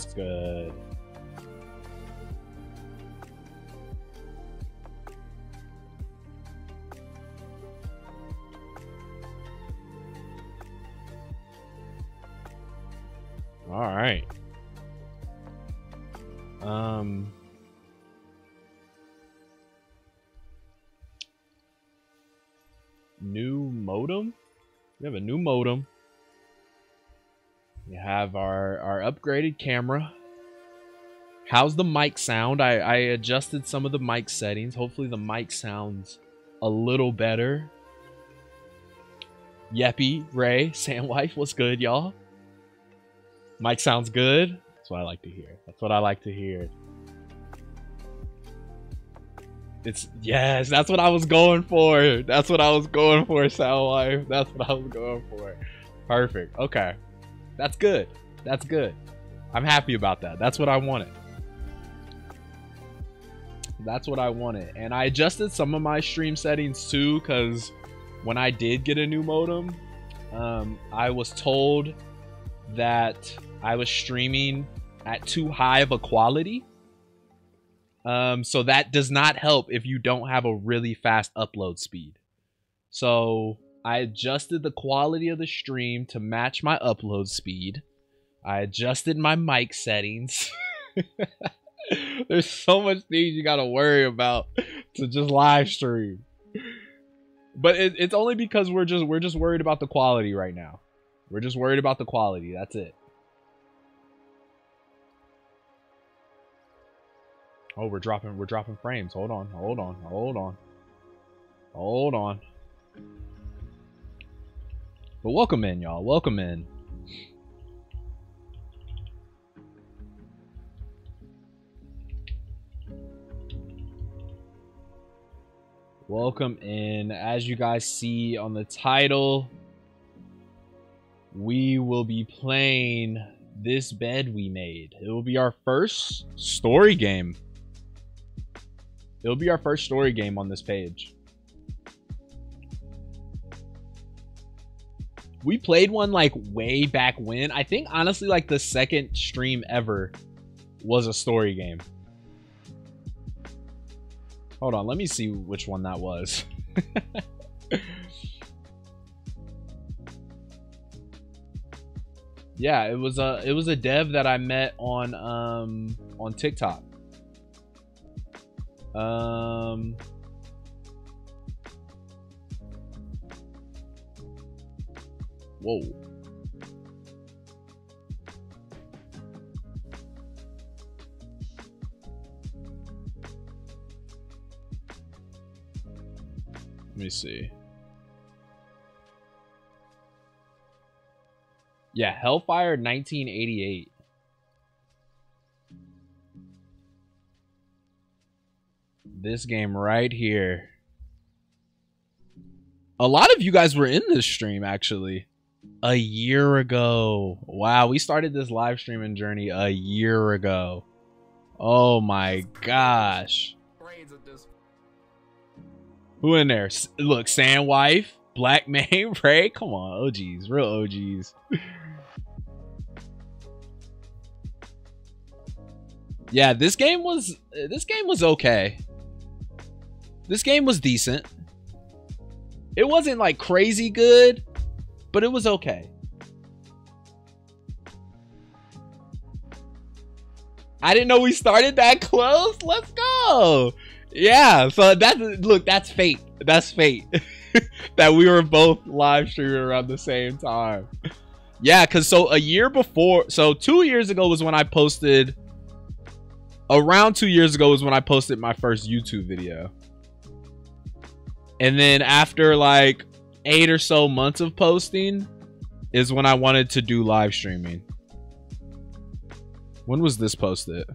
What's good? All right. Um. New modem? We have a new modem. Have our, our upgraded camera. How's the mic sound? I, I adjusted some of the mic settings. Hopefully the mic sounds a little better. Yeppy, Ray, Sandwife, what's good, y'all? Mic sounds good. That's what I like to hear. That's what I like to hear. It's yes, that's what I was going for. That's what I was going for, Soundwife. That's what I was going for. Perfect. Okay. That's good. That's good. I'm happy about that. That's what I wanted. That's what I wanted. And I adjusted some of my stream settings too, because when I did get a new modem, um, I was told that I was streaming at too high of a quality. Um, so that does not help if you don't have a really fast upload speed. So I adjusted the quality of the stream to match my upload speed. I adjusted my mic settings. There's so much things you gotta worry about to just live stream. But it, it's only because we're just we're just worried about the quality right now. We're just worried about the quality. That's it. Oh, we're dropping we're dropping frames. Hold on, hold on, hold on. Hold on. But welcome in, y'all. Welcome in. Welcome in. As you guys see on the title, we will be playing this bed we made. It will be our first story game. It'll be our first story game on this page. We played one like way back when. I think honestly, like the second stream ever was a story game. Hold on, let me see which one that was. yeah, it was a it was a dev that I met on um on TikTok. Um Whoa. Let me see. Yeah, Hellfire 1988. This game right here. A lot of you guys were in this stream, actually a year ago. Wow, we started this live streaming journey a year ago. Oh my gosh. Who in there? Look, Sandwife, Black Man, Ray. Come on, OGs, real OGs. yeah, this game was this game was okay. This game was decent. It wasn't like crazy good, but it was okay. I didn't know we started that close. Let's go. Yeah, so that's look, that's fate. That's fate. that we were both live streaming around the same time. Yeah, cuz so a year before, so 2 years ago was when I posted around 2 years ago was when I posted my first YouTube video. And then after like eight or so months of posting is when I wanted to do live streaming. When was this posted?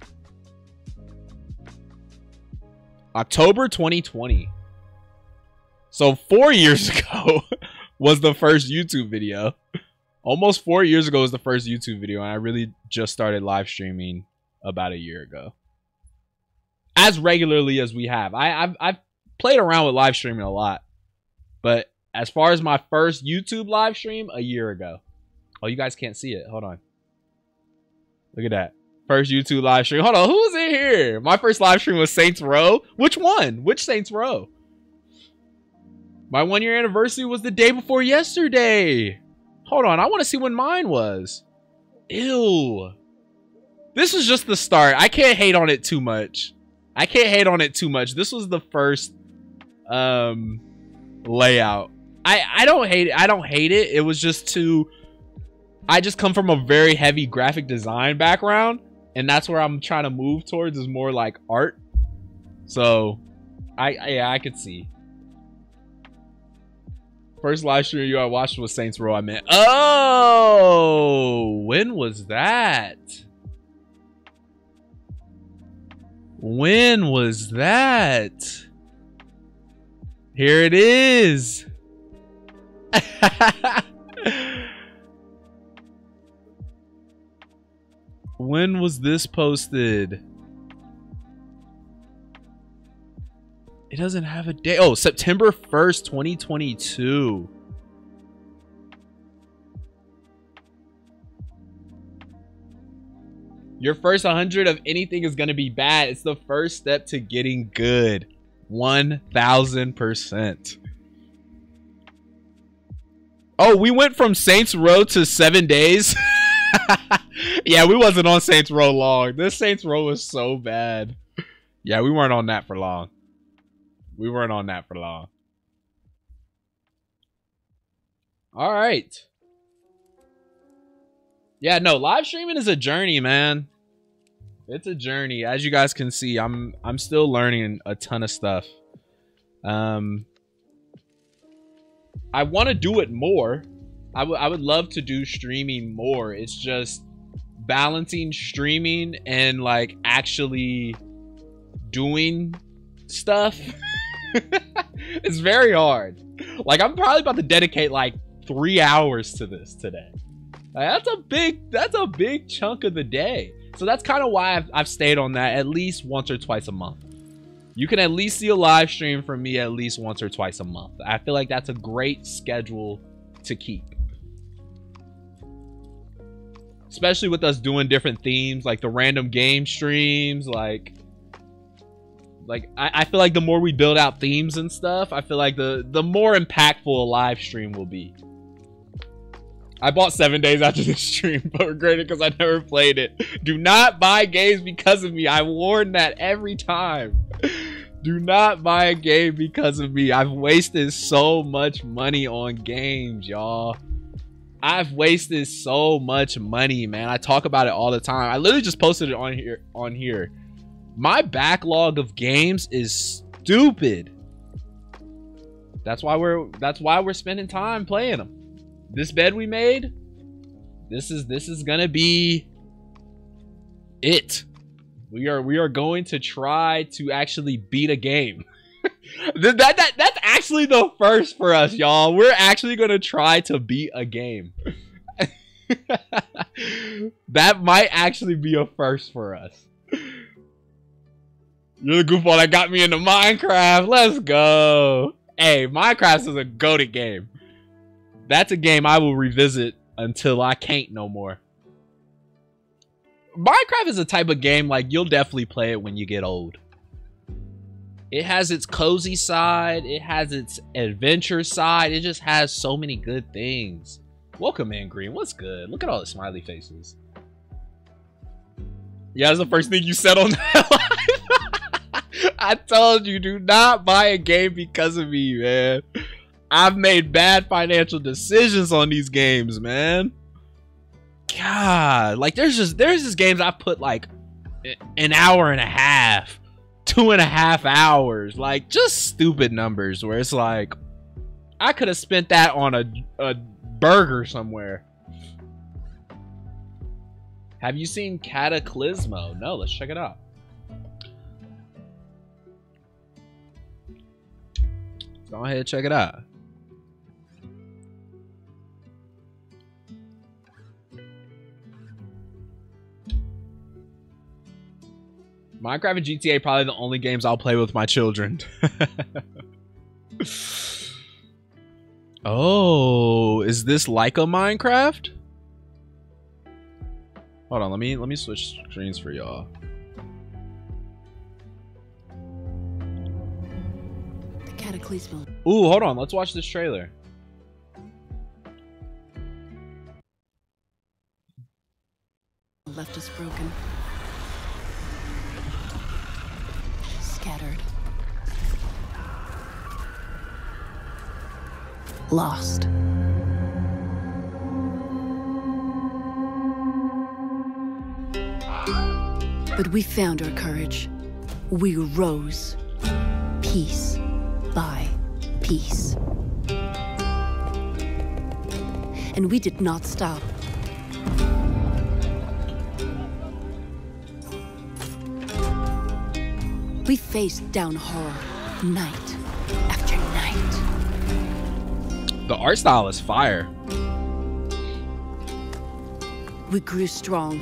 October 2020. So four years ago was the first YouTube video. Almost four years ago was the first YouTube video, and I really just started live streaming about a year ago. As regularly as we have. I, I've, I've played around with live streaming a lot, but as far as my first YouTube live stream, a year ago. Oh, you guys can't see it. Hold on. Look at that. First YouTube live stream. Hold on, who's in here? My first live stream was Saints Row. Which one? Which Saints Row? My one year anniversary was the day before yesterday. Hold on, I want to see when mine was. Ew. This was just the start. I can't hate on it too much. I can't hate on it too much. This was the first um layout. I I don't hate it. I don't hate it. It was just too. I just come from a very heavy graphic design background, and that's where I'm trying to move towards is more like art. So, I, I yeah I could see. First live stream you I watched was Saints Row. I meant. Oh, when was that? When was that? Here it is. when was this posted? It doesn't have a date. Oh, September 1st, 2022. Your first 100 of anything is going to be bad. It's the first step to getting good. 1000%. Oh, we went from Saints Row to seven days. yeah, we wasn't on Saints Row long. This Saints Row was so bad. Yeah, we weren't on that for long. We weren't on that for long. All right. Yeah, no, live streaming is a journey, man. It's a journey. As you guys can see, I'm I'm still learning a ton of stuff. Um I want to do it more. I, I would love to do streaming more. It's just balancing streaming and like actually doing stuff. it's very hard. Like I'm probably about to dedicate like three hours to this today. Like, that's a big that's a big chunk of the day. So that's kind of why I've, I've stayed on that at least once or twice a month you can at least see a live stream from me at least once or twice a month. I feel like that's a great schedule to keep. Especially with us doing different themes, like the random game streams, like Like I, I feel like the more we build out themes and stuff, I feel like the the more impactful a live stream will be. I bought seven days after this stream, but regretted because I never played it. Do not buy games because of me. I warn that every time. Do not buy a game because of me. I've wasted so much money on games, y'all. I've wasted so much money, man. I talk about it all the time. I literally just posted it on here on here. My backlog of games is stupid. That's why we're that's why we're spending time playing them. This bed we made, this is this is gonna be it. We are we are going to try to actually beat a game. that, that that's actually the first for us, y'all. We're actually gonna try to beat a game. that might actually be a first for us. You're the goofball that got me into Minecraft. Let's go. Hey, Minecraft is a goaded game. That's a game I will revisit until I can't no more. Minecraft is a type of game like you'll definitely play it when you get old. It has its cozy side, it has its adventure side, it just has so many good things. Welcome in, Green. What's good? Look at all the smiley faces. Yeah, that's the first thing you said on that. I told you, do not buy a game because of me, man. I've made bad financial decisions on these games, man. God, like there's just there's just games I put like an hour and a half, two and a half hours, like just stupid numbers where it's like I could have spent that on a, a burger somewhere. Have you seen Cataclismo? No, let's check it out. Go ahead, check it out. Minecraft and GTA probably the only games I'll play with my children. oh, is this like a Minecraft? Hold on, let me let me switch screens for y'all. The Cataclismo. Ooh, hold on, let's watch this trailer. Left us broken. Scattered. Lost. But we found our courage. We rose. Piece by piece. And we did not stop. We faced down horror night after night. The art style is fire. We grew strong.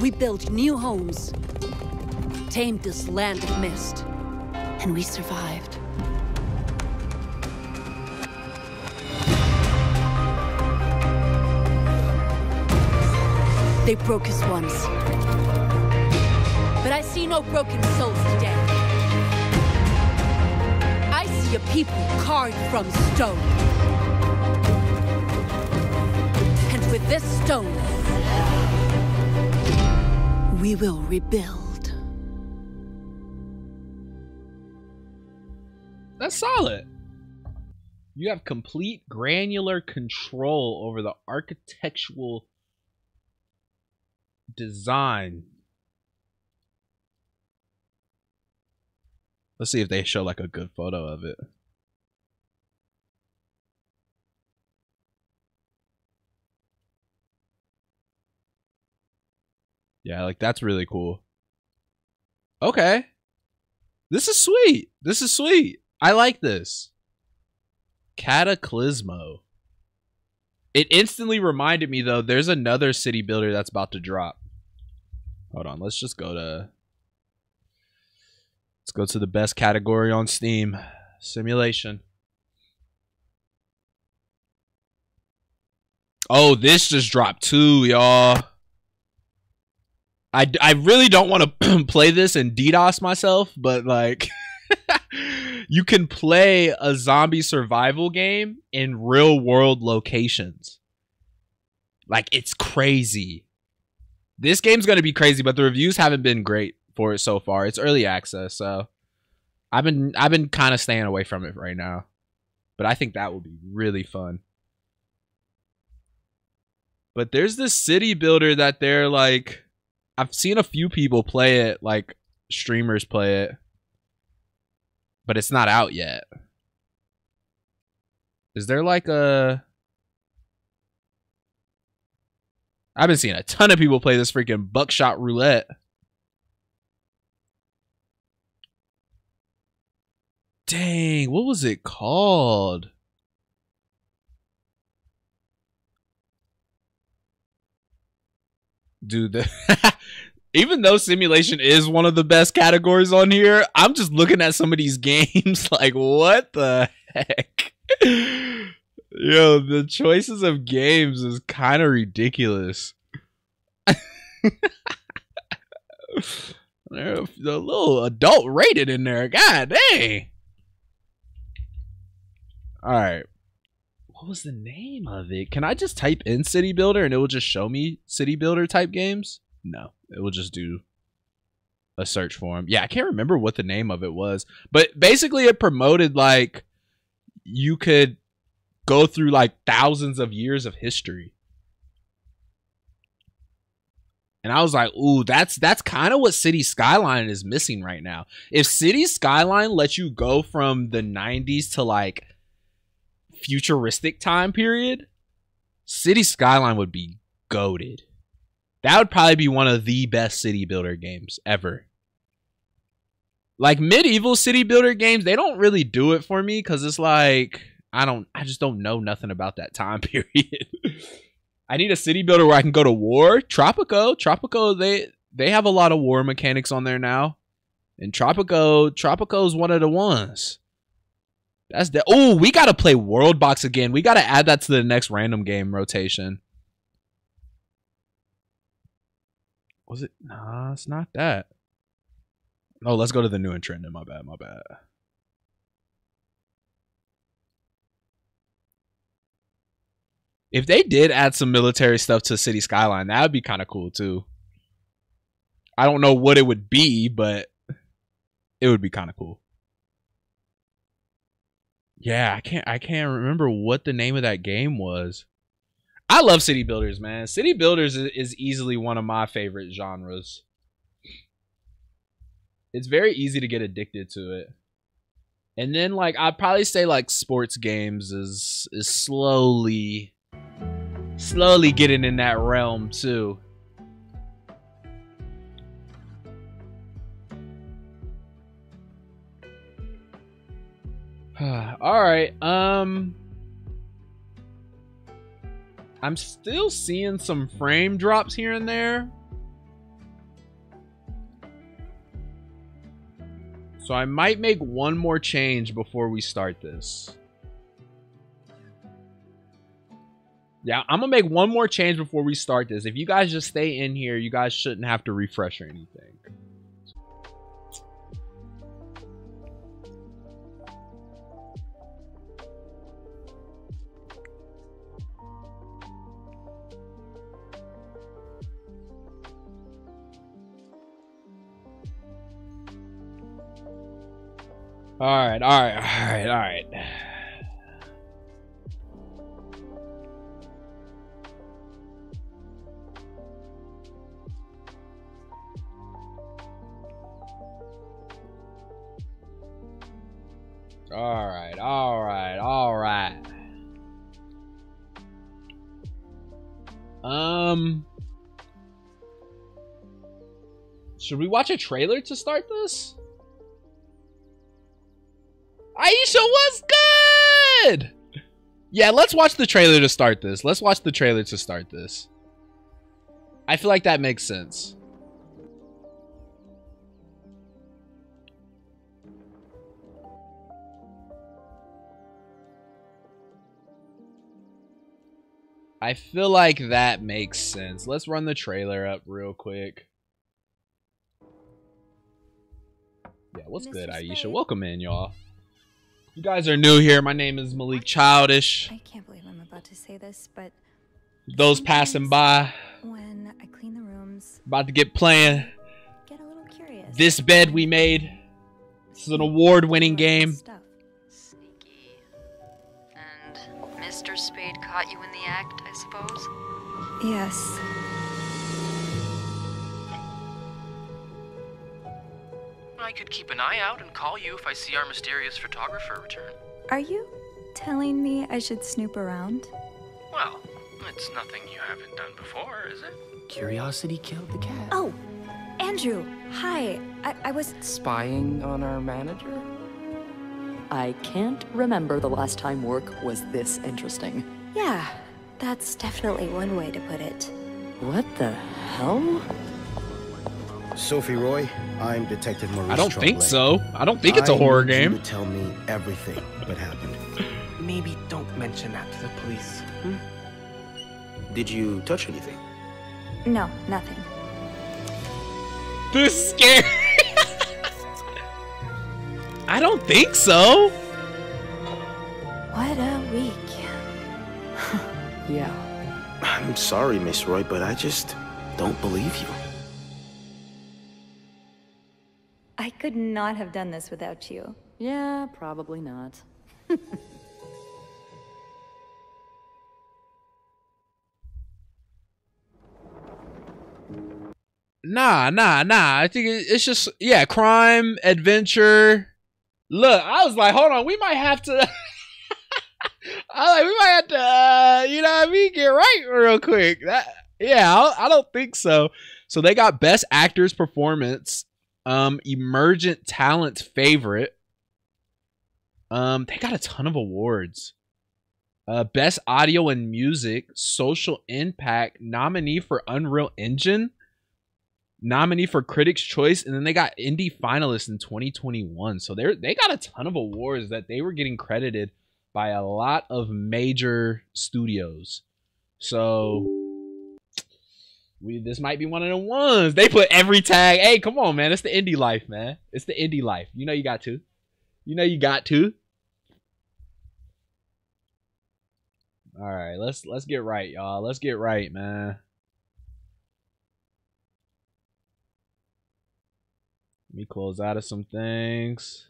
We built new homes, tamed this land of mist, and we survived. They broke us once. But I see no broken souls today. I see a people carved from stone. And with this stone, we will rebuild. That's solid. You have complete granular control over the architectural design. Let's see if they show like a good photo of it. Yeah, like that's really cool. Okay. This is sweet. This is sweet. I like this. Cataclismo. It instantly reminded me though, there's another city builder that's about to drop. Hold on, let's just go to Let's go to the best category on Steam. Simulation. Oh, this just dropped too, y'all. I, I really don't want to play this and DDoS myself, but like you can play a zombie survival game in real world locations. Like it's crazy. This game's going to be crazy, but the reviews haven't been great for it so far. It's early access, so I've been I've been kind of staying away from it right now. But I think that will be really fun. But there's this city builder that they're like I've seen a few people play it, like streamers play it. But it's not out yet. Is there like a I've been seeing a ton of people play this freaking buckshot roulette. Dang, what was it called? Dude, the even though simulation is one of the best categories on here, I'm just looking at some of these games like, what the heck? Yo, the choices of games is kind of ridiculous. There's a little adult rated in there. God dang. All right. What was the name of it? Can I just type in City Builder and it will just show me City Builder type games? No, it will just do a search for them. Yeah, I can't remember what the name of it was, but basically it promoted like you could go through like thousands of years of history. And I was like, "Ooh, that's that's kind of what City Skyline is missing right now. If City Skyline lets you go from the 90s to like futuristic time period, City Skyline would be goaded. That would probably be one of the best city builder games ever. Like medieval city builder games, they don't really do it for me because it's like I don't I just don't know nothing about that time period. I need a city builder where I can go to war. Tropico, Tropico, they they have a lot of war mechanics on there now. And Tropico, Tropico is one of the ones. That's the oh, we gotta play World Box again. We gotta add that to the next random game rotation. Was it? Nah, it's not that. Oh, let's go to the new and trending. My bad, my bad. If they did add some military stuff to City Skyline, that would be kind of cool too. I don't know what it would be, but it would be kind of cool. Yeah, I can't I can't remember what the name of that game was. I love city builders, man. City builders is, easily one of my favorite genres. It's very easy to get addicted to it. And then like I'd probably say like sports games is is slowly slowly getting in that realm too. All right. Um I'm still seeing some frame drops here and there. So I might make one more change before we start this. Yeah, I'm going to make one more change before we start this. If you guys just stay in here, you guys shouldn't have to refresh or anything. All right, all right, all right, all right. All right, all right, all right. Um, should we watch a trailer to start this? Aisha was good. Yeah, let's watch the trailer to start this. Let's watch the trailer to start this. I feel like that makes sense. I feel like that makes sense. Let's run the trailer up real quick. Yeah, what's Mr. good, Aisha? Welcome in, y'all. You guys are new here. My name is Malik Childish. I can't believe I'm about to say this, but Those passing by, when I clean the rooms, about to get playing get a little curious. this bed we made. This is an award-winning game. Stuff. Sneaky. And Mr. Spade caught you in the act, I suppose? Yes. I could keep an eye out and call you if I see our mysterious photographer return. Are you telling me I should snoop around? Well, it's nothing you haven't done before, is it? Curiosity killed the cat. Oh, Andrew. Hi. I, I was. Spying on our manager? I can't remember the last time work was this interesting. Yeah, that's definitely one way to put it. What the hell? Sophie Roy, I'm Detective Maurice I don't think Tremblay. so. I don't think it's a I horror need you game. to tell me everything that happened. Maybe don't mention that to the police. Hmm? Did you touch anything? No, nothing. This is scary. I don't think so. What a week. Yeah. I'm sorry, Miss Roy, but I just don't believe you. I could not have done this without you. Yeah, probably not. Nah, nah, nah. I think it's just yeah, crime, adventure. Look, I was like, hold on, we might have to. I like, we might have to, uh, you know what I mean, get right real quick. That, yeah, I, I don't think so. So they got best actors performance, um, emergent talent favorite. Um, they got a ton of awards. Uh, best audio and music, social impact, nominee for Unreal Engine nominee for Critics' Choice, and then they got indie finalists in 2021. So they're they got a ton of awards that they were getting credited by a lot of major studios. So we this might be one of the ones. They put every tag. Hey, come on, man. It's the indie life, man. It's the indie life. You know you got to. You know you got to. All right, let's let's get right, y'all. Let's get right, man. Let me close out of some things.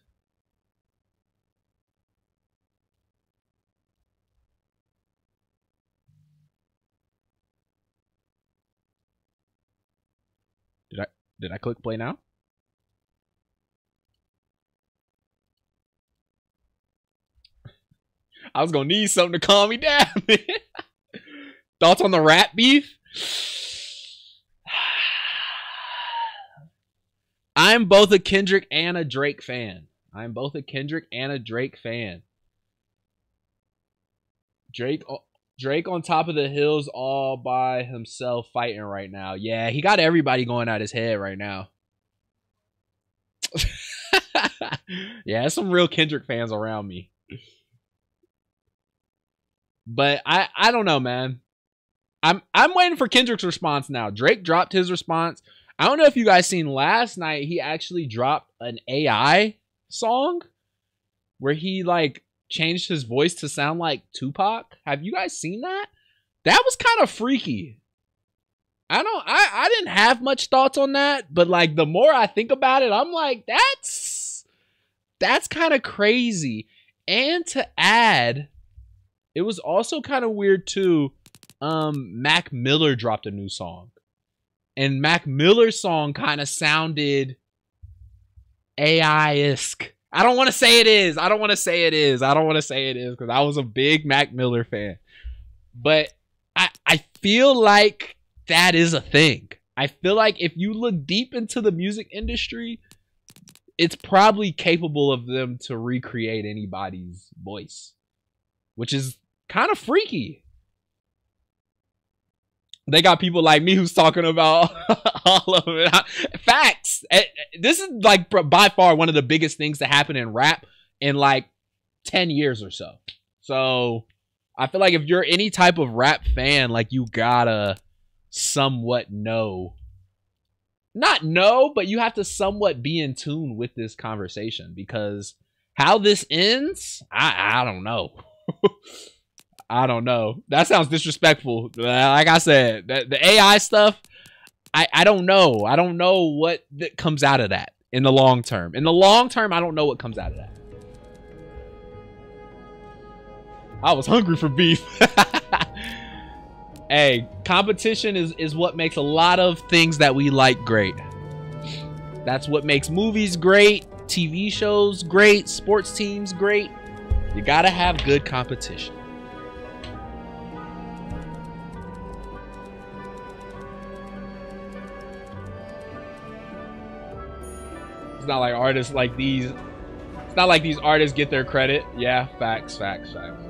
Did I click play now? I was gonna need something to calm me down. Thoughts on the rat beef? I'm both a Kendrick and a Drake fan. I'm both a Kendrick and a Drake fan. Drake oh, Drake on top of the hills all by himself fighting right now. Yeah, he got everybody going at his head right now. yeah, some real Kendrick fans around me. But I I don't know, man. I'm I'm waiting for Kendrick's response now. Drake dropped his response. I don't know if you guys seen last night. He actually dropped an AI song where he like changed his voice to sound like Tupac. Have you guys seen that? That was kind of freaky. I don't. I I didn't have much thoughts on that, but like the more I think about it, I'm like that's that's kind of crazy. And to add, it was also kind of weird too. Um, Mac Miller dropped a new song and Mac Miller's song kind of sounded AI-esque. I don't want to say it is. I don't want to say it is. I don't want to say it is because I was a big Mac Miller fan. But I I feel like that is a thing. I feel like if you look deep into the music industry, it's probably capable of them to recreate anybody's voice, which is kind of freaky they got people like me who's talking about all of it. Facts. Eh, eh, This is like by far one of the biggest things to happen in rap in like 10 years or so. So I feel like if you're any type of rap fan, like you gotta somewhat know not know, but you have to somewhat be in tune with this conversation because how this ends, I I don't know. I don't know. That sounds disrespectful. Uh, like I said, the, the AI stuff, I I don't know. I don't know what that comes out of that in the long term. In the long term, I don't know what comes out of that. I was hungry for beef. hey, competition is, is what makes a lot of things that we like great. That's what makes movies great, TV shows great, sports teams great. You gotta have good competition. It's not like artists like these. It's not like these artists get their credit. Yeah, facts, facts, facts.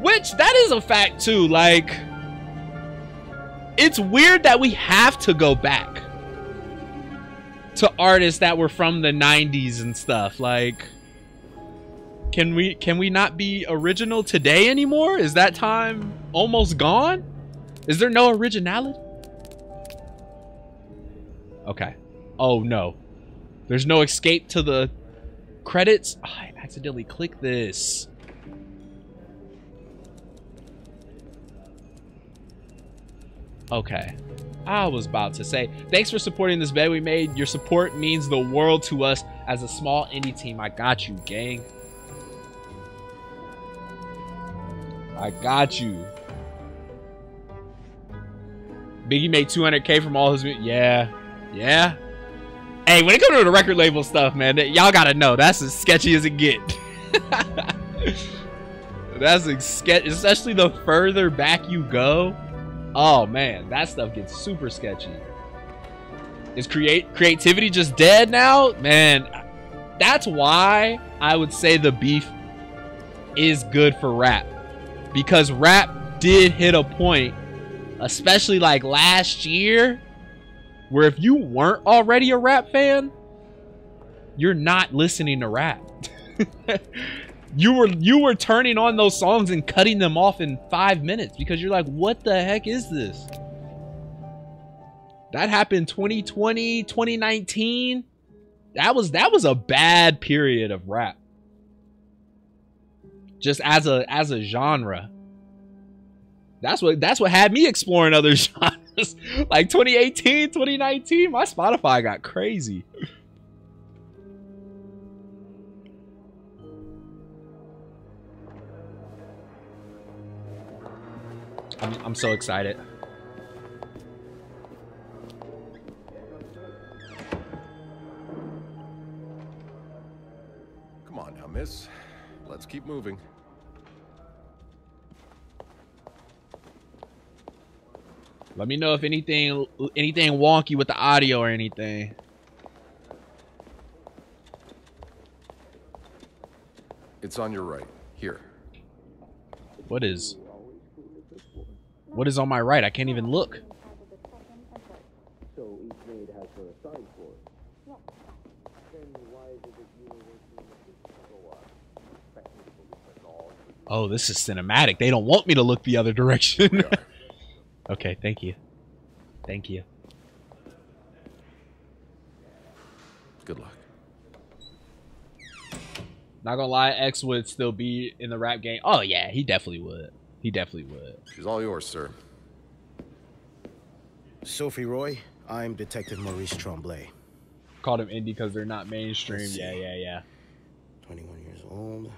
Which that is a fact too. Like, it's weird that we have to go back to artists that were from the 90s and stuff. Like, can we can we not be original today anymore? Is that time almost gone? Is there no originality? Okay. Oh no. There's no escape to the credits. Oh, I accidentally clicked this. Okay. I was about to say, thanks for supporting this bed we made. Your support means the world to us as a small indie team. I got you, gang. I got you. Biggie made 200k from all his... Yeah. Yeah. Hey, when it comes to the record label stuff, man, y'all gotta know that's as sketchy as it get. that's a sketch, especially the further back you go. Oh man, that stuff gets super sketchy. Is create creativity just dead now? Man, that's why I would say the beef is good for rap. Because rap did hit a point, especially like last year, where if you weren't already a rap fan, you're not listening to rap. you were you were turning on those songs and cutting them off in five minutes because you're like, what the heck is this? That happened 2020, 2019. That was that was a bad period of rap. Just as a as a genre. That's what that's what had me exploring other genres. like 2018, 2019, my Spotify got crazy. I'm, I'm so excited. Come on now, miss. Let's keep moving. Let me know if anything anything wonky with the audio or anything. It's on your right. Here. What is what is on my right? I can't even look. Oh, this is cinematic. They don't want me to look the other direction. okay, thank you. Thank you. Good luck. Not gonna lie, X would still be in the rap game. Oh yeah, he definitely would. He definitely would. She's all yours, sir. Sophie Roy, I'm Detective Maurice Tremblay. Called him indie because they're not mainstream. Yeah, yeah, yeah. 21 years old,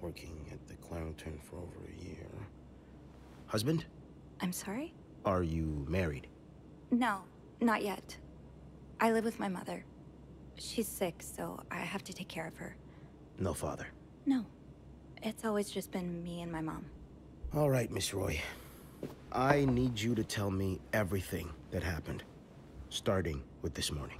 working at the Clarendon for over a year. Husband? I'm sorry? Are you married? No, not yet. I live with my mother. She's sick, so I have to take care of her. No father? No. It's always just been me and my mom. All right, Miss Roy. I need you to tell me everything that happened, starting with this morning.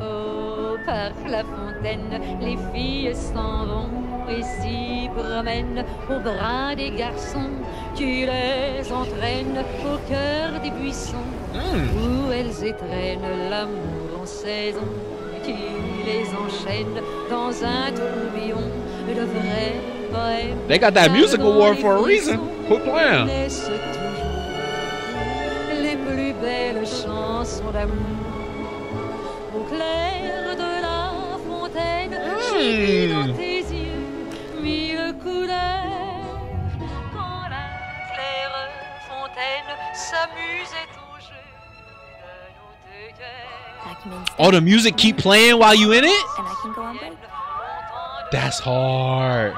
Oh, par la fontaine, les filles s'en vont et s'y promènent au bras des garçons. Tu les entraînes au cœur des buissons où elles étreignent l'amour en saison. Tu les enchaînes dans un tourbillon de vrai They got that music award for a reason. Toujours les plus belles chansons d'amour. Au clair de la fontaine, j'ai Oh, the music keep playing while you in it? and I can go on break. That's hard.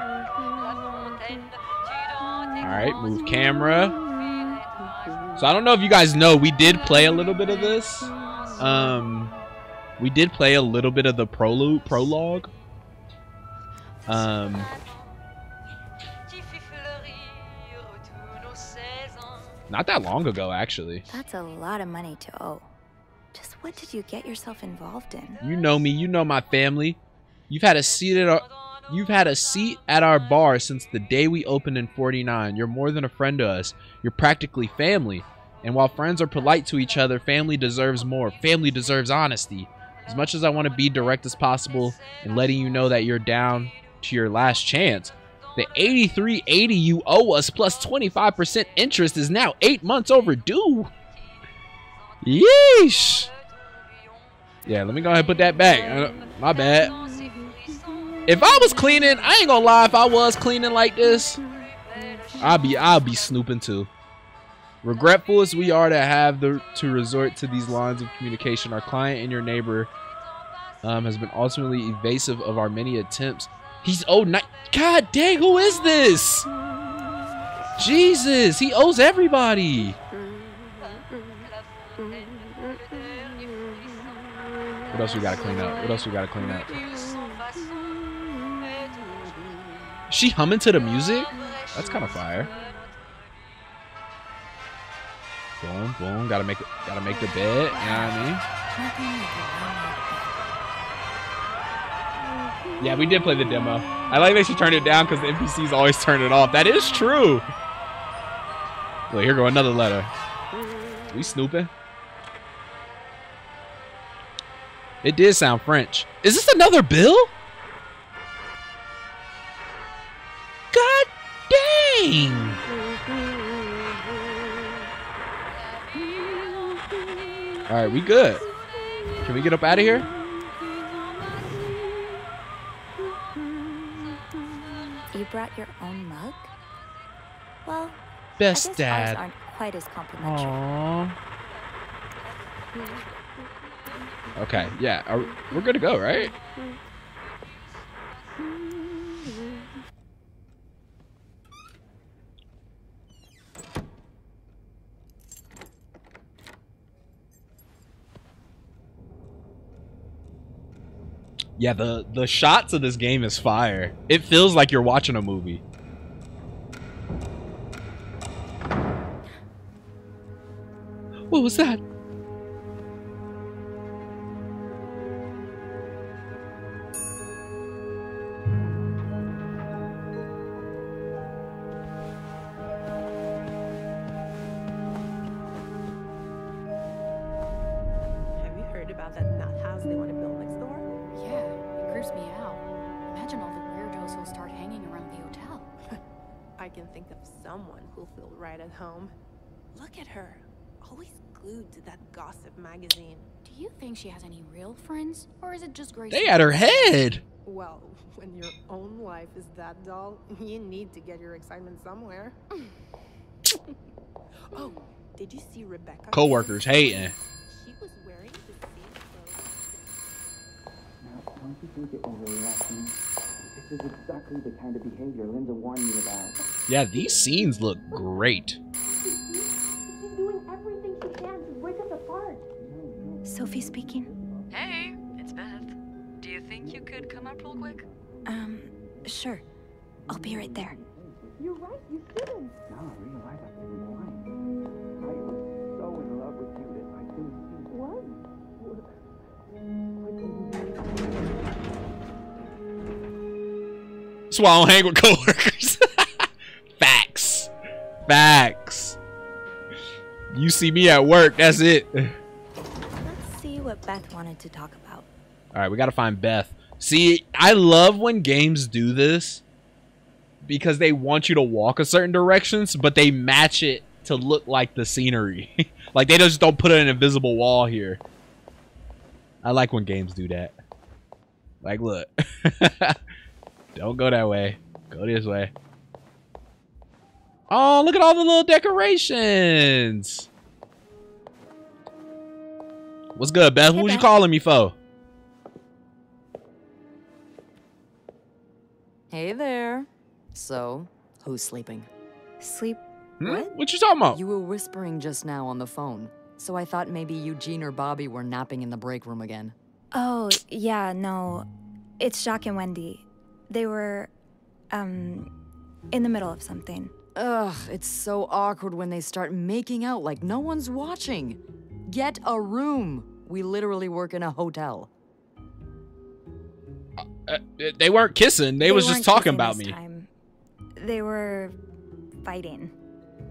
Alright, move camera. So I don't know if you guys know, we did play a little bit of this. Um we did play a little bit of the prologue prologue. Um not that long ago actually. That's a lot of money to owe. Just what did you get yourself involved in? You know me, you know my family. You've had a seat at our You've had a seat at our bar since the day we opened in 49. You're more than a friend to us. You're practically family. And while friends are polite to each other, family deserves more. Family deserves honesty. As much as I want to be direct as possible and letting you know that you're down to your last chance, the 8380 you owe us plus 25% interest is now 8 months overdue. Yeesh. Yeah, let me go ahead and put that back. My bad. If I was cleaning, I ain't gonna lie. If I was cleaning like this, I'll be I'll be snooping too. Regretful as we are to have the to resort to these lines of communication, our client and your neighbor um, has been ultimately evasive of our many attempts. He's owed. God dang, who is this? Jesus, he owes everybody. What else we gotta clean up? What else we gotta clean up? She humming to the music? That's kind of fire. Boom, boom. Gotta make. Gotta make the bed. You know what I mean? Yeah, we did play the demo. I like that she turned it down because the NPCs always turn it off. That is true. Look, here go another letter. We snooping. It did sound French. Is this another bill? God dang! All right, we good. Can we get up out of here? You brought your own mug? Well, Best I guess dad. ours aren't quite as complimentary. Aww. Okay, yeah, are, we're good to go, right? Yeah, the the shots of this game is fire. It feels like you're watching a movie. What was that? Home. Look at her, always glued to that gossip magazine. Do you think she has any real friends? Or is it just Grace? They at her head. Well, when your own life is that dull, you need to get your excitement somewhere. oh, did you see Rebecca? Coworkers hating. She was wearing the same clothes. Now, don't you think you're overreacting? This is exactly the kind of behavior Linda warned me about. Yeah, these scenes look great. She's doing everything she can to break us apart. Sophie speaking. Hey, it's Beth. Do you think you could come up real quick? Um, sure. I'll be right there. You're right, you shouldn't. Now I realize I've That's why I don't hang with coworkers. Facts. Facts. You see me at work, that's it. Let's see what Beth wanted to talk about. All right, we got to find Beth. See, I love when games do this. because they want you to walk a certain directions, but they match it to look like the scenery. like they just don't put an invisible wall here. I like when games do that. Like, look. don't go that way. Go this way. Oh, look at all the little decorations. What's good, Beth? What was you calling me for? Hey there. So, who's sleeping? Sleep? Hmm? What you talking about? You were whispering just now on the phone, so I thought maybe Eugene or Bobby were napping in the break room again. Oh, yeah, no. It's Jacques and Wendy. They were, um, in the middle of something. Ugh, it's so awkward when they start making out like no one's watching. Get a room. We literally work in a hotel. Uh, they weren't kissing. They, was just talking kissing about this me. time. They were fighting.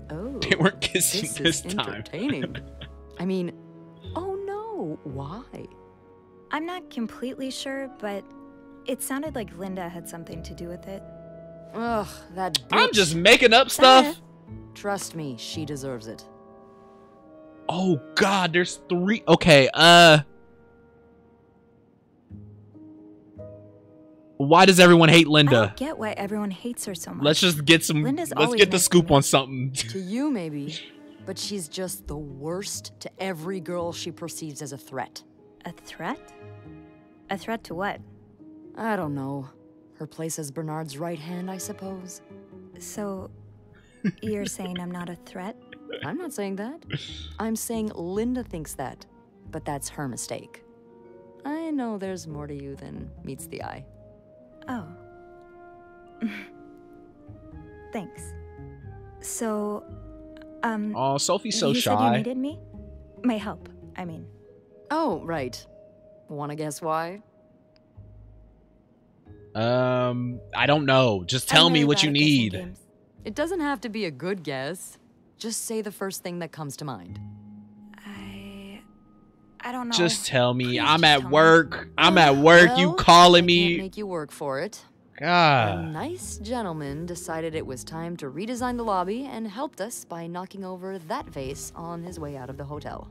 Oh. They weren't kissing this, this is time. entertaining. I mean, oh no, why? I'm not completely sure, but it sounded like Linda had something to do with it. Ugh, that I'm just making up stuff. Trust me, she deserves it. Oh God, there's three. Okay, uh, why does everyone hate I Linda? don't get why everyone hates her so much. Let's just get some. Linda's let's always get the scoop on something. To you, maybe, but she's just the worst to every girl she perceives as a threat. A threat? A threat to what? I don't know. Her place as Bernard's right hand, I suppose. So, you're saying I'm not a threat? I'm not saying that. I'm saying Linda thinks that, but that's her mistake. I know there's more to you than meets the eye. Oh. Thanks. So, um. Oh, Sophie's so you said you needed me? My help, I mean. Oh, right. Wanna guess why? Um, I don't know. Just I'm tell me what you need. It doesn't have to be a good guess. Just say the first thing that comes to mind. I. I don't know. Just tell me. Please I'm at tell me. work. I'm at work. you calling me? Make you work for it. God. A nice gentleman decided it was time to redesign the lobby and helped us by knocking over that vase on his way out of the hotel.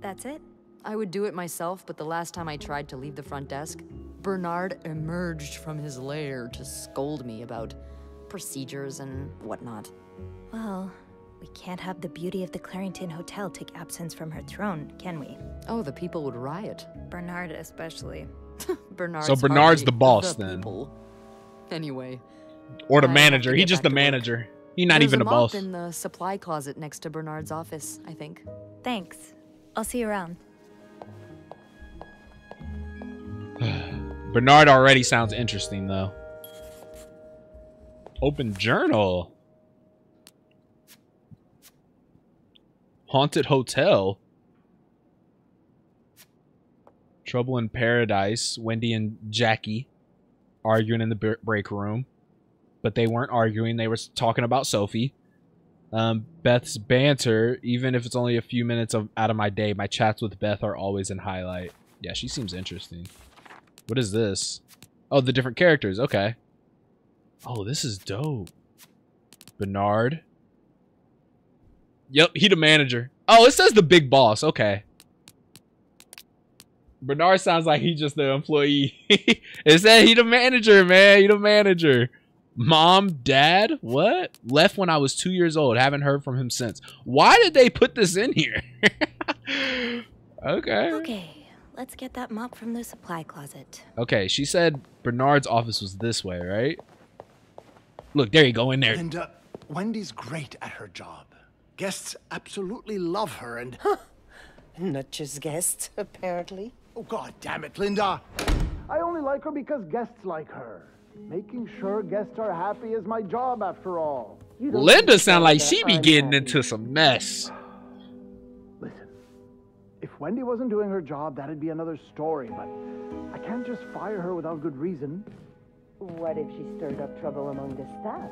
That's it? I would do it myself, but the last time I tried to leave the front desk, Bernard emerged from his lair to scold me about procedures and whatnot. Well, we can't have the beauty of the Clarington Hotel take absence from her throne, can we? Oh, the people would riot. Bernard, especially. Bernard's So Bernard's the boss the then. people. Anyway, Or the I manager. He's just the to work. manager. He's not there's even a the mop boss. in the supply closet next to Bernard's office, I think. Thanks. I'll see you around. Bernard already sounds interesting though. Open journal. Haunted hotel. Trouble in paradise. Wendy and Jackie arguing in the break room, but they weren't arguing. They were talking about Sophie. Um, Beth's banter, even if it's only a few minutes of out of my day, my chats with Beth are always in highlight. Yeah, she seems interesting. What is this? Oh, the different characters. Okay. Oh, this is dope. Bernard. Yep, he the manager. Oh, it says the big boss. Okay. Bernard sounds like he's just the employee. it said he the manager, man. He the manager. Mom, dad, what? Left when I was two years old. Haven't heard from him since. Why did they put this in here? okay. Okay, let's get that mop from the supply closet. Okay, she said Bernard's office was this way, right? Look, there you go in there. And uh, Wendy's great at her job. Guests absolutely love her and. Not just guests, apparently. Oh, god damn it, Linda! I only like her because guests like her. Making sure guests are happy is my job, after all. Linda think sound like she be getting happy. into some mess. If Wendy wasn't doing her job, that'd be another story, but I can't just fire her without good reason. What if she stirred up trouble among the staff?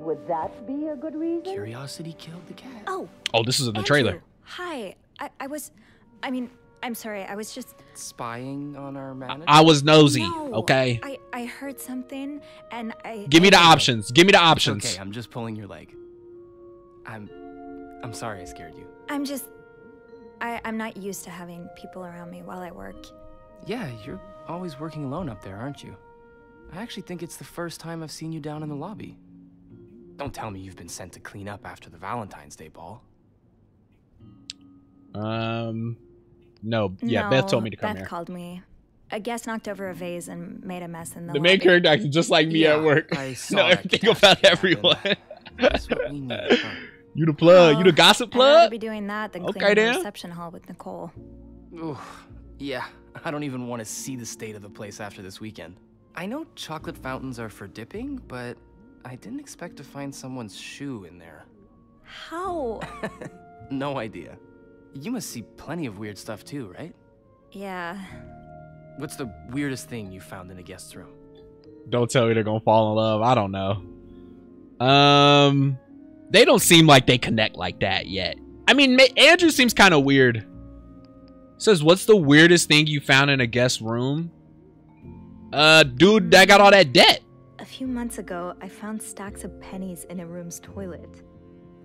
Would that be a good reason? Curiosity killed the cat. Oh, Oh, this is in the Andrew, trailer. Hi. I, I was. I mean, I'm sorry. I was just. Spying on our manager? I was nosy, No, okay? I I heard something, and I. Give me the options. Give me the options. Okay, I'm just pulling your leg. I'm. I'm sorry I scared you. I'm just. I I'm not used to having people around me while I work. Yeah, you're always working alone up there, aren't you? I actually think it's the first time I've seen you down in the lobby. Don't tell me you've been sent to clean up after the Valentine's Day ball. Um, no. Yeah, Beth told me to come Beth here. called me. A guest knocked over a vase and made a mess in the. The main lobby. character acted just like me at work. I saw know that everything cat about everyone. That's what we need. huh? you the plug. you the gossip plug. I'd rather plug. be doing that than Okay, cleaning the reception hall with Nicole. Ooh, yeah, I don't even want to see the state of the place after this weekend. I know chocolate fountains are for dipping, but I didn't expect to find someone's shoe in there. How? No idea. You must see plenty of weird stuff too, right? yeah. What's the weirdest thing you found in a guest room? Don't tell me they're gonna fall in love. I don't know. Um, they don't seem like they connect like that yet. I mean, Andrew seems kind of weird. Says, "What's the weirdest thing you found in a guest room?" Uh, dude, that got all that debt. A few months ago, I found stacks of pennies in a room's toilet.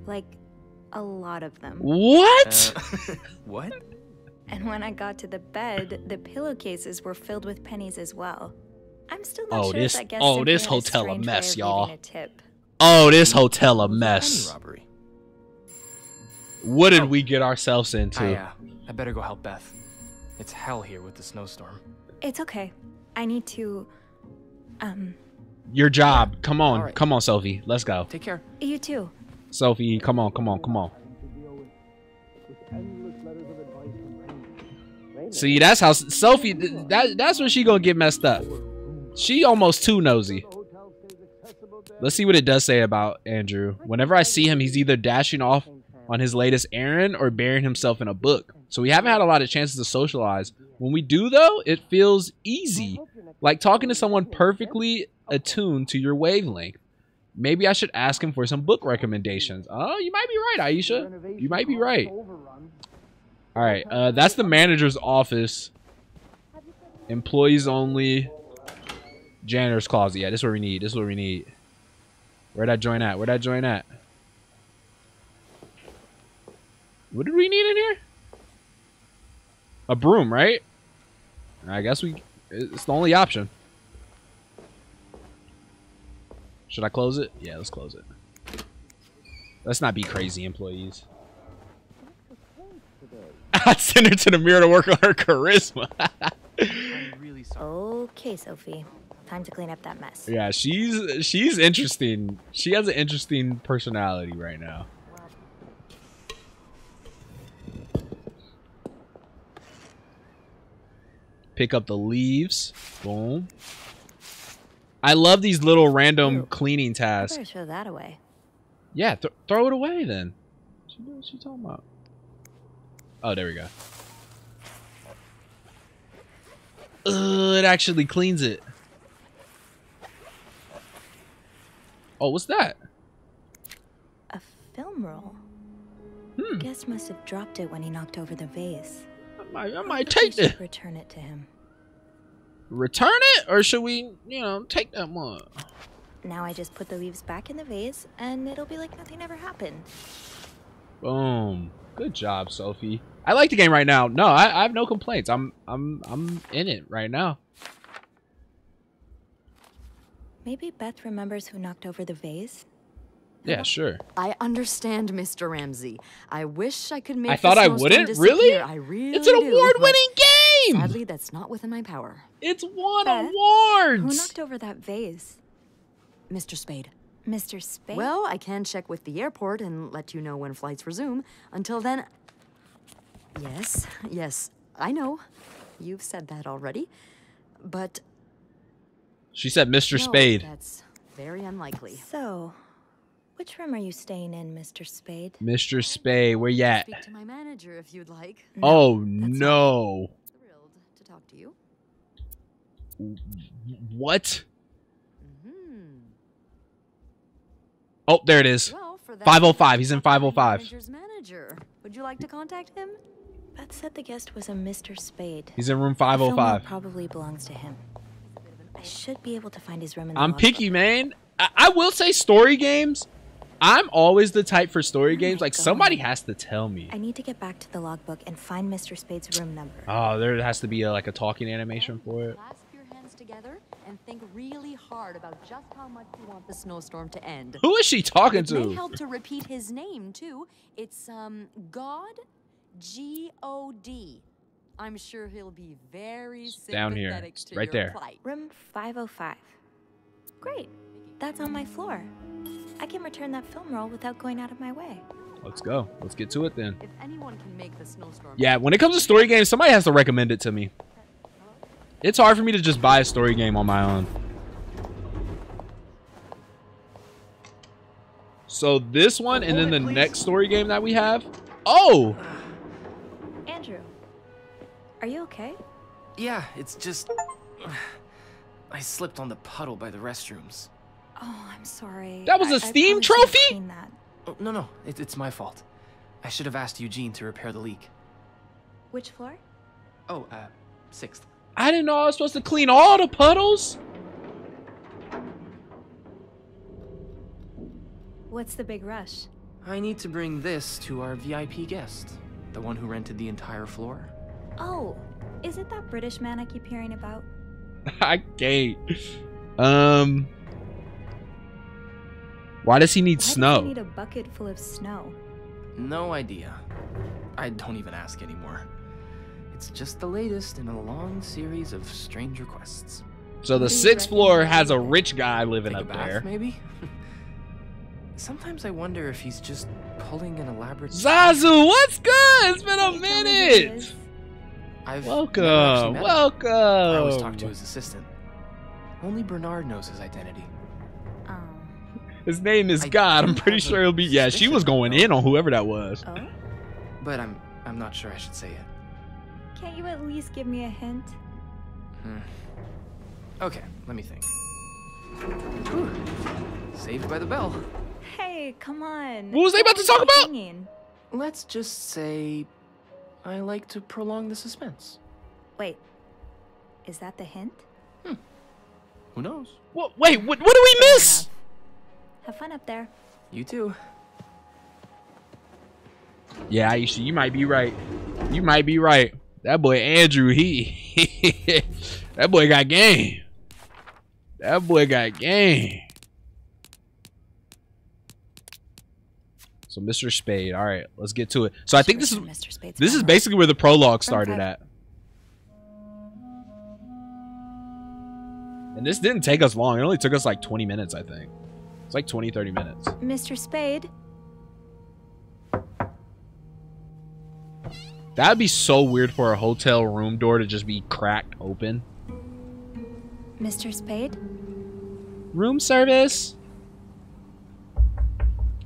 Like, a lot of them. What? Uh, what? And when I got to the bed, the pillowcases were filled with pennies as well. I'm still not Oh, sure this- if that guest oh, this hotel a strange mess, y'all. A tip. Oh, this hotel a mess. robbery. What did we get ourselves into? I, uh, I better go help Beth. It's hell here with the snowstorm. It's okay. I need to. Um, Your job. Come on, All right. come on, Sophie. Let's go. Take care. you too. Sophie, come on, come on, come on. See, that's how Sophie. That that's when she gonna get messed up. She almost too nosy. Let's see what it does say about Andrew. Whenever I see him, he's either dashing off on his latest errand or burying himself in a book. So we haven't had a lot of chances to socialize. When we do, though, it feels easy, like talking to someone perfectly attuned to your wavelength. Maybe I should ask him for some book recommendations. Oh, you might be right, Aisha. You might be right. All right, uh, that's the manager's office. Employees only. Janitor's closet. Yeah, this is what we need. This is what we need. Where'd I join at? Where'd I join at? What did we need in here? A broom, right? I guess we. It's the only option. Should I close it? Yeah, let's close it. Let's not be crazy, employees. I sent her to the mirror to work on her charisma. Okay, Sophie. Time to clean up that mess. yeah, she's she's interesting. She has an interesting personality right now. Pick up the leaves. Boom. I love these little random cleaning tasks. throw that away. Yeah, th throw it away then. What you- what you talking about? Oh, there we go. Ugh, it actually cleans it. Oh, what's that? A film roll. Hmm. Guest must have dropped it when he knocked over the vase. I might, I might take it. Return it to him. Return it, or should we, you know, take that one? Now I just put the leaves back in the vase, and it'll be like nothing ever happened. Boom. Good job, Sophie. I like the game right now. No, I, I have no complaints. I'm, I'm, I'm in it right now. Maybe Beth remembers who knocked over the vase. Yeah, sure. I understand, Mr. Ramsey. I wish I could make I thought I wouldn't? Really? I really It's an award-winning game! Sadly, that's not within my power. It's won Beth, awards. Who knocked over that vase? Mr. Spade. Mr. Spade? Well, I can check with the airport and let you know when flights resume. Until then. Yes, yes, I know. You've said that already. But. She said Mr. no, Spade. That's very unlikely. So, which room are you staying in, Mr. Spade? Mr. Spade, where you at? Speak to my manager if you'd like. Oh no. Thrilled to talk to you. What? Hmm. Oh, there it is. Well, 505. He's in 505. Manager's manager. Would you like to contact him? Beth said the guest was a Mr. Spade. He's in room 505. probably belongs to him. I should be able to find his room in the I'm logbook. picky, man. I, I will say story games. I'm always the type for story games. Like somebody has to tell me. I need to get back to the logbook and find Mr. Spade's room number. Oh, there has to be a, like a talking animation for it. Clasp your hands together and think really hard about just how much you want the snowstorm to end. Who is she talking it may to? help to repeat his name too. It's um God, G O D. I'm sure he'll be very Down here. sympathetic to right your there. plight. Room 505. Great. That's on my floor. I can return that film roll without going out of my way. Let's go. Let's get to it then. If anyone can make the snowstorm Yeah, when it comes to story games, somebody has to recommend it to me. It's hard for me to just buy a story game on my own. So this one and then the next story game that we have. Oh, Andrew, are you okay? Yeah, it's just. I slipped on the puddle by the restrooms. Oh, I'm sorry. That was a a Steam trophy? Oh, no, no, it, it's my fault. I should have asked Eugene to repair the leak. Which floor? Oh, uh, sixth. I didn't know I was supposed to clean all the puddles. What's the big rush? I need to bring this to our VIP guest, the one who rented the entire floor. Oh, is it that British man I keep hearing about? I can't. Um, why does he need Why does snow? he need a bucket full of snow? No idea. I don't even ask anymore. It's just the latest in a long series of strange requests. So the sixth floor has a rich guy living Take up bath, there. maybe? Sometimes I wonder if he's just pulling an elaborate. Zazu, what's good? It's been a minute. I've Welcome, never actually met him. welcome. I always talk to his assistant. Only Bernard knows his identity. His name is I God. I'm pretty sure he'll be. Yeah, she was going in on whoever that was. Oh? But I'm I'm not sure I should say it. Can't you at least give me a hint? Hmm. Okay, let me think. Whew. Saved by the bell. Hey, come on. What was they about to talk about? singing. Let's just say I like to prolong the suspense. Wait, is that the hint? Hmm. Who knows? What? Wait, what? What do we miss? Have fun up there. You too. Yeah, Aisha, you might be right. You might be right. That boy Andrew, he, that boy got game. That boy got game. So Mr. Spade, all right, let's get to it. So I think this is this is basically where the prologue started at. And this didn't take us long. It only took us like 20 minutes, I think. It's like 20, 30 minutes. Mr. Spade? That'd be so weird for a hotel room door to just be cracked open. Mr. Spade? Room service.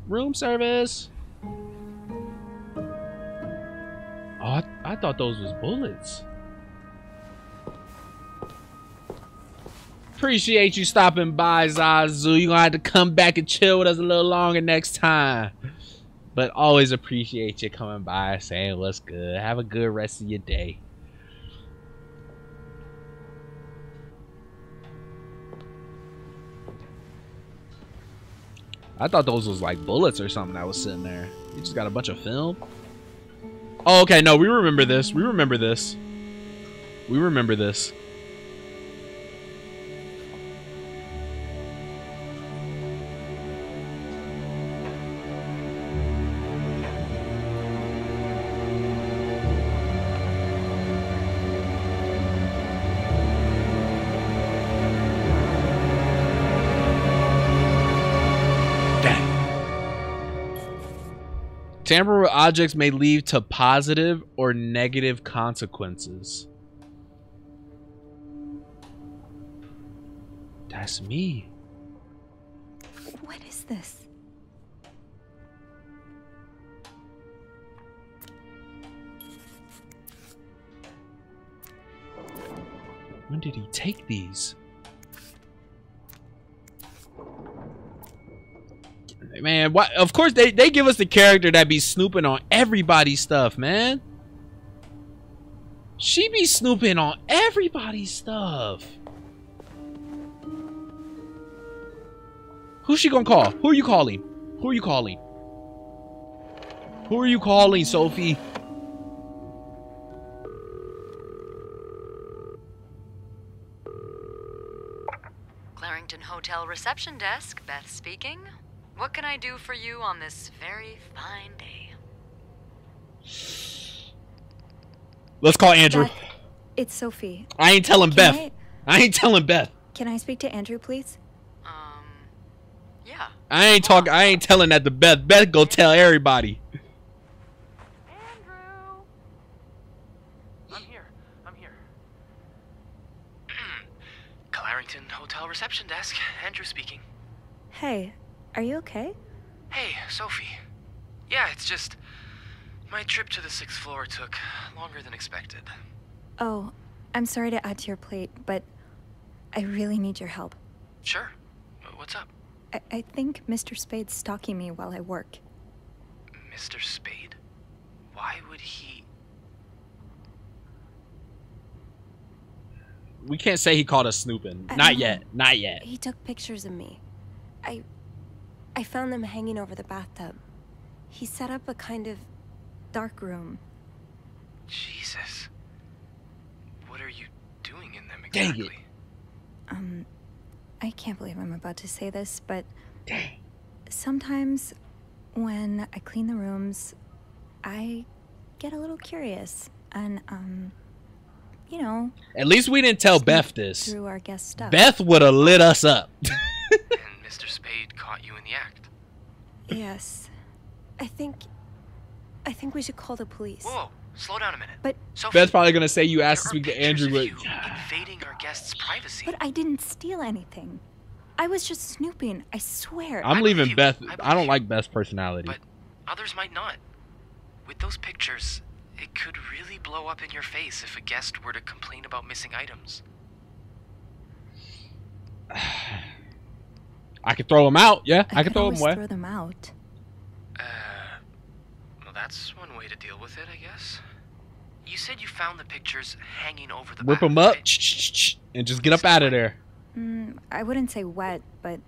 Room service. Oh, I, I thought those was bullets. Appreciate you stopping by, Zazu. You're gonna have to come back and chill with us a little longer next time. But always appreciate you coming by, saying what's good. Have a good rest of your day. I thought those was like bullets or something that was sitting there. You just got a bunch of film. Oh, okay. No, we remember this. We remember this. We remember this. Tampering with objects may lead to positive or negative consequences. That's me. What is this? When did he take these? Man, why, of course they, they give us the character that be snooping on everybody's stuff, man. She be snooping on everybody's stuff. Who's she gonna call? Who are you calling? Who are you calling? Who are you calling, Sophie? Clarington Hotel reception desk, Beth speaking. What can I do for you on this very fine day? Let's call Andrew. Beth, it's Sophie. I ain't telling Can Beth. I- I ain't telling Beth. Can I speak to Andrew, please? Um, yeah. I ain't talking. I ain't telling that to Beth. Beth go tell everybody. Andrew, I'm here. I'm here. Clarington Hotel reception desk. Andrew speaking. Hey, are you okay? Hey, Sophie. Yeah, it's just. My trip to the sixth floor took longer than expected. Oh, I'm sorry to add to your plate, but I really need your help. Sure. What's up? I, I think Mr. Spade's stalking me while I work. Mr. Spade? Why would he. We can't say he caught us snooping. I Not know. yet. Not yet. He took pictures of me. I I found them hanging over the bathtub. He set up a kind of dark room. Jesus. What are you doing in them Dang exactly? it. Um, I can't believe I'm about to say this, but Dang. sometimes when I clean the rooms, I get a little curious and, um, you know, At least we didn't tell Beth this. through our guest stuff. Beth would have lit us up. And Mr. Spade caught you in the act. Yes. I think I think we should call the police. Whoa, slow down a minute. But Sophie, Beth's probably gonna say you asked to speak to Andrew, but invading our guest's privacy. But I didn't steal anything. I was just snooping, I swear. I'm leaving Beth. I don't like Beth's personality. But others might not. With those pictures, it could really blow up in your face if a guest were to complain about missing items. I could throw them out. Yeah, I, I could could throw him always away. throw them out. Uh, Well, that's one way to deal with it, I guess. You said you found the pictures hanging over the Rip bath, him up right? and just get up out of there. Mm, I wouldn't say wet, but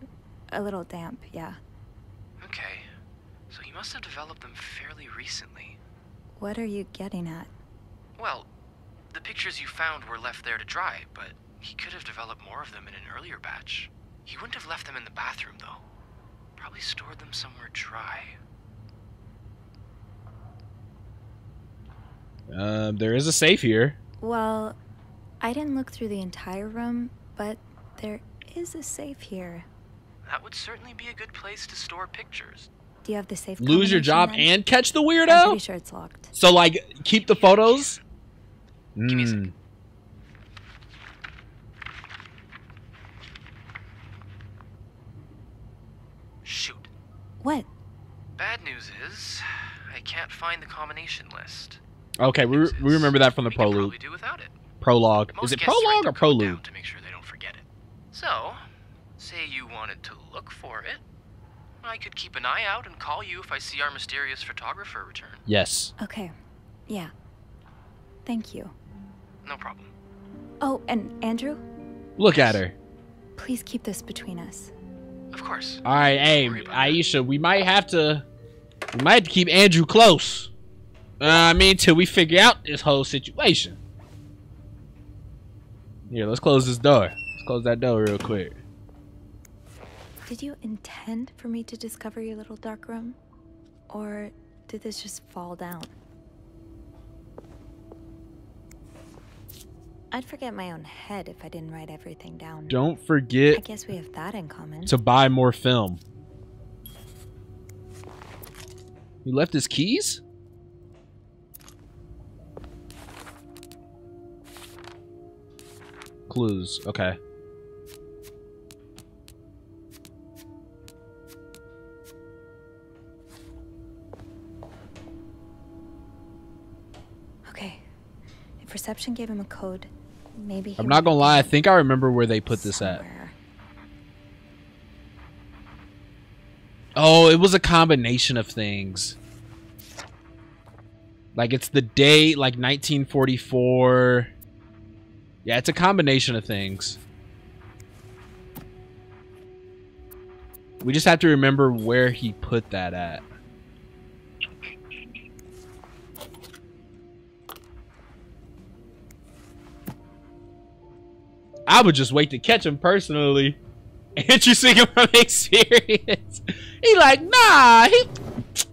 a little damp, yeah. Okay. So you must have developed them fairly recently. What are you getting at? Well, the pictures you found were left there to dry, but he could have developed more of them in an earlier batch. He wouldn't have left them in the bathroom, though. Probably stored them somewhere dry. Um, there is a safe here. Well, I didn't look through the entire room, but there is a safe here. That would certainly be a good place to store pictures. Do you have the safe? Lose your job then? and catch the I'm weirdo. pretty sure it's locked. So like, keep the photos. give me Mm. Shoot. What? Bad news is, I can't find the combination list. Okay, we, we remember that from the prologue. Probably do without it. Prologue. Most Is it guests write prologue their or code prologue? down to make sure they don't forget it. So, say you wanted to look for it. I could keep an eye out and call you if I see our mysterious photographer return. Yes. Okay. Yeah. Thank you. No problem. Oh, and Andrew, Look at her. please keep this between us. Of course. All right, hey, Aisha, we might have to, we might have to keep Andrew close. Uh, I mean, till we figure out this whole situation. Here, let's close this door. Let's close that door real quick. Did you intend for me to discover your little dark room? Or did this just fall down? I'd forget my own head if I didn't write everything down. Don't forget I guess we have that in common. to buy more film. He left his keys? Clues. Okay. Okay. If reception gave him a code, maybe I'm not gonna lie, I think I remember where they put this at. Oh, it was a combination of things. Like it's the date, like 1944. Yeah, it's a combination of things. We just have to remember where he put that at. I would just wait to catch him personally. Interesting from experience. He like, nah, he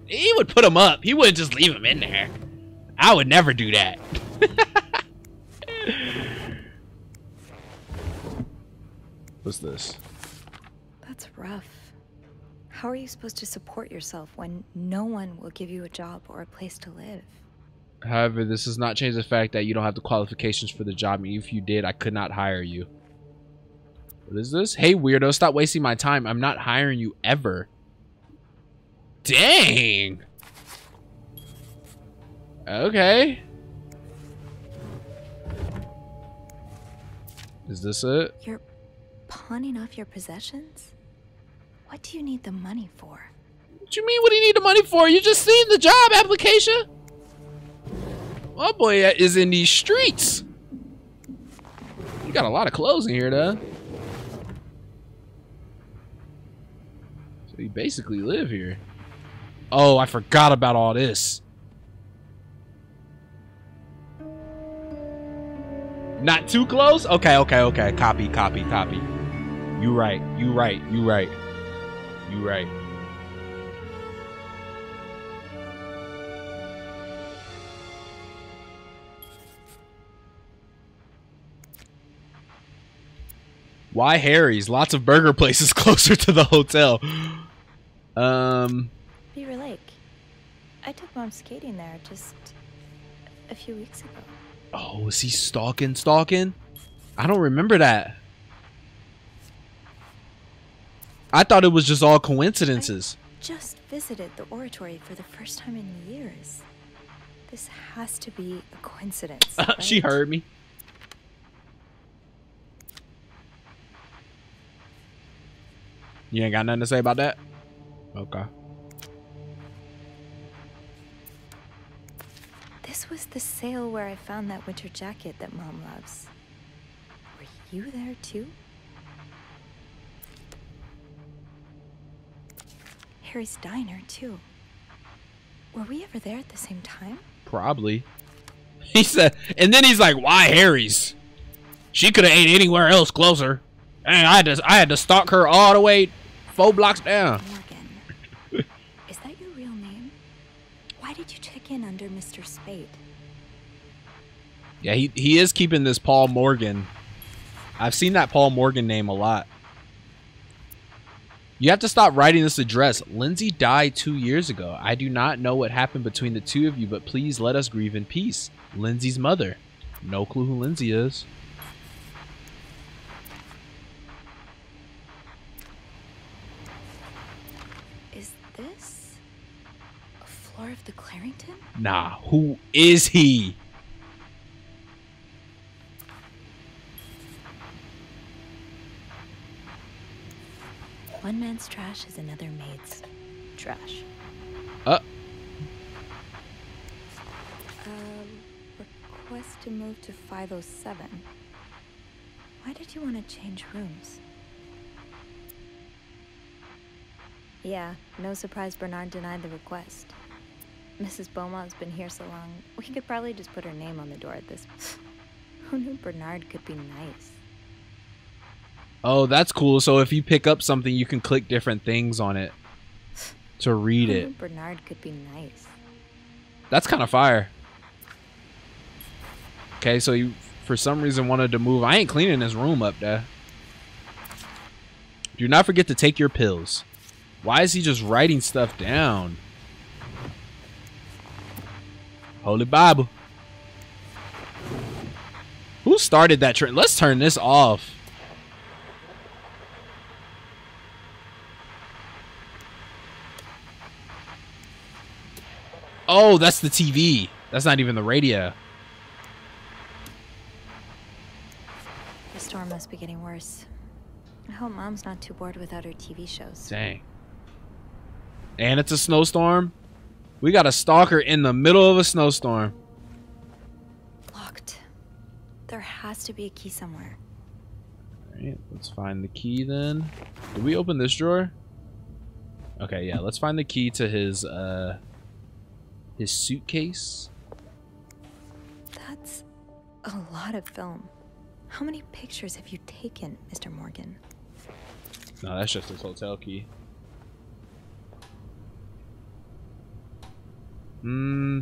he would put him up. He wouldn't just leave him in there. I would never do that. What's this? That's rough. How are you supposed to support yourself when no one will give you a job or a place to live? However, this does not change the fact that you don't have the qualifications for the job. Even if you did, I could not hire you. What is this? Hey, weirdo, stop wasting my time. I'm not hiring you ever. Dang. Okay. Is this it? You're pawning off your possessions? What do you need the money for? What do you mean, what do you need the money for? You just seen the job application? My boy is in these streets. You got a lot of clothes in here, though. So you basically live here. Oh, I forgot about all this. Not too close? Okay, okay, okay. Copy, copy, copy. You right, you right, you right. You right. Why Harry's? Lots of burger places closer to the hotel. Um, Beaver Lake. I took mom skating there just a few weeks ago. oh, is he stalking, stalking? I don't remember that. I thought it was just all coincidences. Just visited the oratory for the first time in years. This has to be a coincidence. she right? heard me. You ain't got nothing to say about that? Okay. This was the sale where I found that winter jacket that mom loves. Were you there too? Harry's diner too. Were we ever there at the same time? Probably. He said, and then he's like, "Why Harry's? She could have ate anywhere else closer, and I had to, I had to stalk her all the way four blocks down." Morgan, Is that your real name? Why did you check in under Mr. Spade? Yeah, he he is keeping this Paul Morgan. I've seen that Paul Morgan name a lot. You have to stop writing this address. Lindsay died two years ago. I do not know what happened between the two of you, but please let us grieve in peace. Lindsay's mother. No clue who Lindsay is. Is a of the Clarington? Nah, who is he? One man's trash is another maid's trash. Uh, Um, request to move to 507. Why did you want to change rooms? Yeah, no surprise Bernard denied the request. Mrs. Beaumont's been here so long, we could probably just put her name on the door at this. Who knew Bernard could be nice? oh, that's cool. So if you pick up something, you can click different things on it to read Who it. knew Bernard could be nice? That's kind of fire. Okay, so you for some reason wanted to move. I ain't cleaning this room up there. Do not forget to take your pills. Why is he just writing stuff down? Holy Bible. Who started that trend? Let's turn this off. Oh, that's the TV. That's not even the radio. The storm must be getting worse. I hope mom's not too bored without her TV shows. Dang. And it's a snowstorm. We got a stalker in the middle of a snowstorm. Locked. There has to be a key somewhere. Alright, let's find the key then. Did we open this drawer? Okay, yeah, let's find the key to his uh his suitcase. That's a lot of film. How many pictures have you taken, Mr. Morgan? No, that's just his hotel key. Hmm.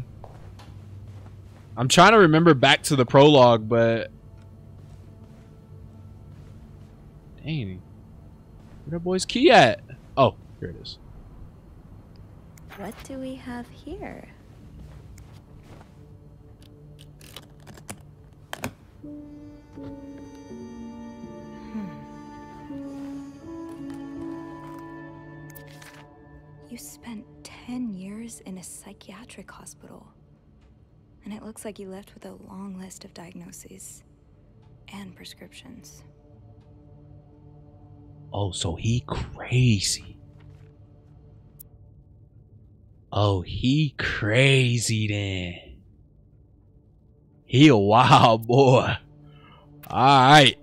I'm trying to remember back to the prologue, but dang, where that boy's key at? Oh, here it is. What do we have here? Hmm. You spent 10 years in a psychiatric hospital. And it looks like you left with a long list of diagnoses and prescriptions. Oh, so he crazy. Oh, he crazy then. He a wild boy. Alright.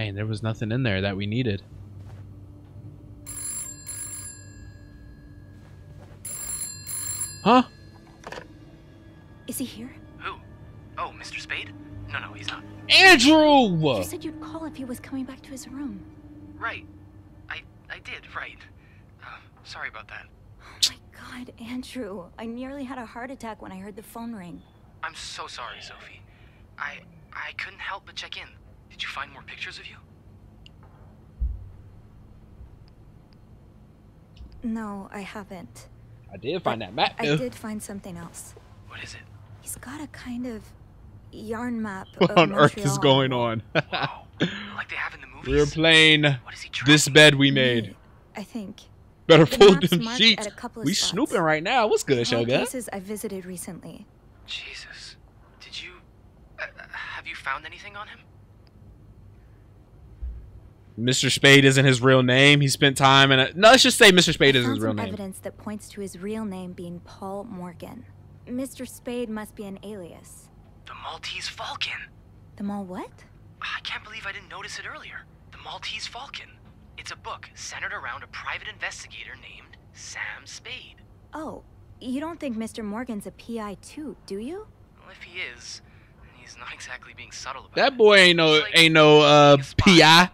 Dang, there was nothing in there that we needed. Huh? Is he here? Who? Oh, Mr. Spade? No, no, he's not. Andrew! You said you'd call if he was coming back to his room. Right. I I did, right. Uh, sorry about that. Oh my god, Andrew. I nearly had a heart attack when I heard the phone ring. I'm so sorry, Sophie. I I couldn't help but check in. Did you find more pictures of you? No, I haven't. I did find that map. I did find something else. What is it? He's got a kind of yarn map What of on earth is going on? Like they have in the movies? We're playing this bed we made. I think. Better The fold them sheets. at a couple of We spots. snooping right now. What's good, All Shogun? places I visited recently. Jesus. Did you uh, have you found anything on him? Mr. Spade isn't his real name. He spent time in a. No, let's just say Mr. Spade is found his real some name. evidence that points to his real name being Paul Morgan. Mr. Spade must be an alias. The Maltese Falcon. The mall what? I can't believe I didn't notice it earlier. The Maltese Falcon. It's a book centered around a private investigator named Sam Spade. Oh, you don't think Mr. Morgan's a PI too, do you? Well, if he is, he's not exactly being subtle about That boy ain't no ain't no uh PI.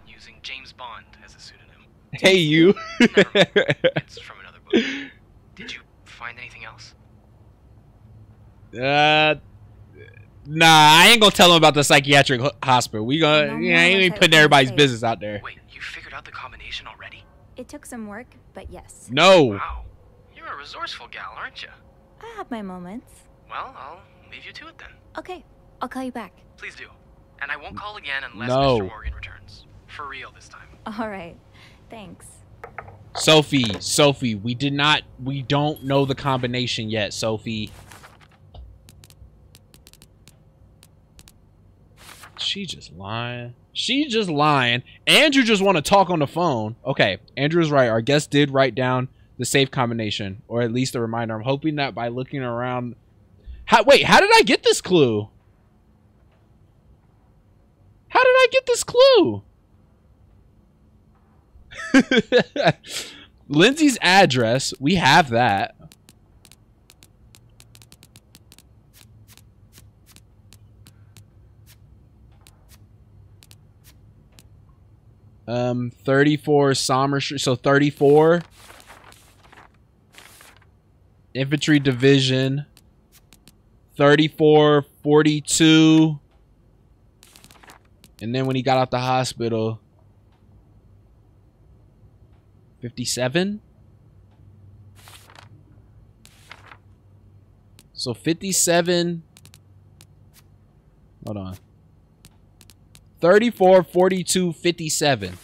Using James Bond as a pseudonym. Hey you. It's from another book. Did you find anything else? uh, nah, I ain't gonna tell him about the psychiatric hospital. We gonna, No, yeah, I ain't even putting everybody's state. business out there. Wait, you figured out the combination already? It took some work, but yes. No. Wow. You're a resourceful gal, aren't you? I have my moments. Well, I'll leave you to it then. Okay, I'll call you back. Please do. And I won't call again unless No. Mr. Morgan returns. For real this time. All right, thanks. Sophie, Sophie, we did not, we don't know the combination yet, Sophie. She just lying. She just lying. Andrew just want to talk on the phone. Okay, Andrew's right. Our guest did write down the safe combination, or at least a reminder. I'm hoping that by looking around. How, wait, how did I get this clue? How did I get this clue? Lindsay's address, we have that. Um, 34 Sommer Street. So 34 Infantry Division. 34 42. And then when he got out the hospital, 57? So 57. Hold on. 34, 42, 57.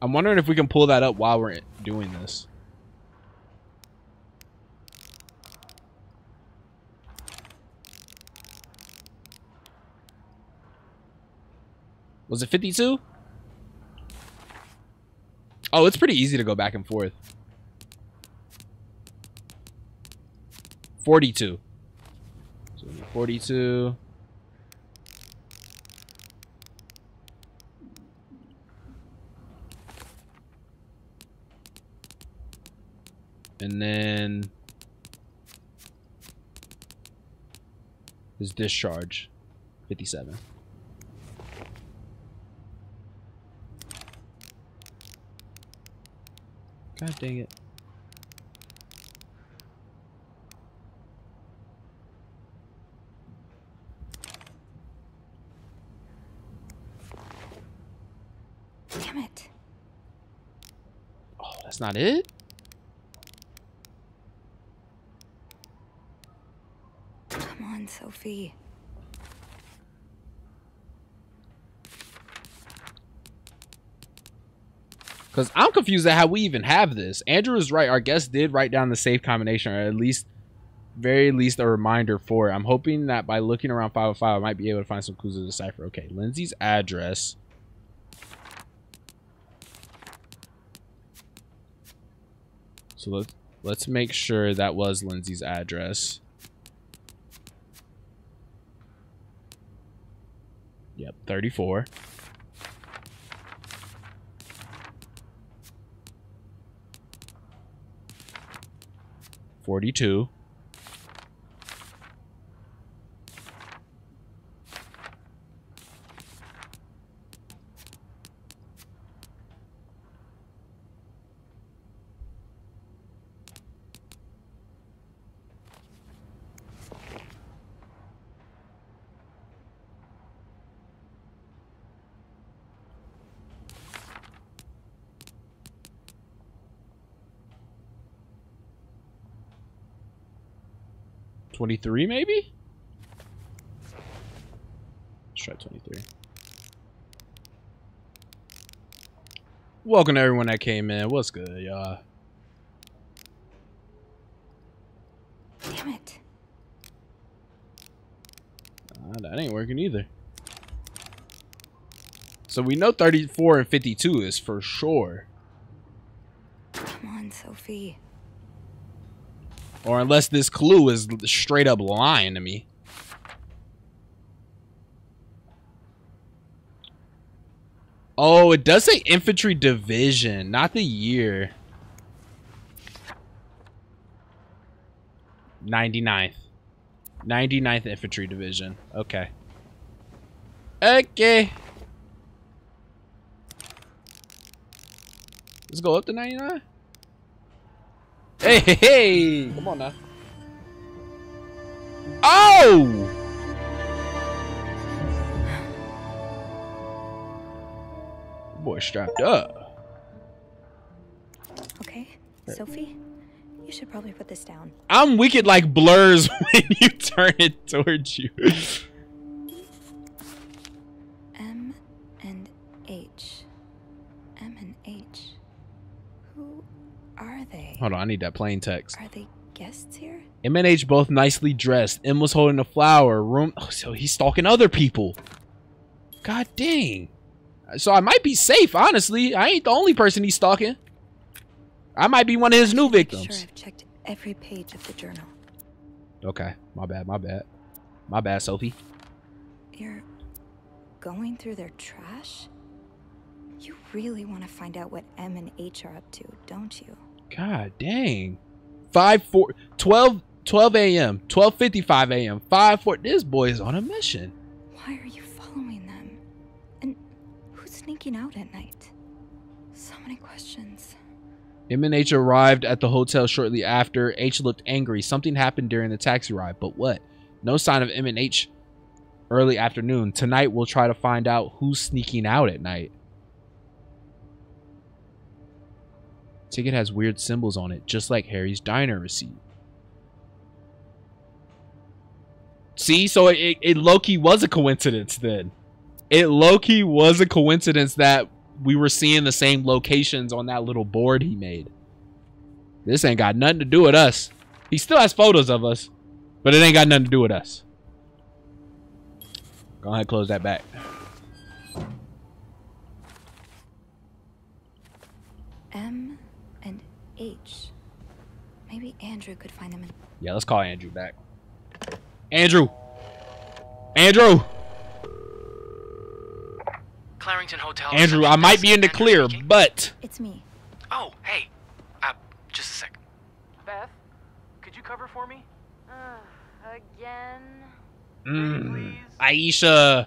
I'm wondering if we can pull that up while we're doing this. Was it 52? Oh, it's pretty easy to go back and forth. 42. So 42. And then his discharge, 57. God dang it. Damn it. Oh, that's not it? Come on, Sophie. Because I'm confused at how we even have this. Andrew is right. Our guest did write down the safe combination, or at least, very least, a reminder for it. I'm hoping that by looking around 505, I might be able to find some clues to decipher. Okay, Lindsay's address. So let's let's make sure that was Lindsay's address. Yep, 34. Forty-two. Twenty-three, maybe. Let's try twenty-three. Welcome to everyone that came in. What's good, y'all? Damn it. That ain't working either. So we know 34 and 52 is for sure. Come on, Sophie. Or unless this clue is straight up lying to me. Oh, it does say infantry division, not the year. 99th. 99th Infantry Division. Okay. Okay. Let's go up to 99. Hey, hey, hey! Come on now. Oh! Boy strapped up. Okay, Sophie, you should probably put this down. I'm wicked like blurs when you turn it towards you. Hold on, I need that plain text. Are they guests here? M and H both nicely dressed. M was holding a flower. Room. Oh, so he's stalking other people. God dang. So I might be safe, honestly. I ain't the only person he's stalking. I might be one of his new victims. Sure. I've checked every page of the journal. Okay, my bad, my bad. My bad, Sophie. You're going through their trash? You really want to find out what M and H are up to, don't you? God dang. 5 4 12 12 a.m. 12:55 a.m. 5 4 This boy is on a mission. Why are you following them? And who's sneaking out at night? So many questions. M and H arrived at the hotel shortly after. H looked angry. Something happened during the taxi ride, but what? No sign of M and H early afternoon. Tonight we'll try to find out who's sneaking out at night. ticket has weird symbols on it, just like Harry's diner receipt. See, so it, it Loki was a coincidence then. It Loki was a coincidence that we were seeing the same locations on that little board he made. This ain't got nothing to do with us. He still has photos of us, but it ain't got nothing to do with us. Go ahead, close that back. M H. Maybe Andrew could find them in. Yeah, let's call Andrew back. Andrew. Andrew. Clarington Hotel. Andrew, I might be in the clear, but It's me. Oh, hey. Uh, just a sec. Beth, could you cover for me? again? mm, Aisha.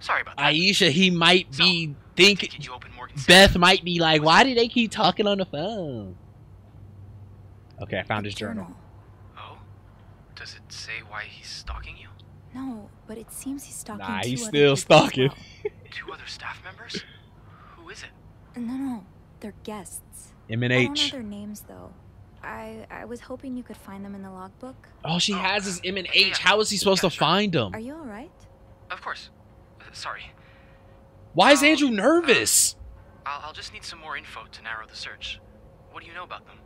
Sorry about that. Aisha, he might be thinking. Beth might be like, why do they keep talking on the phone? Okay, I found his journal. Oh? Does it say why he's stalking you? No, but it seems he's stalking Nah, two he's other still people as stalking. well. Two other staff members? Who is it? No, no, they're guests. M and I don't know H. their names though. I I was hoping you could find them in the logbook. All she has is M and H. How is he supposed to find them? Are you all right? Of course. Uh, sorry. Why is Andrew nervous? I'll, I'll just need some more info to narrow the search. What do you know about them?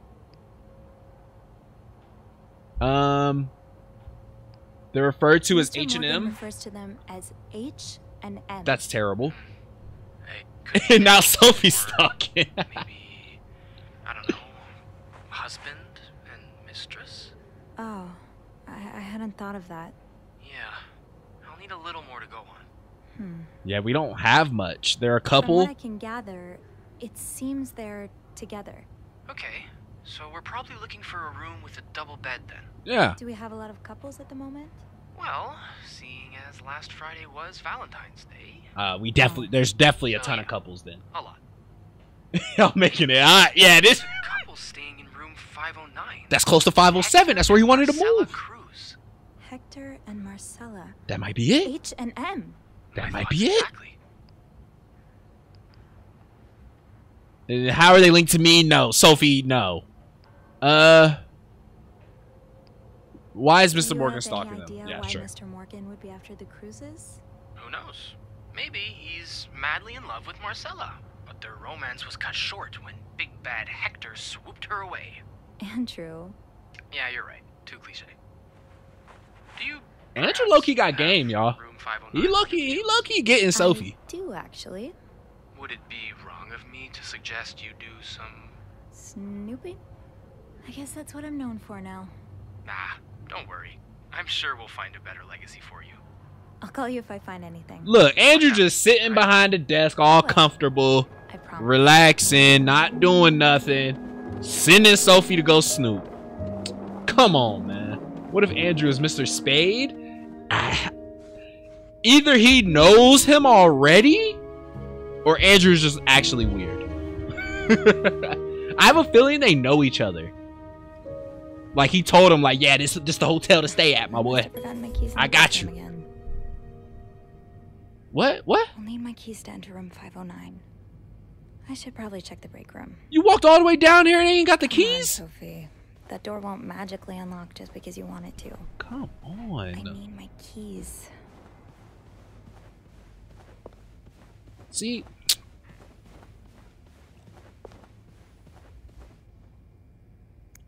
Um, they're referred to as H and Morgan M. refers to them as H and M. That's terrible. And now Sophie's stalking. I don't know. Husband and mistress? Oh, I, I hadn't thought of that. Yeah. I'll need a little more to go on. Hmm. yeah, we don't have much. They're a couple. From couple. what I can gather, it seems they're together. Okay. So we're probably looking for a room with a double bed then. Yeah. Do we have a lot of couples at the moment? Well, seeing as last Friday was Valentine's Day, Uh, we definitely there's definitely a ton of couples then. a lot. I'm making it. Uh, yeah, this Couples staying in room 509. that's close to 507. That's where you wanted to move. Hector and Marcella. That might be it. H and M. That might be it. And how are they linked to me? No, Sophie. No. Uh, why is Do Mr. you Morgan have stalking any them? idea Yeah, why sure. Mr. Morgan would be after the Cruzes? Who knows? Maybe he's madly in love with Marcella, but their romance was cut short when big bad Hector swooped her away. Andrew. Yeah, you're right. Too cliche. Do you Andrew Loki got game, y'all. He Loki. He Loki getting Sophie. Do actually. Would it be wrong of me to suggest you do some Snooping? I guess that's what I'm known for now. Nah, don't worry. I'm sure we'll find a better legacy for you. I'll call you if I find anything. Look, Andrew just sitting behind the desk, all comfortable, relaxing, not doing nothing, sending Sophie to go snoop. Come on, man. What if Andrew is Mr. Spade? Either he knows him already, or Andrew's just actually weird. I have a feeling they know each other. Like he told him, like, yeah, this this the hotel to stay at, my boy. My I got you. Again. What? What? I'll need my keys to enter room 509. I should probably check the break room. You walked all the way down here and ain't got the Come on, keys? Sophie. That door won't magically unlock just because you want it to. Come on. I need my keys. See?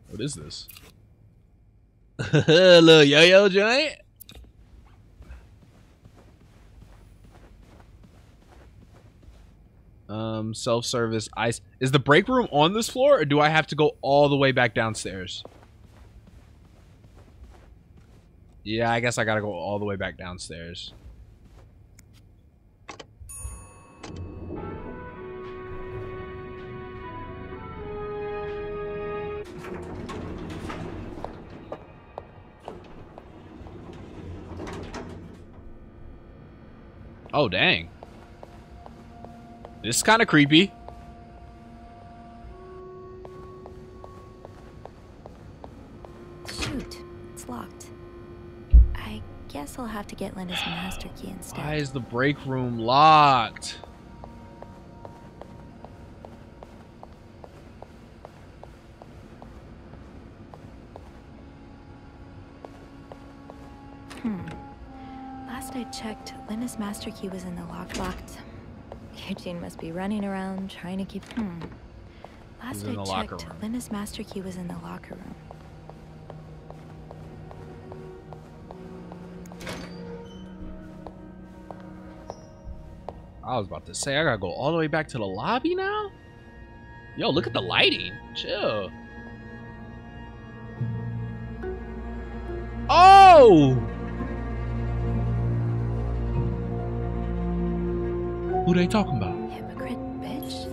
What is this? Little yo-yo joint? Um, self-service ice. Is the break room on this floor, or do I have to go all the way back downstairs? Yeah, I guess I gotta go all the way back downstairs. Oh, dang. This is kind of creepy. Shoot, it's locked. I guess I'll have to get Linda's master key instead. Why is the break room locked? Checked, Linda's master key was in the lock locked. Eugene must be running around trying to keep. Hmm. Last I checked, room. Linda's master key was in the locker room. I was about to say, I gotta go all the way back to the lobby now? Yo, look at the lighting. Chill. Oh! Who they talking about? Hypocrite bitch.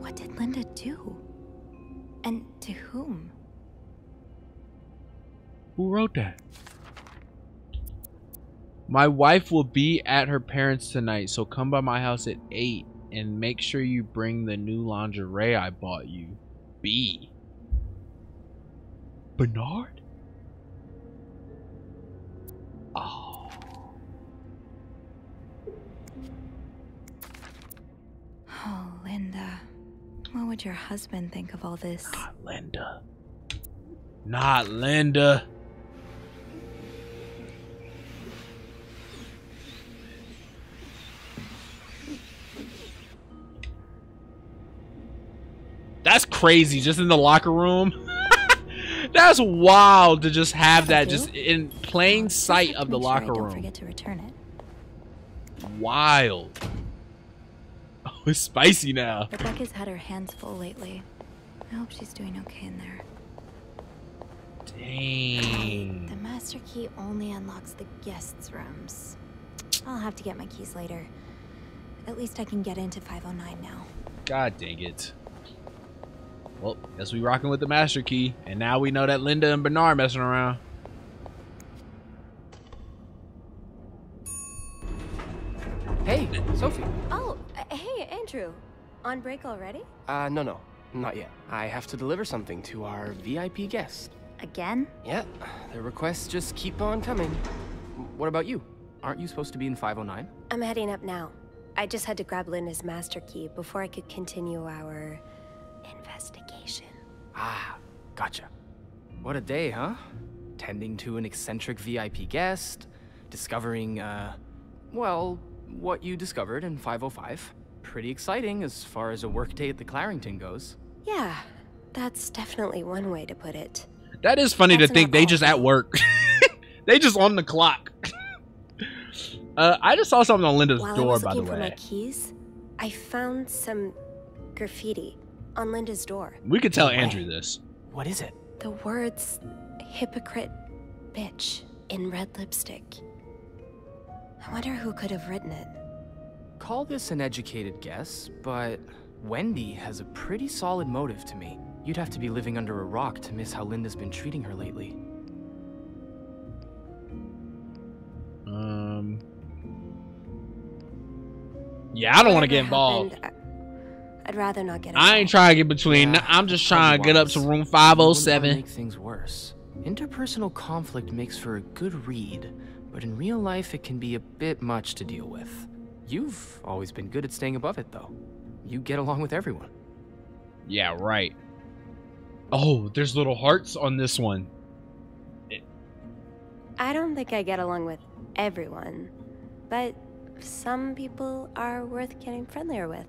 What did Linda do? And to whom? Who wrote that? My wife will be at her parents tonight, so come by my house at 8 and make sure you bring the new lingerie I bought you. B. Bernard? Linda. What would your husband think of all this? Not Linda. Not Linda. That's crazy. Just in the locker room. That's wild to just have that just in plain sight of the Make sure I locker don't room. forget to return it. Wild. It's spicy now. Rebecca's had her hands full lately. I hope she's doing okay in there. Dang. The master key only unlocks the guests' rooms. I'll have to get my keys later. At least I can get into 509 now. God dang it. Well, guess we rocking with the master key, and now we know that Linda and Bernard messing around. Hey, Sophie. Oh, hey, Andrew. On break already? Uh, no, no, not yet. I have to deliver something to our VIP guest. Again? Yeah, the requests just keep on coming. What about you? Aren't you supposed to be in 509? I'm heading up now. I just had to grab Linda's master key before I could continue our investigation. Ah, gotcha. What a day, huh? Tending to an eccentric VIP guest, discovering, uh, well, what you discovered in 505. Pretty exciting as far as a workday at the Clarington goes. Yeah, that's definitely one way to put it. That is funny That's to think they just at work. they just on the clock. uh, I just saw something on Linda's While I door, was by the looking for my keys, I found some graffiti on Linda's door. We could tell Andrew this. What is it? The words hypocrite bitch in red lipstick. I wonder who could have written it. Call this an educated guess, but Wendy has a pretty solid motive to me. You'd have to be living under a rock to miss how Linda's been treating her lately. Um. Yeah, I don't want to get involved. happened, I- I'd rather not get I ain't trying to get between. I'm just trying to get up to room You wouldn't wanna 507. Make things worse. Interpersonal conflict makes for a good read, but in real life it can be a bit much to deal with. You've always been good at staying above it, though. You get along with everyone. Yeah, right. Oh, there's little hearts on this one. I don't think I get along with everyone, but some people are worth getting friendlier with.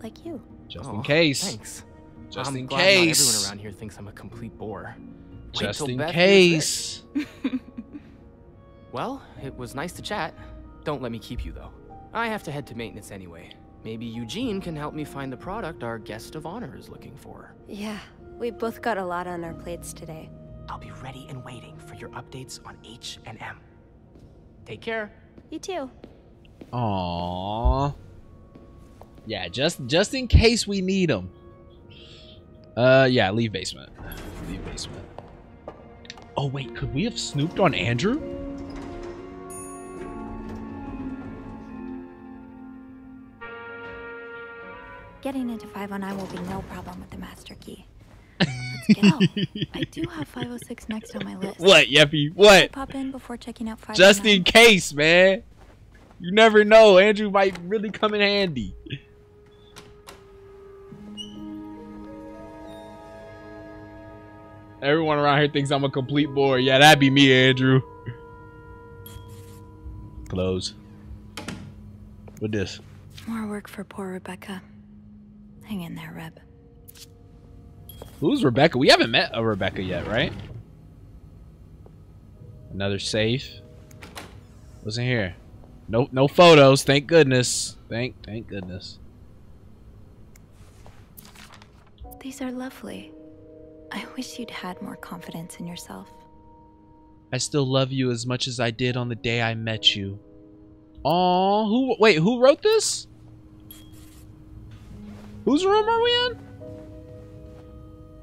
Like you. Just Oh, in case. Thanks. Just I'm in glad Not everyone around here thinks I'm a complete bore. Wait Just in Beth case. well, it was nice to chat. Don't let me keep you, though. I have to head to maintenance anyway. Maybe Eugene can help me find the product our guest of honor is looking for. Yeah, we both got a lot on our plates today. I'll be ready and waiting for your updates on H and M. Take care. You too. Aww. Yeah, just just in case we need them. Uh, yeah, leave basement. Leave basement. Oh wait, could we have snooped on Andrew? Getting into 509 will be no problem with the master key. Let's out. I do have 506 next on my list. What, Yeppy? What? pop in before checking out 509. Just in case, man. You never know. Andrew might really come in handy. Everyone around here thinks I'm a complete bore. Yeah, that'd be me, Andrew. Close. What this? More work for poor Rebecca. Hang in there, Reb. Who's Rebecca? We haven't met a Rebecca yet, right? Another safe. What's in here? No, no photos. Thank goodness. Thank, thank goodness. These are lovely. I wish you'd had more confidence in yourself. I still love you as much as I did on the day I met you. Oh, who? Wait, who wrote this? Whose room are we in?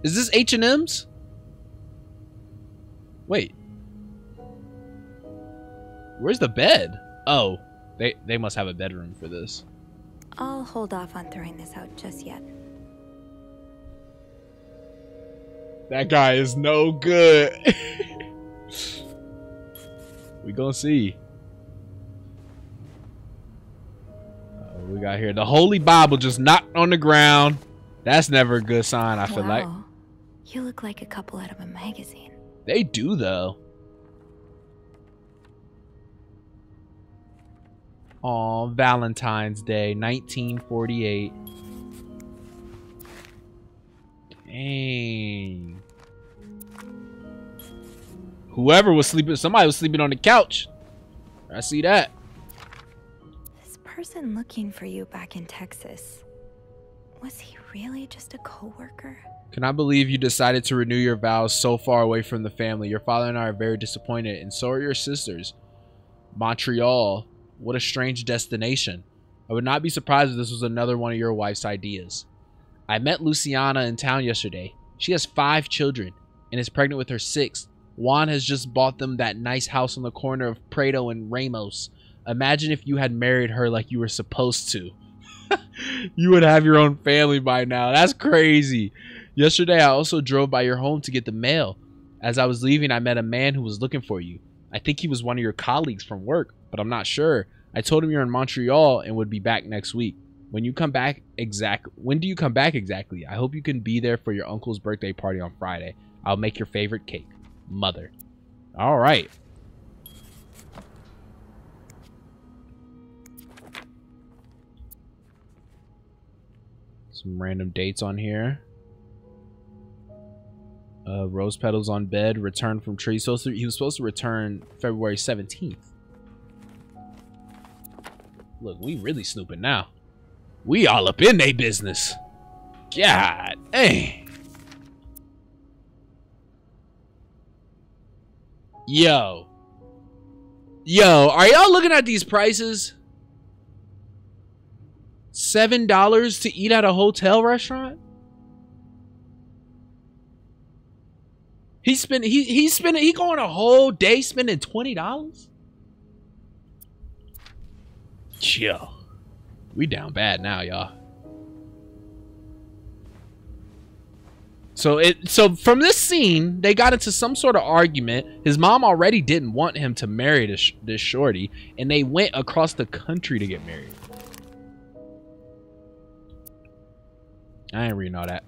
Is this H and M's? Wait, where's the bed? Oh, they they must have a bedroom for this. I'll hold off on throwing this out just yet. That guy is no good. we gonna see. We got here the Holy Bible just knocked on the ground. That's never a good sign. I feel like Wow. You look like a couple out of a magazine. they do though. Aw, Valentine's Day, 1948. Dang. Whoever was sleeping, somebody was sleeping on the couch. I see that. Person looking for you back in Texas. Was he really just a coworker? Can I believe you decided to renew your vows so far away from the family? Your father and I are very disappointed, and so are your sisters. Montreal, what a strange destination. I would not be surprised if this was another one of your wife's ideas. I met Luciana in town yesterday. She has five children and is pregnant with her sixth. Juan has just bought them that nice house on the corner of Prado and Ramos. Imagine if you had married her like you were supposed to. you would have your own family by now. That's crazy. Yesterday, I also drove by your home to get the mail. As I was leaving, I met a man who was looking for you. I think he was one of your colleagues from work, but I'm not sure. I told him you're in Montreal and would be back next week. When you come back exact when do you come back exactly? I hope you can be there for your uncle's birthday party on Friday. I'll make your favorite cake. Mother. All right. Some random dates on here. Uh, rose petals on bed. Return from tree. So he was supposed to return February 17th. Look, we really snooping now. We all up in they business. God dang. Yo. Yo, are y'all looking at these prices? Seven dollars to eat at a hotel restaurant? He spent he he's spending he going a whole day spending twenty dollars? Chill. We down bad now, y'all. So it so from this scene, they got into some sort of argument. His mom already didn't want him to marry this this shorty, and they went across the country to get married. I ain't reading all that.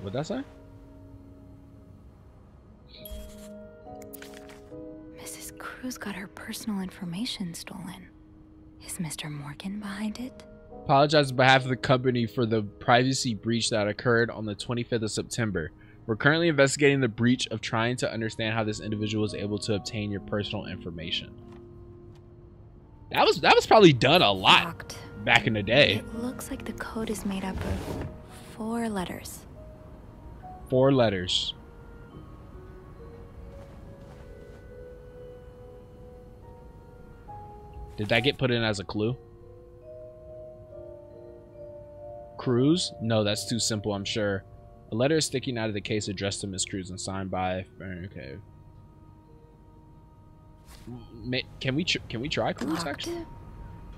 What'd that say? Mrs. Cruz got her personal information stolen. Is Mr. Morgan behind it? Apologize on behalf of the company for the privacy breach that occurred on the 25th of September. We're currently investigating the breach of trying to understand how this individual was able to obtain your personal information. That was that was probably done a lot back in the day. It looks like the code is made up of four letters. Four letters. Did that get put in as a clue? Cruz? No, that's too simple, I'm sure. A letter is sticking out of the case addressed to Miss Cruz and signed by. Okay. Can we can we try Cruz Locked. actually?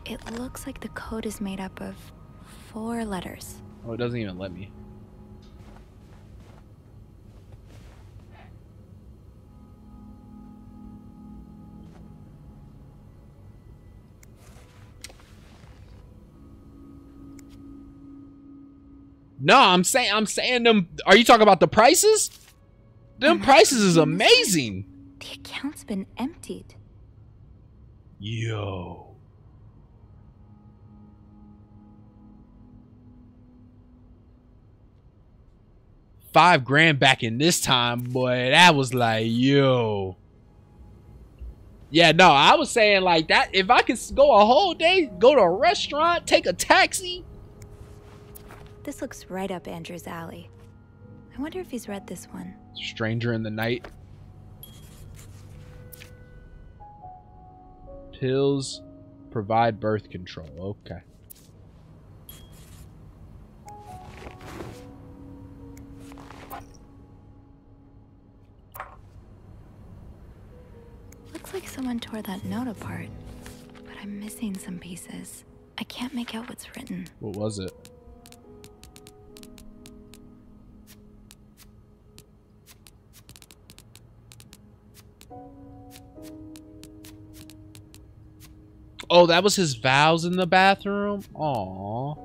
It looks like the code is made up of four letters. Oh, it doesn't even let me. No, I'm saying I'm saying them. Are you talking about the prices? Them prices is amazing. The account's been emptied. Yo. Five grand back in this time, boy. That was like, yo. Yeah, no, I was saying like that. If I could go a whole day, go to a restaurant, take a taxi, this looks right up Andrew's alley. I wonder if he's read this one. Stranger in the night. Pills provide birth control. Okay. Looks like someone tore that note apart, but I'm missing some pieces. I can't make out what's written. What was it? Oh, that was his vows in the bathroom? Aww.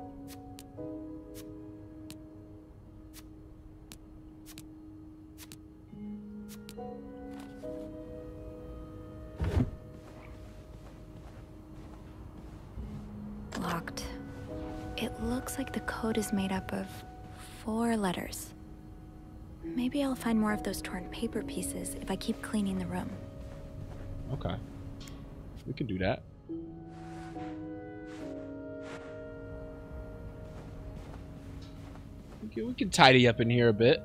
Locked. It looks like the code is made up of four letters. Maybe I'll find more of those torn paper pieces if I keep cleaning the room. Okay. We can do that. We can, we can tidy up in here a bit.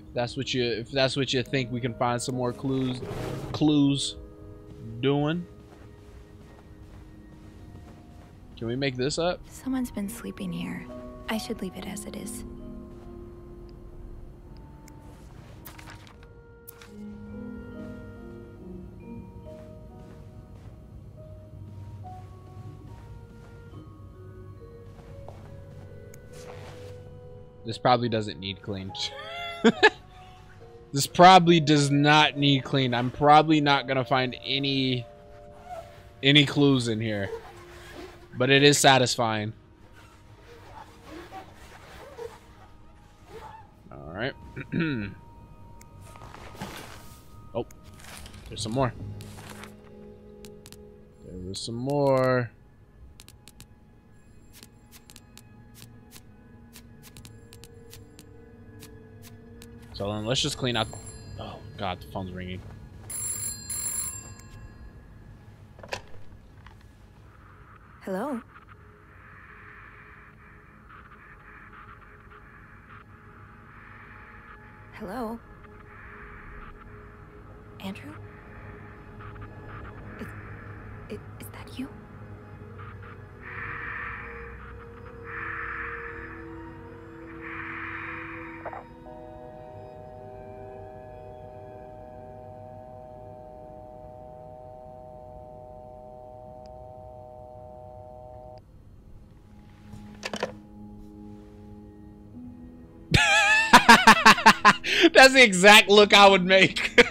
If that's what you if that's what you think we can find some more clues clues doing. Can we make this up? Someone's been sleeping here. I should leave it as it is. This probably doesn't need cleaned. this probably does not need cleaned. I'm probably not gonna find any any clues in here. But it is satisfying. Alright. oh. There's some more. There was some more. So then let's just clean out. Oh god, the phone's ringing. Hello? Hello? Andrew? That's the exact look I would make.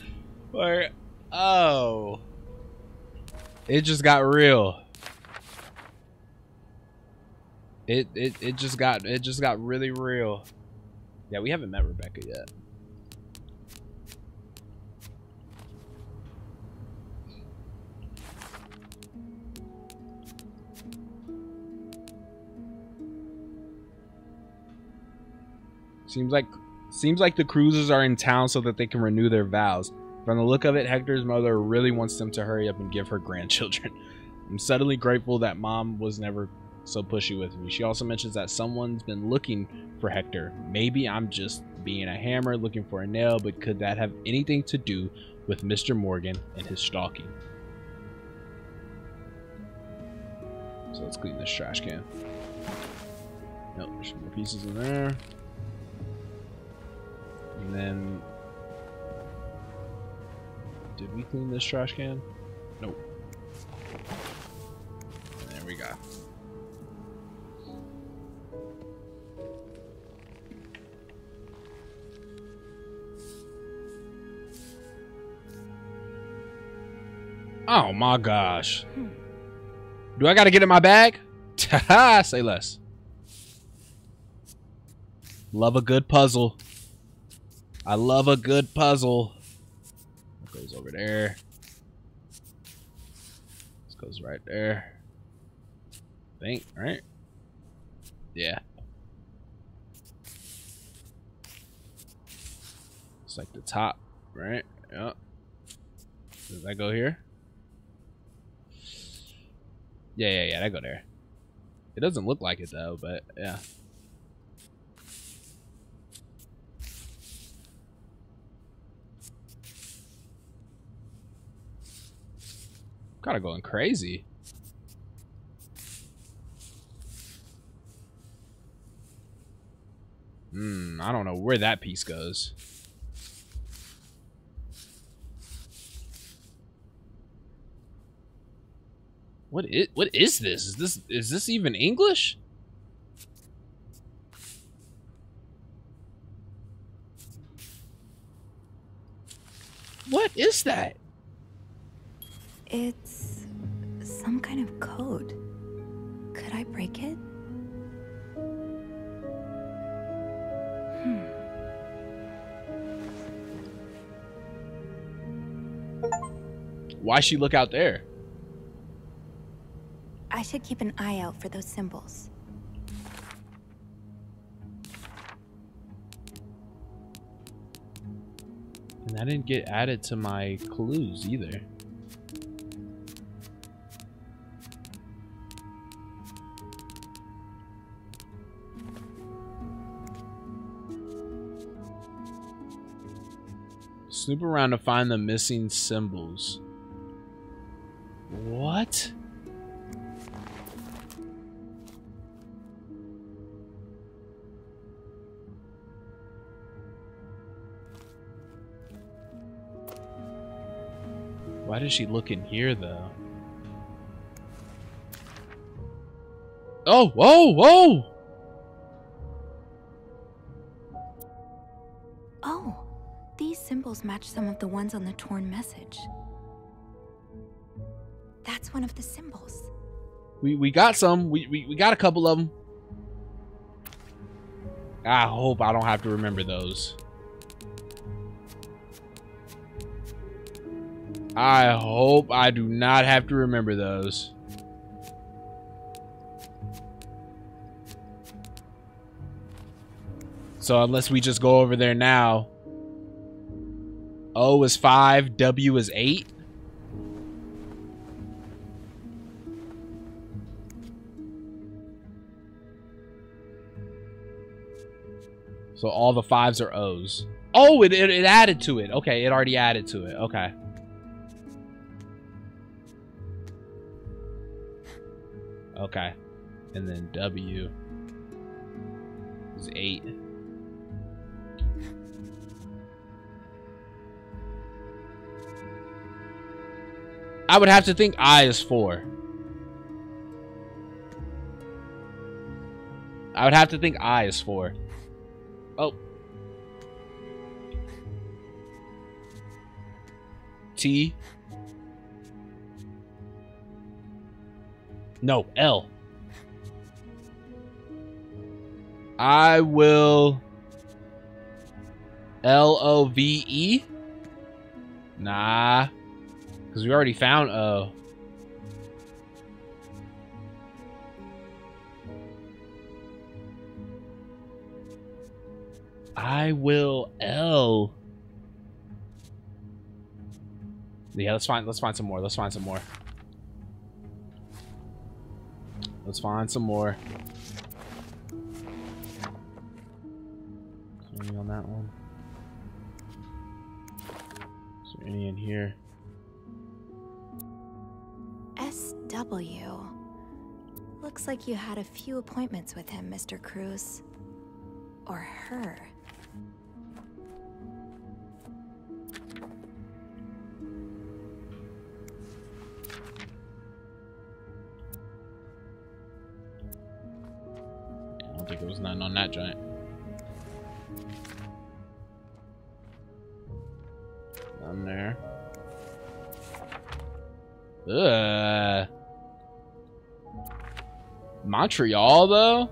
Where, oh. It just got real. It, it it just got it just got really real. Yeah, we haven't met Rebecca yet. Seems like seems like the Cruzes are in town so that they can renew their vows. From the look of it, Hector's mother really wants them to hurry up and give her grandchildren. I'm suddenly grateful that mom was never so pushy with me. She also mentions that someone's been looking for Hector. Maybe I'm just being a hammer looking for a nail, but could that have anything to do with Mr. Morgan and his stalking? So let's clean this trash can. Nope, there's some more pieces in there. And then... Did we clean this trash can? Nope. There we go. Oh my gosh. Do I gotta get in my bag? Say less. Love a good puzzle. I love a good puzzle. What goes over there? This goes right there. Think, right? Yeah. It's like the top, right? Yep. Does that go here? Yeah, yeah, yeah, that go there. It doesn't look like it though, but yeah. Kind of going crazy. Hmm, I don't know where that piece goes. What is what is this? Is this is this even English? What is that? It's some kind of code. Could I break it? Hmm. Why she look out there? I should keep an eye out for those symbols. And that didn't get added to my clues either. Snoop around to find the missing symbols. What? Why does she look in here, though? Oh, whoa, whoa! Symbols match some of the ones on the torn message. That's one of the symbols. We we got some. We we, we got a couple of them. I hope I don't have to remember those. I hope I do not have to remember those. So unless we just go over there now. O is 5, W is 8. So all the fives are O's. Oh, it, it, it added to it. Okay, it already added to it. Okay. Okay. And then W is 8. I would have to think I is 4. I would have to think I is 4. Oh. T. No, L. I will L O V E. Nah. Because we already found O. I will L. Yeah, let's find let's find some more. Let's find some more. Let's find some more. Any on that one? Is there any in here? SW. Looks like you had a few appointments with him, Mr. Cruz. Or her. I don't think there was nothing on that giant. None there. Ugh. Montreal, though?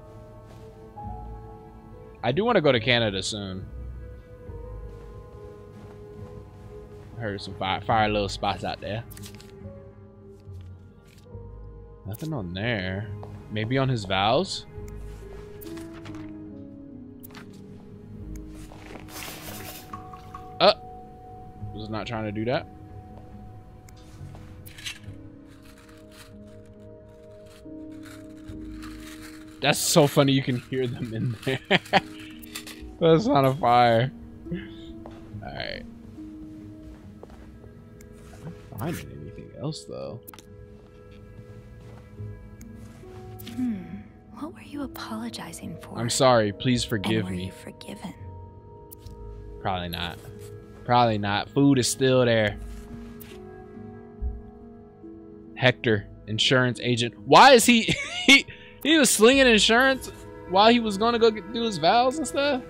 I do want to go to Canada soon. I heard some fire, fire little spots out there. Nothing on there. Maybe on his vows? Uh, was not trying to do that. That's so funny you can hear them in there. That's not a fire. Alright. I'm not finding anything else though. Hmm. What were you apologizing for? I'm sorry. Please forgive and were me. you forgiven? Probably not. Probably not. Food is still there. Hector, insurance agent. Why is he he he was slinging insurance while he was gonna go get, do his vows and stuff?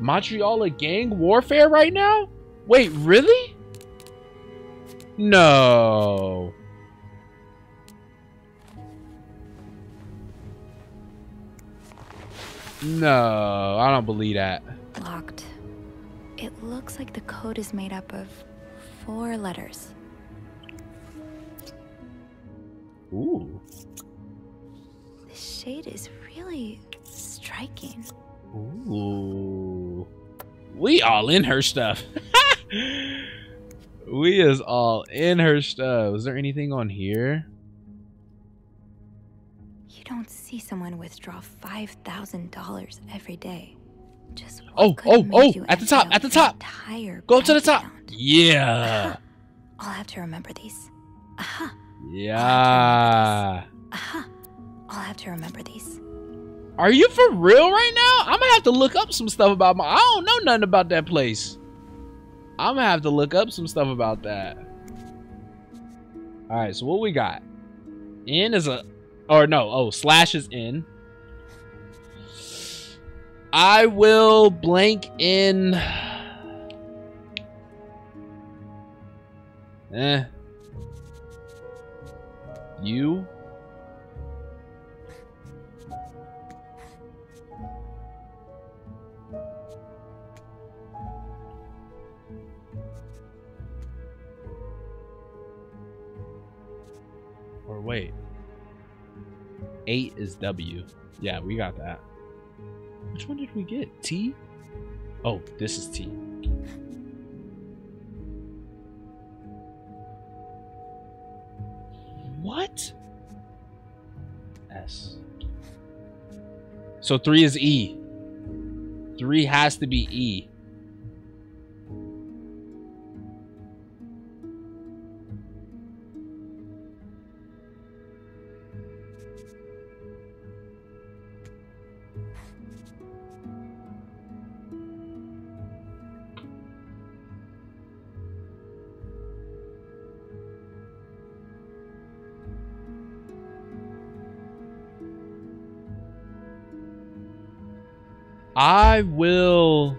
Montreal a gang warfare right now? Wait, really? No. No, I don't believe that. Locked. It looks like the code is made up of four letters. Ooh. The shade is really striking. Ooh. We all in her stuff. we is all in her stuff. Is there anything on here? You don't see someone withdraw $5,000 every day. Just Oh, oh, oh, at the top, at the top. Go up to the top. Yeah. I'll have to remember these. Aha. Yeah. Aha. I'll have to remember these. Are you for real right now? I'm gonna have to look up some stuff about my. I don't know nothing about that place. I'm gonna have to look up some stuff about that. All right, so what we got? N is a, or no? Oh, slash is in. I will blank in. Eh. You. Or wait. 8 is W. Yeah, we got that. Which one did we get? T? Oh, this is T. What? S. So 3 is E. 3 has to be E. I will.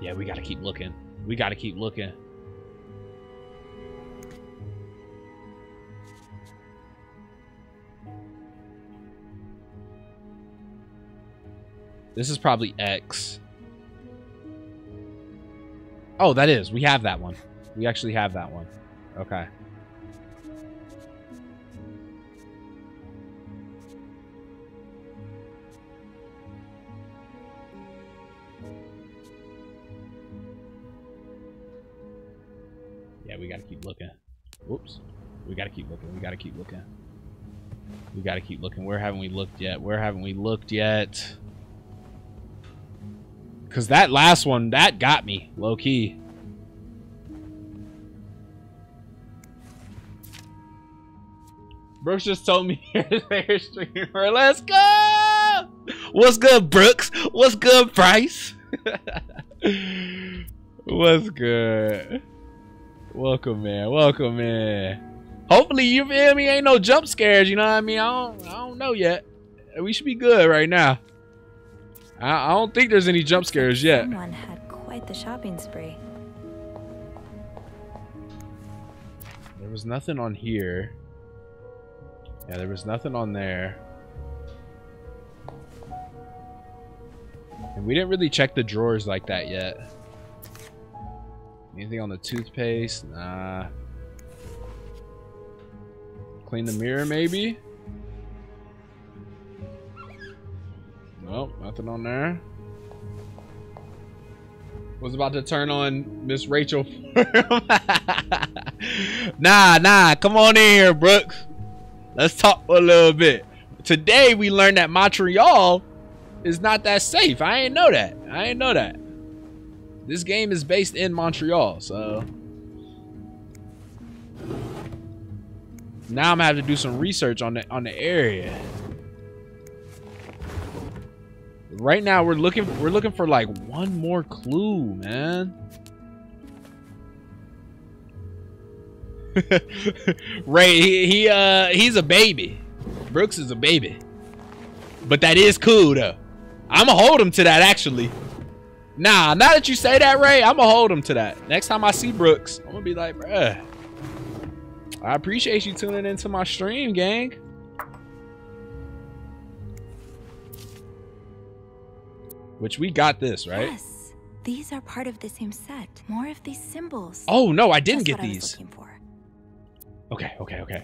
Yeah, we gotta keep looking. We gotta keep looking. This is probably X. Oh, that is. We have that one. We actually have that one. Okay. Whoops. We gotta keep looking. We gotta keep looking. We gotta keep looking. Where haven't we looked yet? Where haven't we looked yet? Because that last one, that got me. Low key. Brooks just told me their streamer. Let's go! What's good, Brooks? What's good, Bryce? What's good? Welcome, man. Welcome, man. Hopefully, you feel me? Ain't no jump scares. You know what I mean? I don't. I don't know yet. We should be good right now. I, I don't think there's any jump scares yet. Someone had quite the shopping spree. There was nothing on here. Yeah, there was nothing on there. And we didn't really check the drawers like that yet. Anything on the toothpaste? Nah. Clean the mirror, maybe? Nope, nothing on there. Was about to turn on Miss Rachel. nah, nah, come on in here, Brooks. Let's talk a little bit. Today we learned that Montreal is not that safe. I ain't know that. I ain't know that. This game is based in Montreal, so now I'm gonna have to do some research on the on the area. Right now we're looking we're looking for like one more clue, man. Ray, he, he uh he's a baby. Brooks is a baby. But that is cool though. I'ma hold him to that actually. Nah, now that you say that, Ray, I'ma hold him to that. Next time I see Brooks, I'm gonna be like, bruh. I appreciate you tuning into my stream, gang. Which we got this, right? Yes. These are part of the same set. More of these symbols. Oh no, I didn't Just get what I was these. Okay, okay, okay.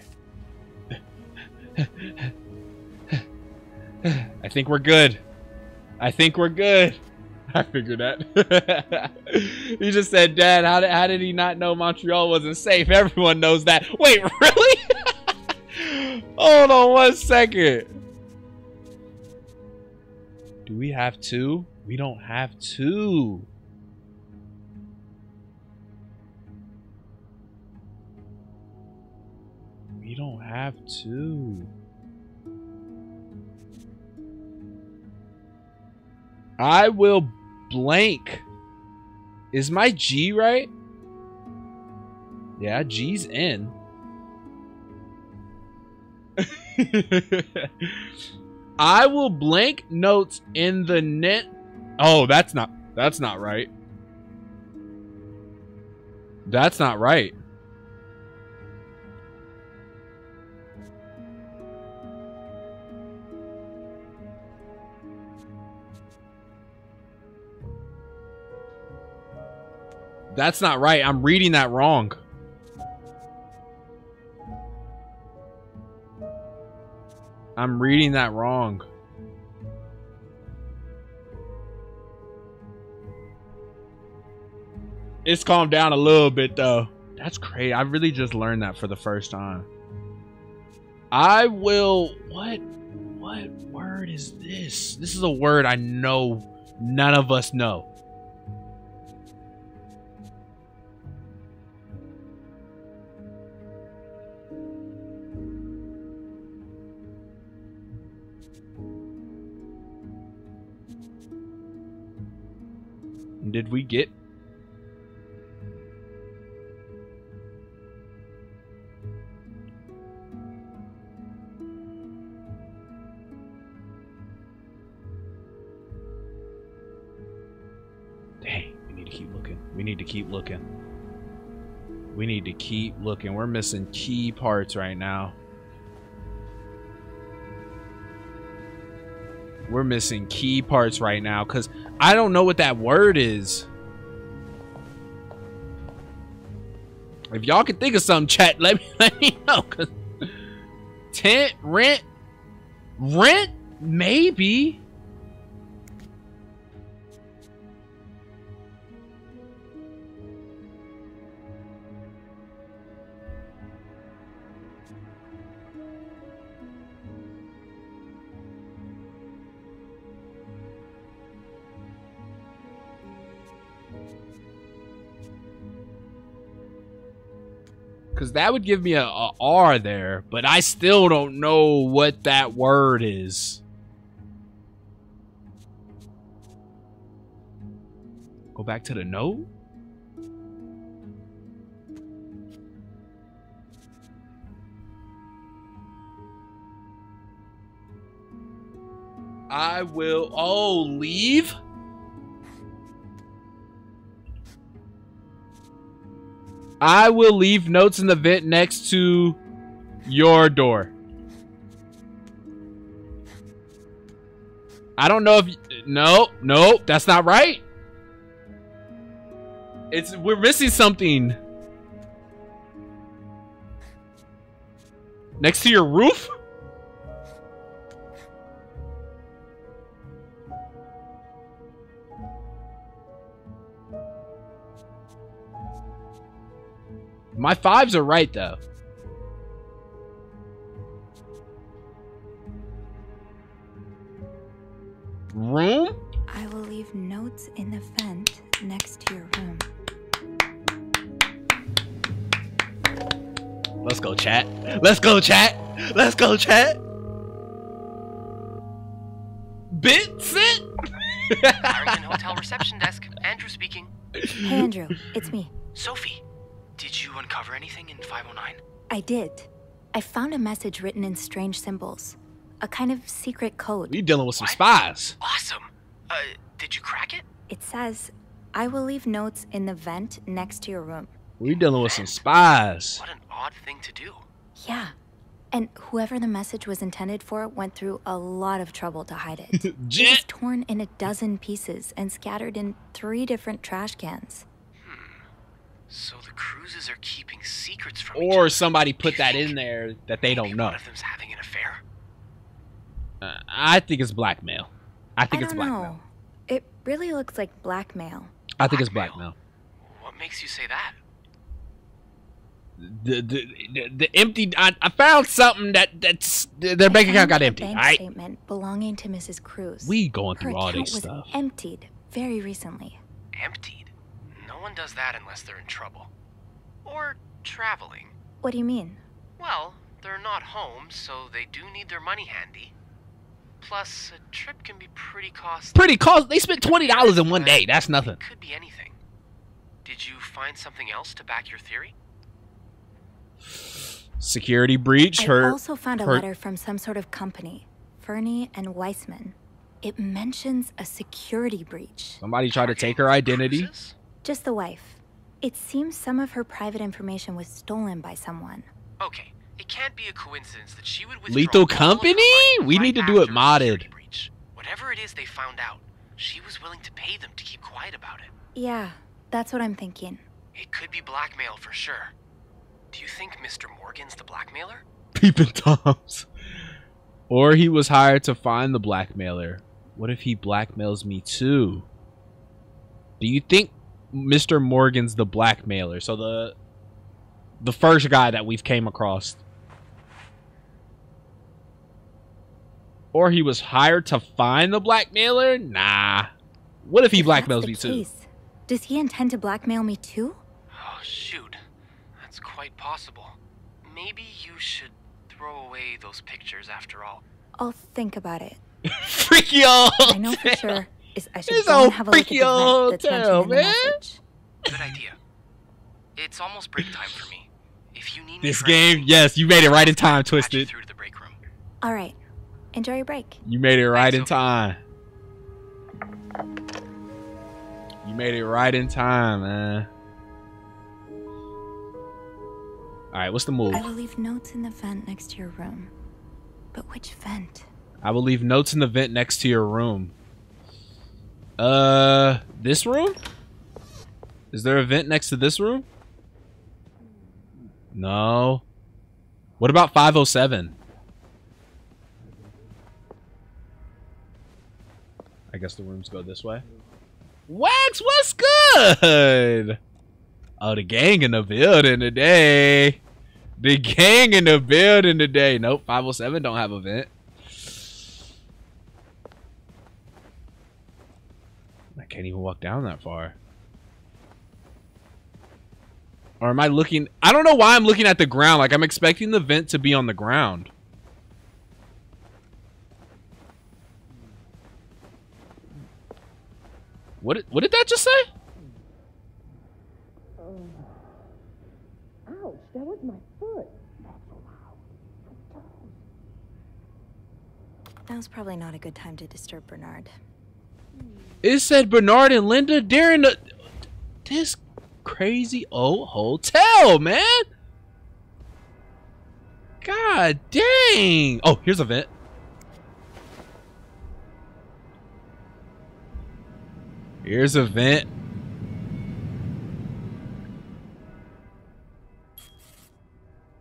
I think we're good. I think we're good. I figured that. he just said, Dad, how did, how did he not know Montreal wasn't safe? Everyone knows that. Wait, really? Hold on one second. Do we have two? We don't have two. We don't have two. I will blank. Is my G right? Yeah, G's in. I will blank notes in the net. Oh, that's not that's not right. That's not right. That's not right. I'm reading that wrong. I'm reading that wrong. It's calmed down a little bit though. That's crazy. I really just learned that for the first time. I will what what word is this? This is a word I know none of us know. Did we get Dang, we need to keep looking. We need to keep looking. We need to keep looking. We're missing key parts right now. We're missing key parts right now because I don't know what that word is. If y'all can think of something, chat, let me let me know. Cause tent, rent, rent, maybe. Because that would give me a, a R there, but I still don't know what that word is. Go back to the note? I will. Oh, leave? I will leave notes in the vent next to your door. I don't know if no, no, that's not right. It's we're missing something. Next to your roof? My fives are right though. Room? I will leave notes in the vent next to your room. Let's go, chat. Let's go, chat. Let's go, chat. Bit sit. Harrington Hotel reception desk. Andrew speaking. Hey, Andrew, it's me. Sophie, did you uncover anything in 509? I did. I found a message written in strange symbols. A kind of secret code. We're dealing with some spies. Awesome. Uh, did you crack it? It says, I will leave notes in the vent next to your room. We're dealing with some spies. What an odd thing to do. Yeah. And whoever the message was intended for went through a lot of trouble to hide it. it was torn in a dozen pieces and scattered in three different trash cans. So the Cruzes are keeping secrets from Or somebody put that in there that they don't know. one of them's having an affair. Uh, I think it's blackmail. I think I it's don't blackmail. know. It really looks like blackmail. I think it's blackmail. What makes you say that? The the the, the empty. I, I found something that that's their bank account got Found a empty. Bank All right, statement belonging to Mrs. Cruz. we going Her through all account this was stuff. emptied very recently. Emptied. No one does that unless they're in trouble. Or traveling. What do you mean? Well, they're not home, so they do need their money handy. Plus, a trip can be pretty costly. Pretty cost. They spent twenty dollars in one day. That's nothing. Could be anything. Did you find something else to back your theory? Security breach. I Her. also found a her- letter from some sort of company, Fernie and Weissman. It mentions a security breach. Somebody tried to take her identity. Just the wife. It seems some of her private information was stolen by someone. Okay, it can't be a coincidence that she would withdraw Lethal all of her Company. We need to do it modded. Whatever it is they found out, she was willing to pay them to keep quiet about it. Yeah, that's what I'm thinking. It could be blackmail for sure. Do you think Mr. Morgan's the blackmailer? Peeping toms. Or he was hired to find the blackmailer. What if he blackmails me too? Do you think Mr. Morgan's the blackmailer? So the the first guy that we've came across. Or he was hired to find the blackmailer? Nah. What if he blackmails me That's too? Does he intend to blackmail me too? Oh, shoot. That's quite possible. Maybe you should throw away those pictures after all. I'll think about it. freaky old I know for sure is I should This go and old have a look at freaky the vent old that's mentioned in the man. message. Good idea. It's almost break time for me. If you need me This for game, yes, you made it right in time, Twisted. Through to the break room. All right. Enjoy your break. You made it right in time. You made it right in time, man. All right, what's the move? I will leave notes in the vent next to your room. But which vent? I will leave notes in the vent next to your room. Uh, this room? Is there a vent next to this room? No. What about 507? I guess the rooms go this way. Wax, what's good? Oh, the gang in the building today. The gang in the building today. Nope, 507 don't have a vent. Can't even walk down that far. Or am I looking? I don't know why I'm looking at the ground. Like I'm expecting the vent to be on the ground. What did, what did that just say? Oh. Ouch, that was my foot. That was probably not a good time to disturb Bernard. It said Bernard and Linda. In the this crazy old hotel, man. God dang. Oh, here's a vent. Here's a vent.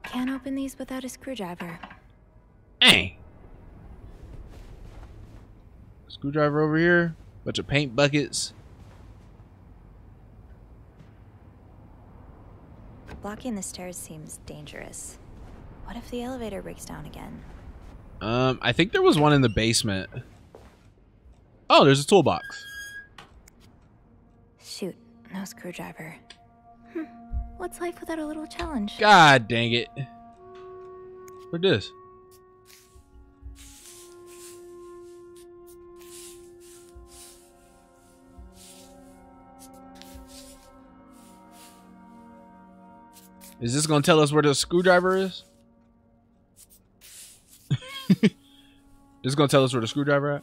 Can't open these without a screwdriver. Hey. Screwdriver over here. Bunch of paint buckets. Blocking the stairs seems dangerous. What if the elevator breaks down again? Um, I think there was one in the basement. Oh, there's a toolbox. Shoot, no screwdriver. Hmm. What's life without a little challenge? God dang it. What is this? Is this gonna tell us where the screwdriver is? this is gonna tell us where the screwdriver at?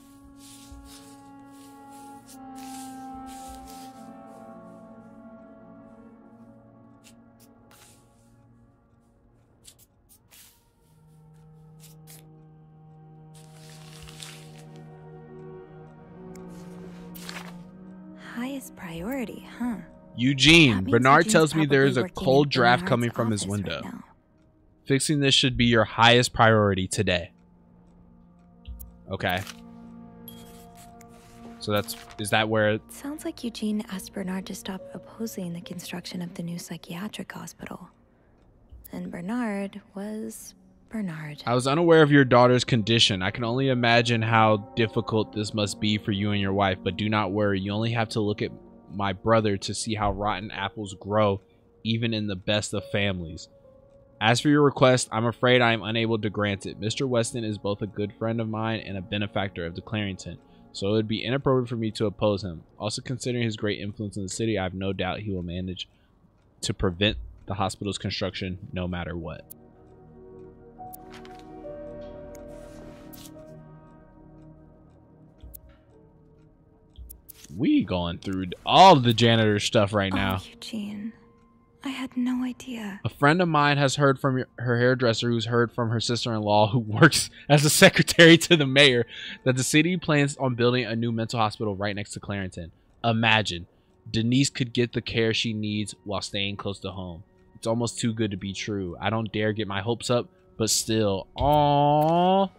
Eugene, Bernard tells me there is a cold draft coming from his office right window. Fixing this should be your highest priority today. Okay. So that's is that where Sounds like Eugene asked Bernard to stop opposing the construction of the new psychiatric hospital. And Bernard was Bernard. I was unaware of your daughter's condition. I can only imagine how difficult this must be for you and your wife, but do not worry. You only have to look at my brother to see how rotten apples grow, even in the best of families. As for your request, I'm afraid I am unable to grant it. Mr. Weston is both a good friend of mine and a benefactor of the Clarendon, so it would be inappropriate for me to oppose him. Also, considering his great influence in the city, I have no doubt he will manage to prevent the hospital's construction no matter what. We going through all the janitor stuff right oh, now. Oh, Eugene. I had no idea. A friend of mine has heard from your, her hairdresser, who's heard from her sister-in-law, who works as a secretary to the mayor, that the city plans on building a new mental hospital right next to Clarendon. Imagine, Denise could get the care she needs while staying close to home. It's almost too good to be true. I don't dare get my hopes up, but still, aww.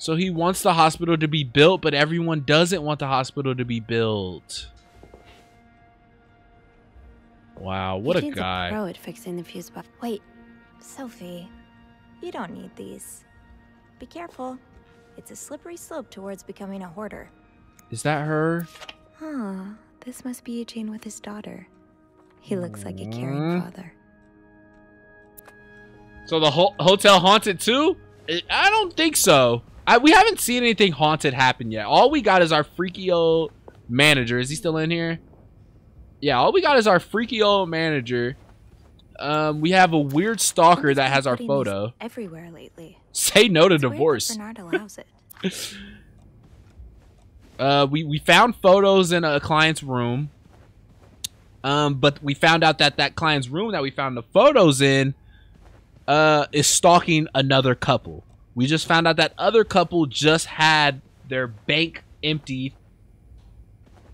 So he wants the hospital to be built, but everyone doesn't want the hospital to be built. Wow, what Eugene's a guy. pro at fixing the fuse box. Wait, Sophie, you don't need these. Be careful. It's a slippery slope towards becoming a hoarder. Is that her? Huh, this must be Eugene with his daughter. He looks like a caring father. So the ho hotel haunted too? I don't think so. I, we haven't seen anything haunted happen yet. All we got is our freaky old manager. Is he still in here? Yeah, all we got is our freaky old manager. Um, we have a weird stalker that has our photo. Everywhere lately. Say no to It's weird that divorce. Bernard allows it. Uh, we we found photos in a client's room. Um, but we found out that that client's room that we found the photos in, uh, is stalking another couple. We just found out that other couple just had their bank emptied.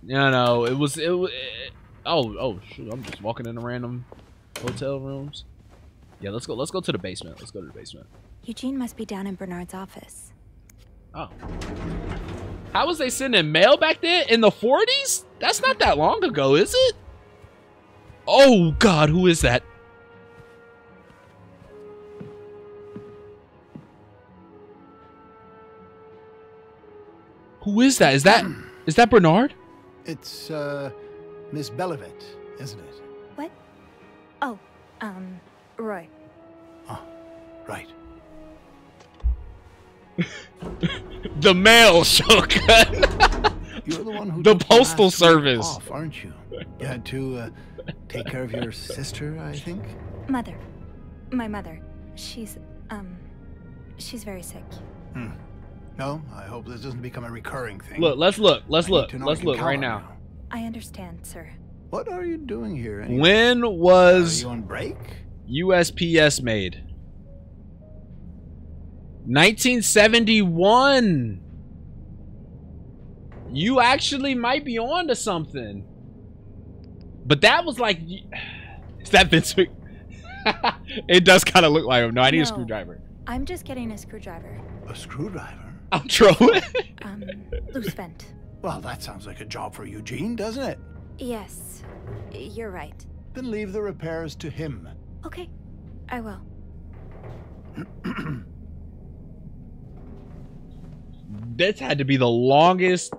No, no, it was it. wa- eh, Oh, oh, shoot! I'm just walking into random hotel rooms. Yeah, let's go. Let's go to the basement. Let's go to the basement. Eugene must be down in Bernard's office. Oh. How was they sending mail back then? In the 40s? That's not that long ago, is it? Oh, God, who is that? Who is that? Is that is that Bernard? It's, uh, Miss Belivet, isn't it? What? Oh, um, Roy. Oh, right. The mail shotgun. You're the one who The postal service. Off, aren't you? You had to uh, take care of your sister, I think. Mother. My mother. She's, um, she's very sick. Hmm. No, I hope this doesn't become a recurring thing. Look, let's look. Let's I look. Let's look right on now. I understand, sir. What are you doing here? anyway? When was Are you on break? USPS made? 1971. You actually might be on to something. But that was like is that Vince it does kind of look like him. No, I need No. a screwdriver. I'm just getting a screwdriver. A screwdriver? I'm trolling. Um, loose vent. Well, that sounds like a job for Eugene, doesn't it? Yes, you're right. Then leave the repairs to him. Okay, I will. this had to be the longest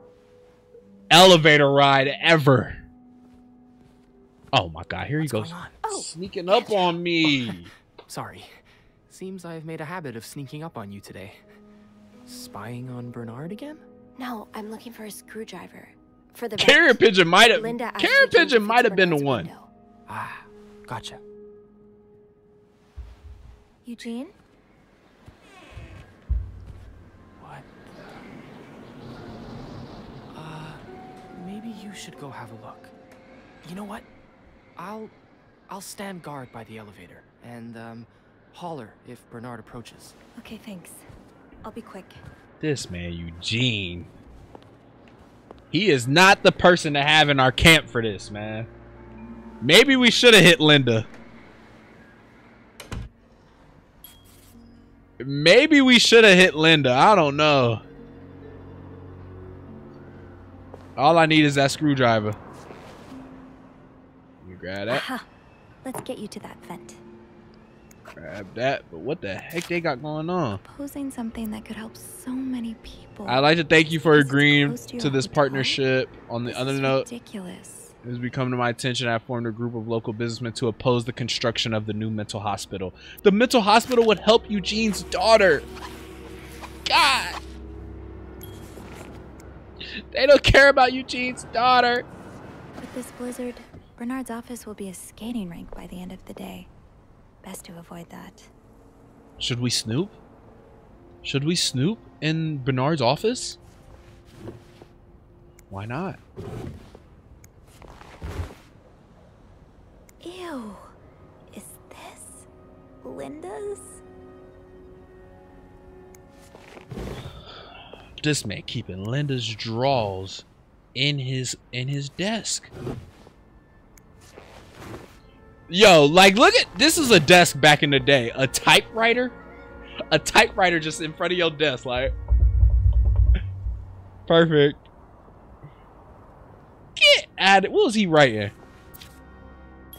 elevator ride ever. Oh my god, here he goes. Sneaking up on me. Sorry. Seems I've made a habit of sneaking up on you today. Spying on Bernard again? No, I'm looking for a screwdriver. For the Carrier vent. pigeon might have Linda asked Carrier pigeon might have been the one. window. Ah, gotcha. Eugene? What? Uh, maybe you should go have a look. You know what? I'll, I'll stand guard by the elevator and um, holler if Bernard approaches. Okay, thanks. I'll be quick. This man, Eugene. He is not the person to have in our camp for this, man. Maybe we should have hit Linda. Maybe we should have hit Linda. I don't know. All I need is that screwdriver. You grab that. Aha. Let's get you to that vent. Grab that. But what the heck they got going on? Posing something that could help so many people. I'd like to thank you for agreeing to to this hotel? partnership. On the other This is note, ridiculous. it has become to my attention I formed a group of local businessmen to oppose the construction of the new mental hospital. The mental hospital would help Eugene's daughter. God. They don't care about Eugene's daughter. With this blizzard, Bernard's office will be a skating rink by the end of the day. Best to avoid that. Should we snoop? Should we snoop in Bernard's office? Why not? Ew. Is this Linda's? This man keeping Linda's drawers in his in his desk. Yo, like look at this is a desk back in the day. A typewriter? A typewriter just in front of your desk, like perfect. Get at it. What was he writing?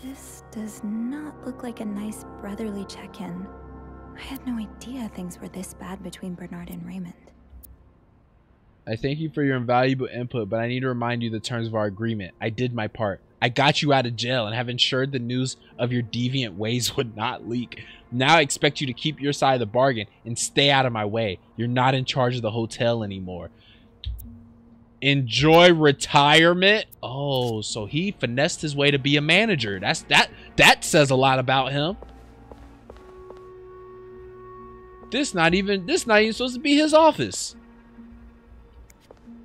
This does not look like a nice brotherly check in. I had no idea things were this bad between Bernard and Raymond. I thank you for your invaluable input, but I need to remind you the terms of our agreement. I did my part. I got you out of jail and have ensured the news of your deviant ways would not leak. Now I expect you to keep your side of the bargain and stay out of my way. You're not in charge of the hotel anymore. Enjoy retirement. Oh, so he finessed his way to be a manager. That's that that says a lot about him. This not even this not even supposed to be his office.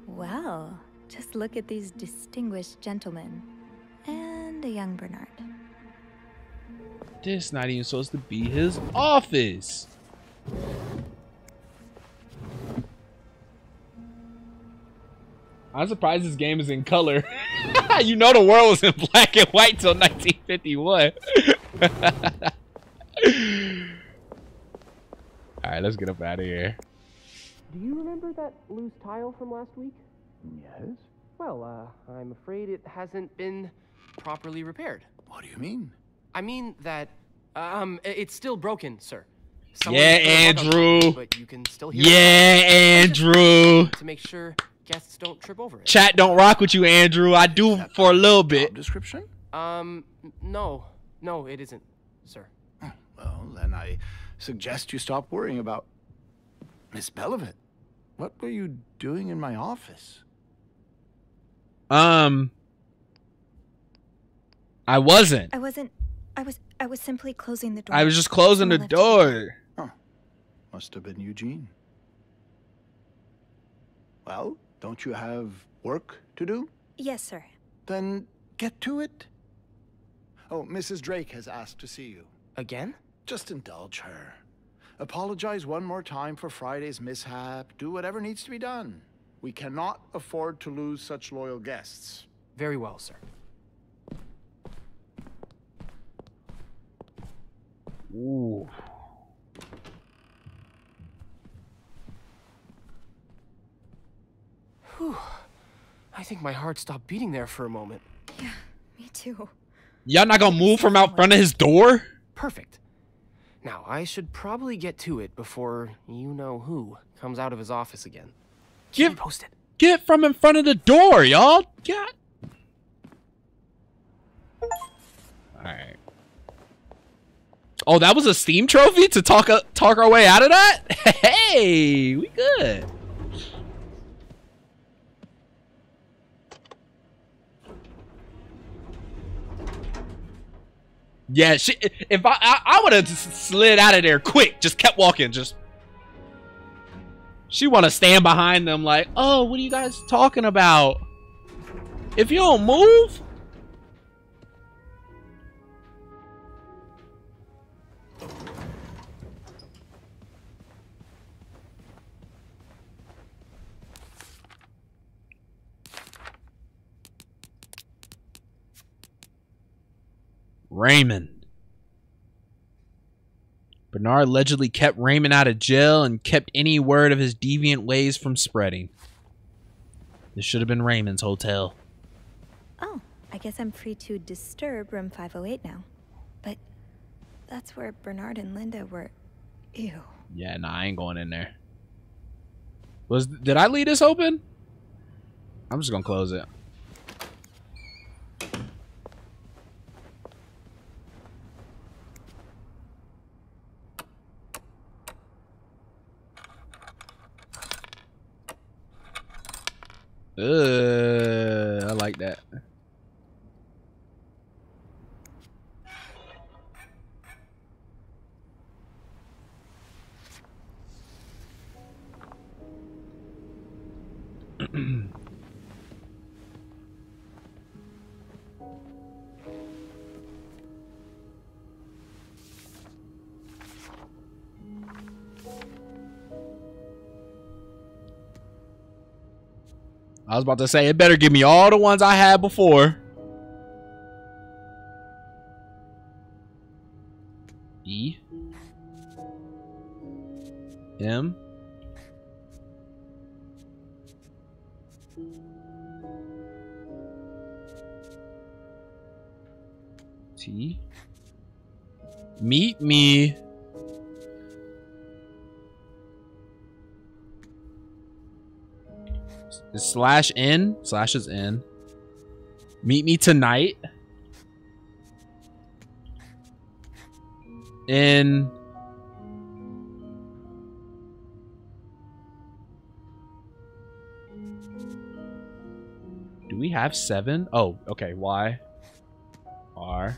Well, just look at these distinguished gentlemen. And a young Bernard. This not even supposed to be his office. I'm surprised this game is in color. you know the world was in black and white till 1951. Alright, let's get up out of here. Do you remember that loose tile from last week? Yes? Well, uh, I'm afraid it hasn't been properly repaired. What do you mean? I mean that, um, it's still broken, sir. Yeah, put a lug on Andrew. top, But you can still hear Yeah, it. Andrew. To make sure guests don't trip over it. Chat don't rock with you, Andrew. I do for a little bit. Description? Um, no, no, it isn't, sir. Well, then I suggest you stop worrying about Miss Belovit. What were you doing in my office? Um I wasn't. I wasn't. I was. I was simply closing the door. I was just closing the Someone left door. Must have been Eugene. Well, don't you have work to do? Yes, sir. Then get to it. Oh, Mrs. Drake has asked to see you. Again? Just indulge her. Apologize one more time for Friday's mishap. Do whatever needs to be done. We cannot afford to lose such loyal guests. Very well, sir. Ooh. Whew. I think my heart stopped beating there for a moment. Yeah, me too. Y'all not gonna move from out front of his door? Perfect. Now, I should probably get to it before you know who comes out of his office again. Get posted. Get from in front of the door, y'all. God. Alright. Oh, that was a Steam trophy to talk uh, talk our way out of that? Hey, we good. Yeah, she, if I I, I would have slid out of there quick, just kept walking, just she want to stand behind them like, "Oh, what are you guys talking about?" If you don't move, Raymond. Bernard allegedly kept Raymond out of jail and kept any word of his deviant ways from spreading. This should have been Raymond's hotel. Oh, I guess I'm free to disturb room 508 now. But that's where Bernard and Linda were. Ew. Yeah, nah, I ain't going in there. Was did I leave this open? I'm just gonna close it. Uh, I like that. I was about to say, it better give me all the ones I had before. E. M. T. Meet me. Slash in slash is in meet me tonight in do we have seven? Oh, okay r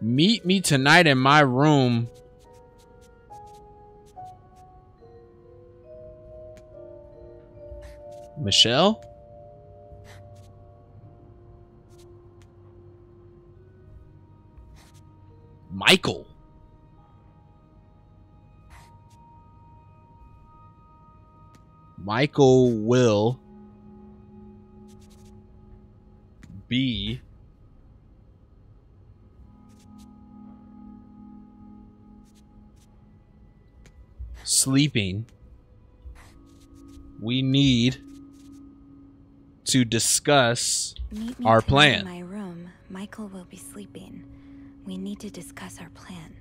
meet me tonight in my room Michelle? Michael. Michael will be sleeping. We need to discuss me our plan. In my room. Michael will be sleeping. We need to discuss our plan.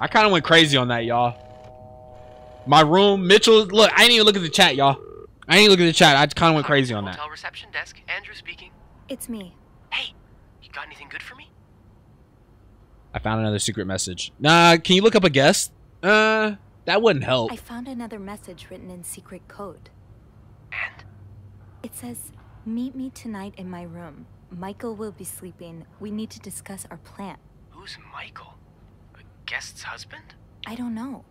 I kind of went crazy on that, y'all. My room, Mitchell. Look, I didn't even look at the chat, y'all. I didn't even look at the chat. I kind of went crazy on that. Hotel reception desk. Andrew speaking. It's me. Hey, You got anything good for me? I found another secret message. Nah, can you look up a guest? Uh, that wouldn't help. I found another message written in secret code. And? It says, Meet me tonight in my room. Michael will be sleeping. We need to discuss our plan. Who's Michael? A guest's husband? I don't know.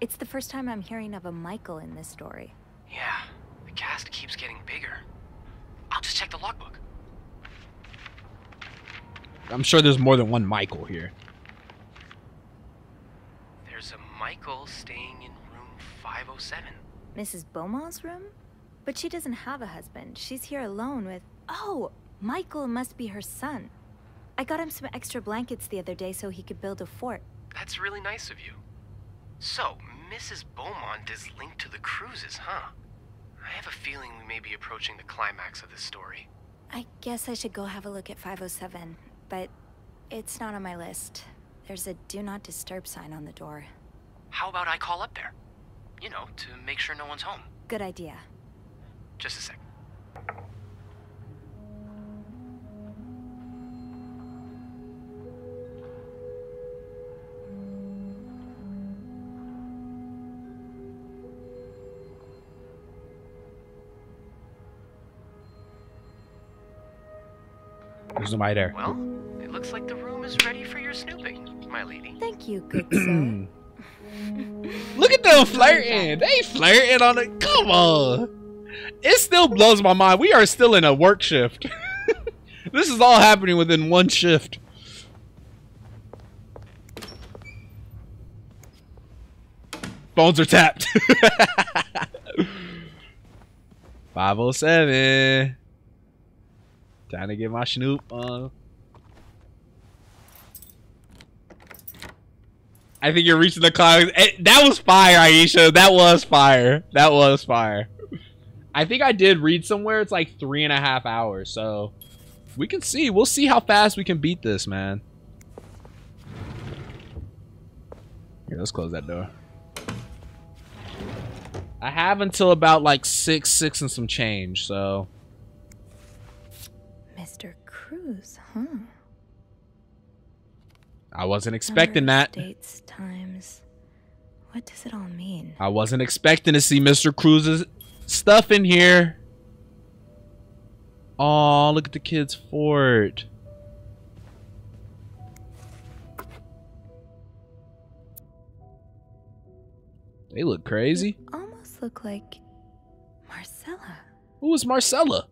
It's the first time I'm hearing of a Michael in this story. Yeah, the cast keeps getting bigger. I'll just check the logbook. I'm sure there's more than one Michael here. There's a Michael staying in room 507. Mrs. Beaumont's room? But she doesn't have a husband. She's here alone with. Oh! Michael must be her son. I got him some extra blankets the other day so he could build a fort. That's really nice of you. So, Mrs. Beaumont is linked to the Cruzes, huh? I have a feeling we may be approaching the climax of this story. I guess I should go have a look at 507, but it's not on my list. There's a do not disturb sign on the door. How about I call up there? You know, to make sure no one's home. Good idea. Just a sec. There's nobody there. Well, it looks like the room is ready for your snooping, my lady. Thank you, good sir. Look at them flirting. They flirting on it. Come on. It still blows my mind. We are still in a work shift. this is all happening within one shift. Phones are tapped. 507. Time to get my snoop on. I think you're reaching the clouds. Eh, That was fire, Aisha. That was fire. That was fire. I think I did read somewhere it's like three and a half hours, so we can see. We'll see how fast we can beat this, man. Here, let's close that door. I have until about like six, six and some change, so Mr. Cruz, huh? I wasn't expecting that. Times. What does it all mean? I wasn't expecting to see Mr. Cruz's stuff in here. Oh, look at the kids' fort. They look crazy. Almost look like Marcella. Who is Marcella?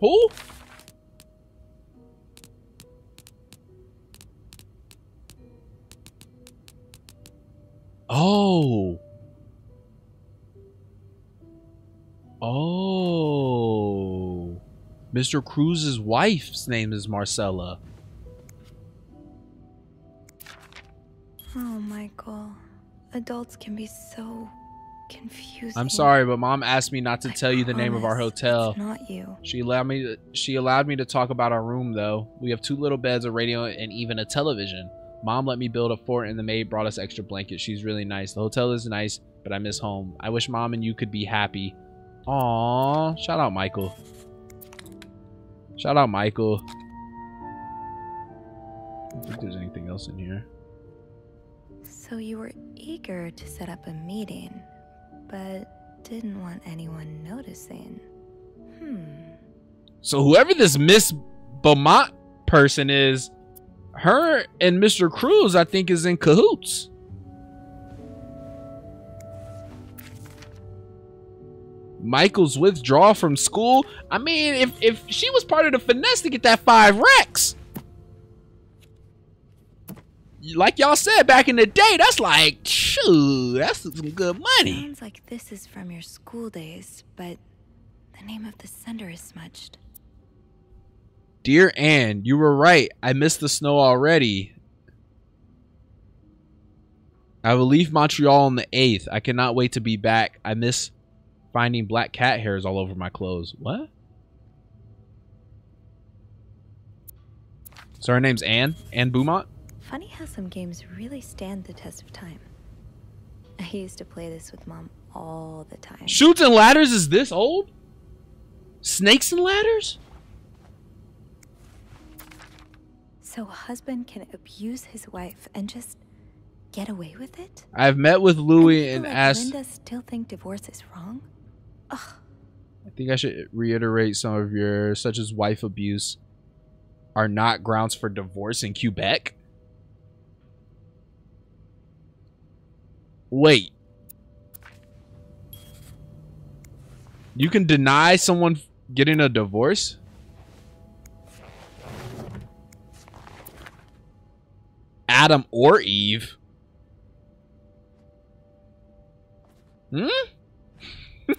Who? Oh. Oh. Mr. Cruz's wife's name is Marcella. Oh, Michael. Adults can be so confusing. I'm sorry, but mom asked me not to tell you the name of our hotel. Not you. She allowed me to, she allowed me to talk about our room though. We have two little beds, a radio, and even a television. Mom let me build a fort and the maid brought us extra blankets. She's really nice. The hotel is nice, but I miss home. I wish mom and you could be happy. Aww. Shout out Michael. Shout out Michael. I don't think there's anything else in here. So you were eager to set up a meeting, but didn't want anyone noticing. Hmm. So whoever this Miss Beaumont person is, her and Mr. Cruz, I think, is in cahoots. Michael's withdrawal from school. I mean, if if she was part of the finesse to get that five Rex, like y'all said back in the day, that's like, shoo, that's some good money. Sounds like this is from your school days, but the name of the sender is smudged. Dear Anne, you were right. I missed the snow already. I will leave Montreal on the 8th. I cannot wait to be back. I miss finding black cat hairs all over my clothes. What? So her name's Anne? Anne Beaumont? Funny how some games really stand the test of time. I used to play this with mom all the time. Chutes and ladders is this old? Snakes and ladders? So a husband can abuse his wife and just get away with it? I've met with Louis and Like asked. Linda still think divorce is wrong? I think I should reiterate some of your, such as wife abuse, are not grounds for divorce in Quebec. Wait. You can deny someone getting a divorce? Adam or Eve. Hmm?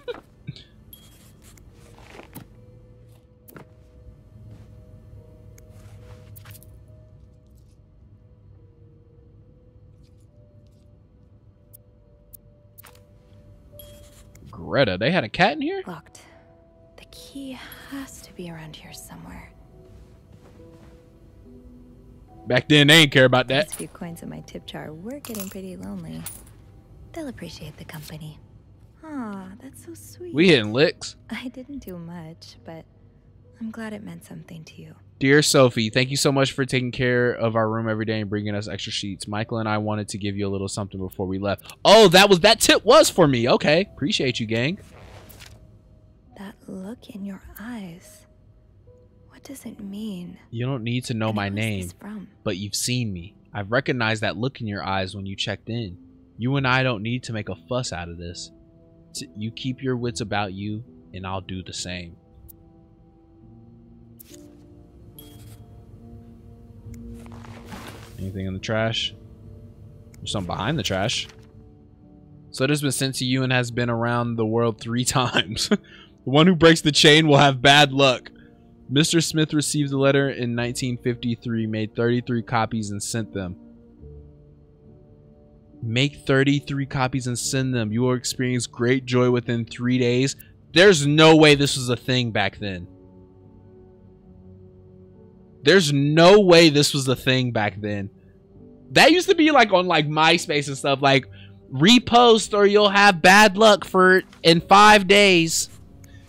Greta, they had a cat in here? Locked. The key has to be around here somewhere. Back then, they didn't care about that. These few coins in my tip jar were getting pretty lonely. They'll appreciate the company. Aw, that's so sweet. We hitting licks. I didn't do much, but I'm glad it meant something to you. Dear Sophie, thank you so much for taking care of our room every day and bringing us extra sheets. Michael and I wanted to give you a little something before we left. Oh, that was that tip was for me. Okay, appreciate you, gang. That look in your eyes. What does it mean? You don't need to know my name, but you've seen me. I've recognized that look in your eyes when you checked in. You and I don't need to make a fuss out of this. You keep your wits about you, and I'll do the same. Anything in the trash? There's something behind the trash. So it has been sent to you and has been around the world three times. the one who breaks the chain will have bad luck. Mr. Smith received the letter in 1953, made 33 copies, and sent them. Make 33 copies and send them. You will experience great joy within three days. There's no way this was a thing back then. There's no way this was a thing back then. That used to be like on like MySpace and stuff. Like repost or you'll have bad luck for in five days.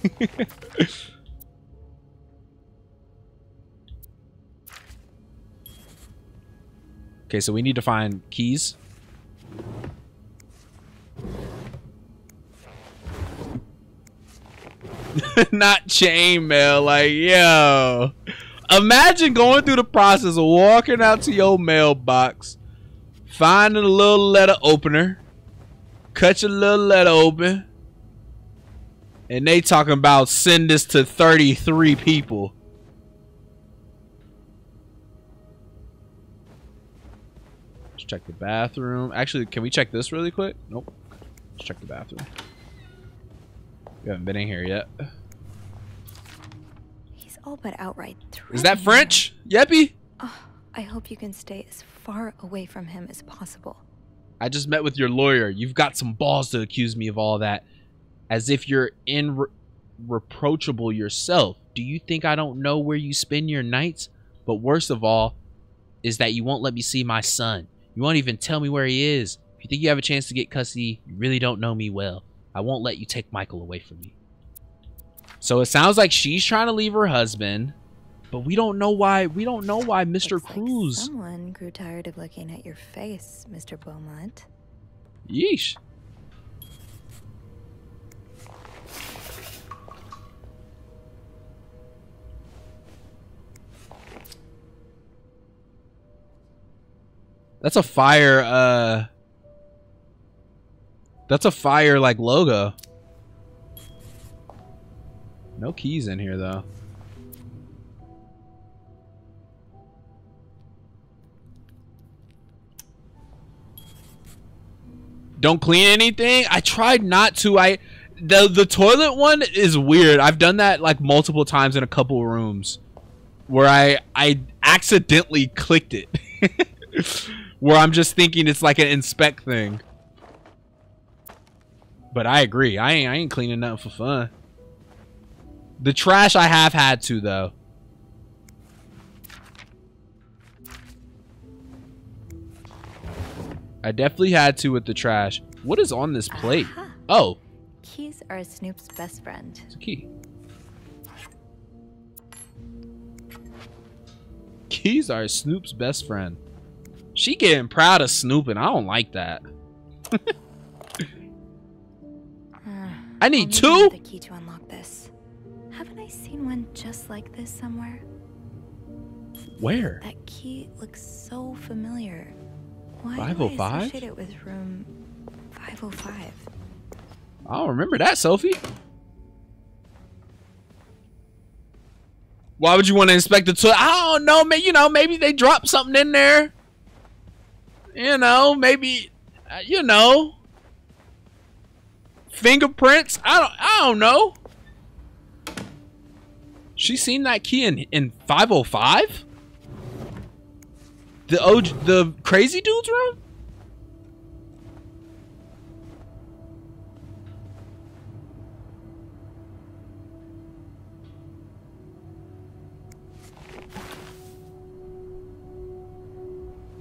okay, so we need to find keys. Not chainmail, like yo. Imagine going through the process of walking out to your mailbox, finding a little letter opener, cut your little letter open, and they talking about send this to 33 people. Check the bathroom. Actually, can we check this really quick? Nope. Let's check the bathroom. We haven't been in here yet. He's all but outright Is that French? Yeppy? Oh, I hope you can stay as far away from him as possible. I just met with your lawyer. You've got some balls to accuse me of all that. As if you're in reproachable yourself. Do you think I don't know where you spend your nights? But worst of all is that you won't let me see my son. You won't even tell me where he is. If you think you have a chance to get custody, you really don't know me well. I won't let you take Michael away from me. So it sounds like she's trying to leave her husband, but we don't know why. We don't know why Mr. Cruz. Someone grew tired of looking at your face, Mr. Beaumont. Yeesh. That's a fire, uh... That's a fire, like, logo. No keys in here, though. Don't clean anything? I tried not to. I the the toilet one is weird. I've done that like multiple times in a couple rooms where I I accidentally clicked it. where I'm just thinking it's like an inspect thing. But I agree. I ain't I ain't cleaning nothing for fun. The trash I have had to though. I definitely had to with the trash. What is on this plate? Oh, Keys are Snoop's best friend. it's a key. Keys are Snoop's best friend. She getting proud of Snoop and I don't like that. I need two? The key to unlock this. Haven't I seen one just like this somewhere? Where? That key looks so familiar. Why do I oh associate it with room 505? I don't remember that, Sophie. Why would you want to inspect the toilet? I don't know. Maybe you know. Maybe they dropped something in there you know, maybe, uh, you know, fingerprints. I don't, I don't know. She seen that key in in 505. The OG, the crazy dude's room.